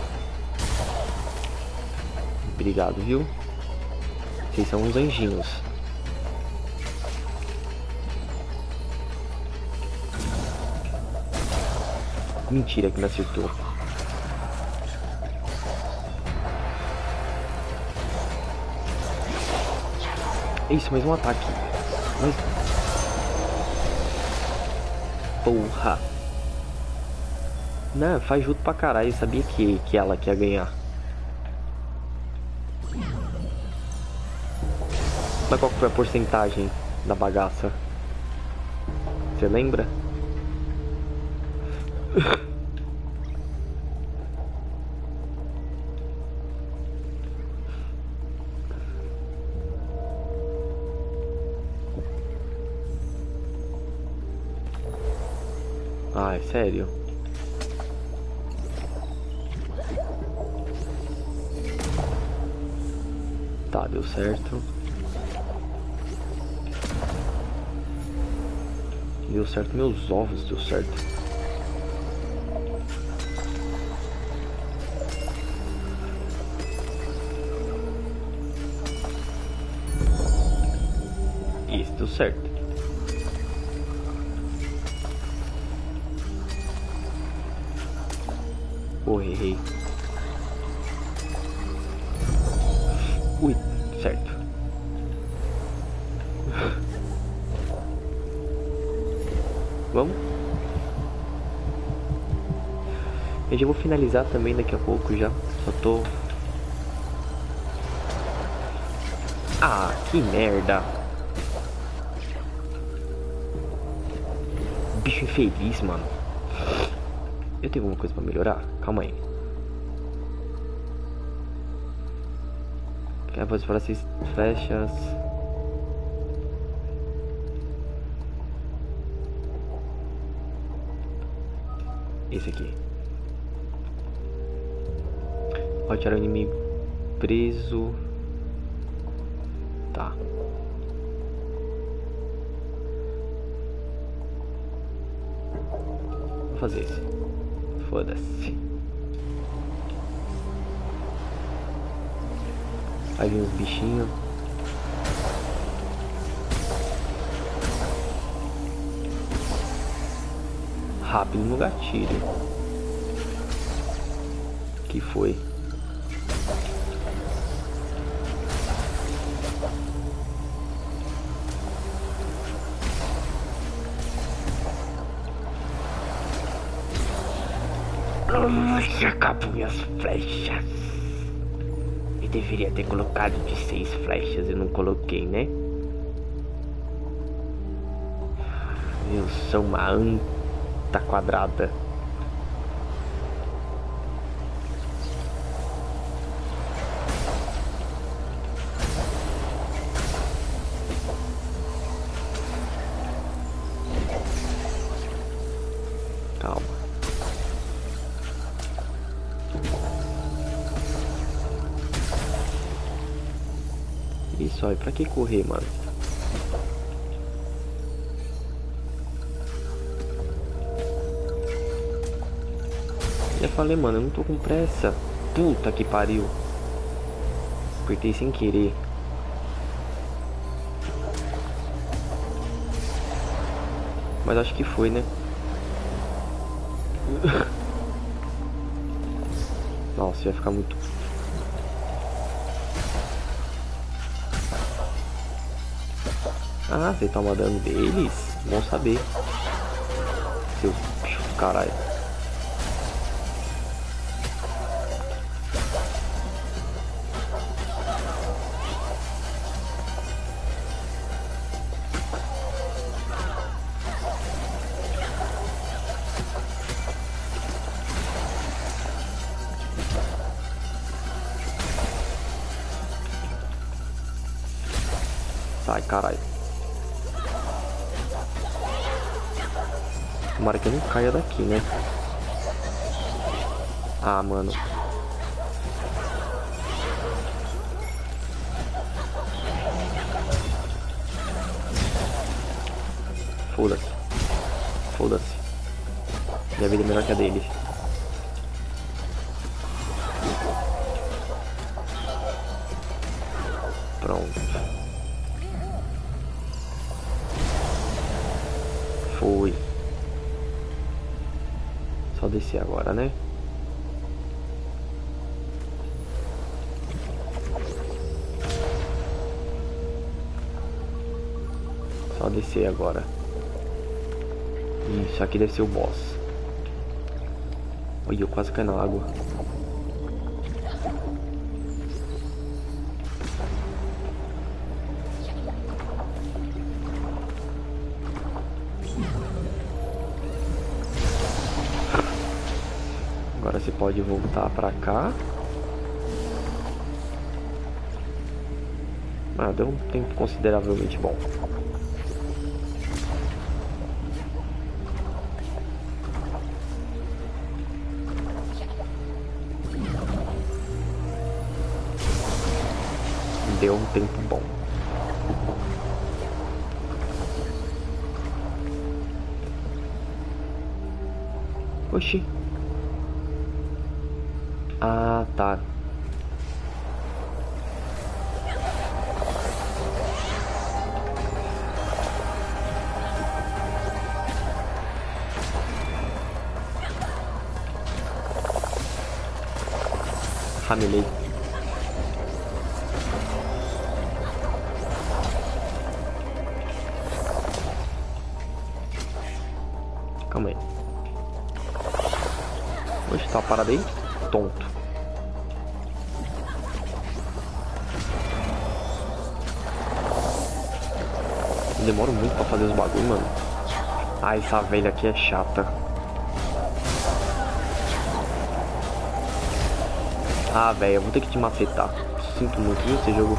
Obrigado, viu? Vocês são uns anjinhos. Mentira que me acertou. Isso, mais um ataque. Mas... Porra. Não, faz junto pra caralho. Eu sabia que, que ela quer ganhar. Mas qual foi a porcentagem da bagaça? Você lembra? <laughs> sério? Tá, deu certo. Deu certo, meus ovos deu certo. Isso, deu certo. Eu já vou finalizar também daqui a pouco já. Só tô... Ah, que merda. Bicho infeliz, mano. Eu tenho alguma coisa pra melhorar? Calma aí. Para seis flechas. Tirar o inimigo preso. Tá. Vou fazer esse. Foda-se. Aí vem os bichinhos. Rápido no gatilho. Que foi? Ai, acabou minhas flechas. Eu deveria ter colocado de seis flechas e não coloquei, né? Eu sou uma anta quadrada. Que correr, mano? Já falei, mano, eu não tô com pressa. Puta que pariu. Apertei sem querer. Mas acho que foi, né? <laughs> Nossa, ia ficar muito Ah, você toma dano deles? Bom saber. Seus caralho. Sai, caralho. Tomara que eu não caia daqui, né? Ah, mano. Foda-se. Foda-se. Minha vida é melhor que a dele. Descer agora. Isso aqui deve ser o boss. Olha, eu quase caí na água. Agora você pode voltar pra cá. Ah, deu um tempo consideravelmente bom. Deu um tempo bom. Oxi. Ah, tá. Ramelei. Tá uma parada aí? Tonto. Eu demoro muito pra fazer os bagulho, mano. Ah, essa velha aqui é chata. Ah, velho, eu vou ter que te macetar. Sinto muito, viu, esse jogo.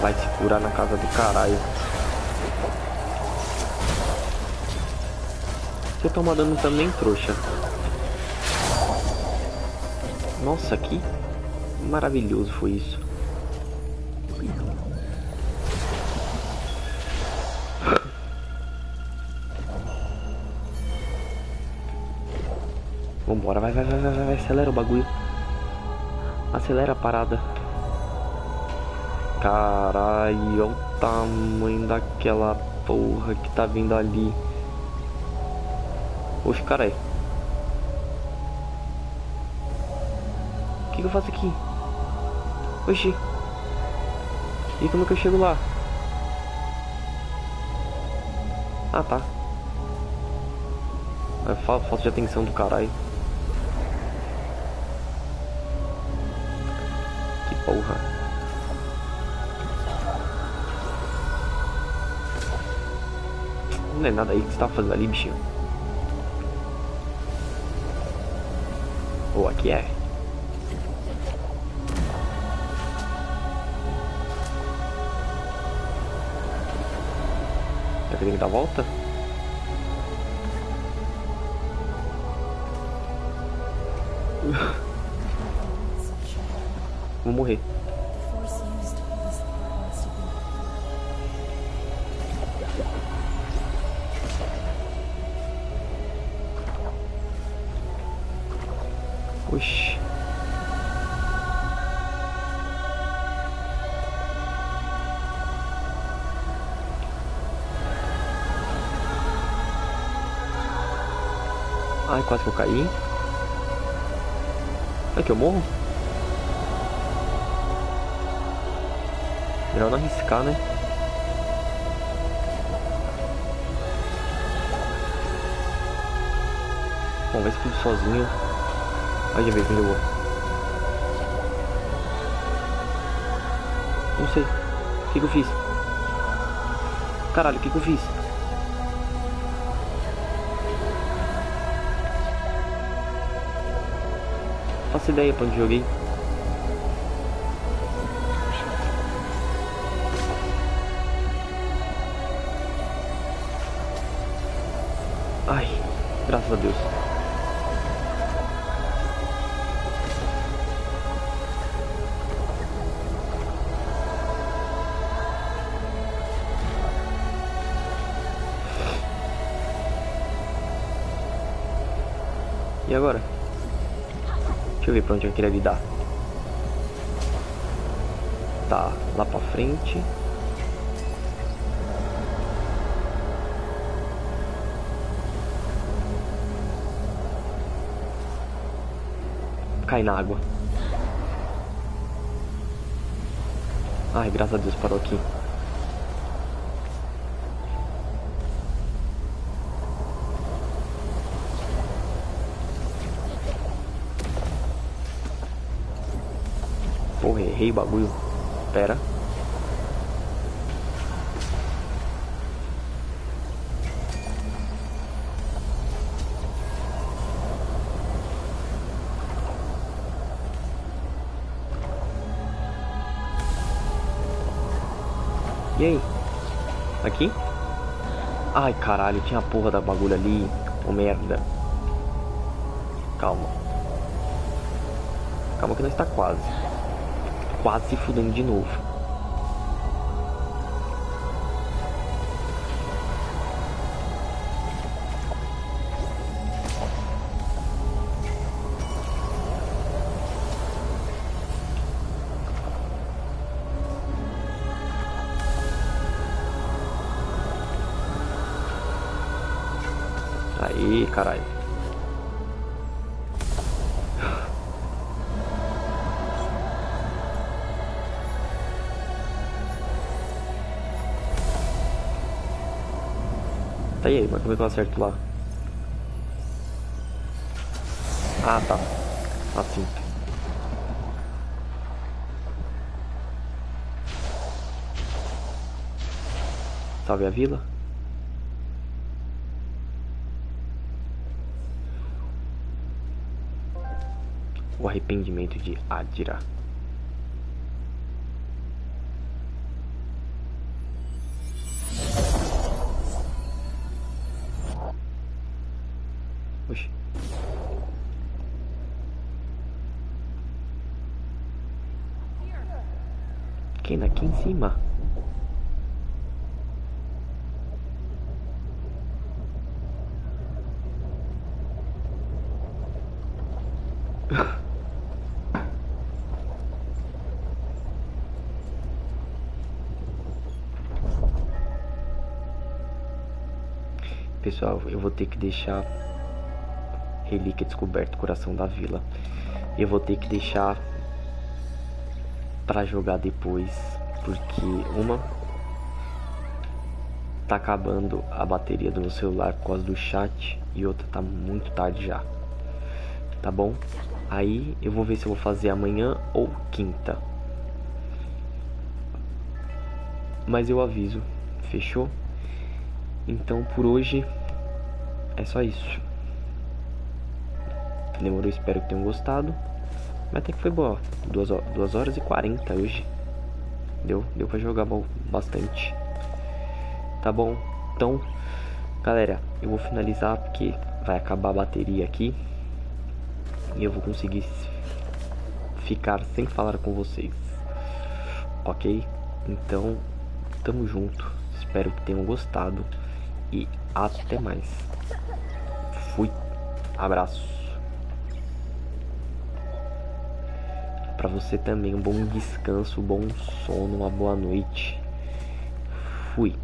Vai se curar na casa do caralho. Você toma dano também, trouxa. Nossa, que maravilhoso foi isso. Vambora, vai, vai, vai, vai, vai, acelera o bagulho. Acelera a parada. Caralho, olha o tamanho daquela porra que tá vindo ali. Oxe, caralho. O que, que eu faço aqui? Oxi. E como é que eu chego lá? Ah, tá. É falta de atenção do caralho. Que porra. Não é nada aí que você tá fazendo ali, bichinho. Ou aqui é. Será que tem que dar a volta? <laughs> Vou morrer. Quase que eu caí. É que eu morro? Melhor não arriscar, né? Ver se tudo sozinho. Ai, já veio que jogou. Não sei. O que, que eu fiz? Caralho, o que, que eu fiz? Faço ideia pra onde joguei. Pra onde eu queria lidar. Tá, lá pra frente. Cai na água. Ai, graças a Deus parou aqui. Porra, errei o bagulho. Pera. E aí? Aqui? Ai, caralho, tinha a porra da bagulho ali. Ô merda. Calma. Calma que nós tá quase. Quase se fudendo de novo. Aí, caralho. Tá aí, mas como é que eu acerto lá? Ah, tá. Assim. Salve a vila. O arrependimento de Adira. Cima? Pessoal, eu vou ter que deixar relíquia descoberta, coração da vila. Eu vou ter que deixar para jogar depois, porque uma tá acabando a bateria do meu celular por causa do chat e outra tá muito tarde já. Tá bom? Aí eu vou ver se eu vou fazer amanhã ou quinta. Mas eu aviso, fechou? Então por hoje é só isso. Demorou, espero que tenham gostado. Mas até que foi boa. 2 duas horas e 40 hoje. Deu, deu pra jogar bastante. Tá bom? Então, galera, eu vou finalizar porque vai acabar a bateria aqui. E eu vou conseguir ficar sem falar com vocês. Ok? Então, tamo junto. Espero que tenham gostado. E até mais. Fui. Abraço. Para você também um bom descanso, um bom sono, uma boa noite. Fui.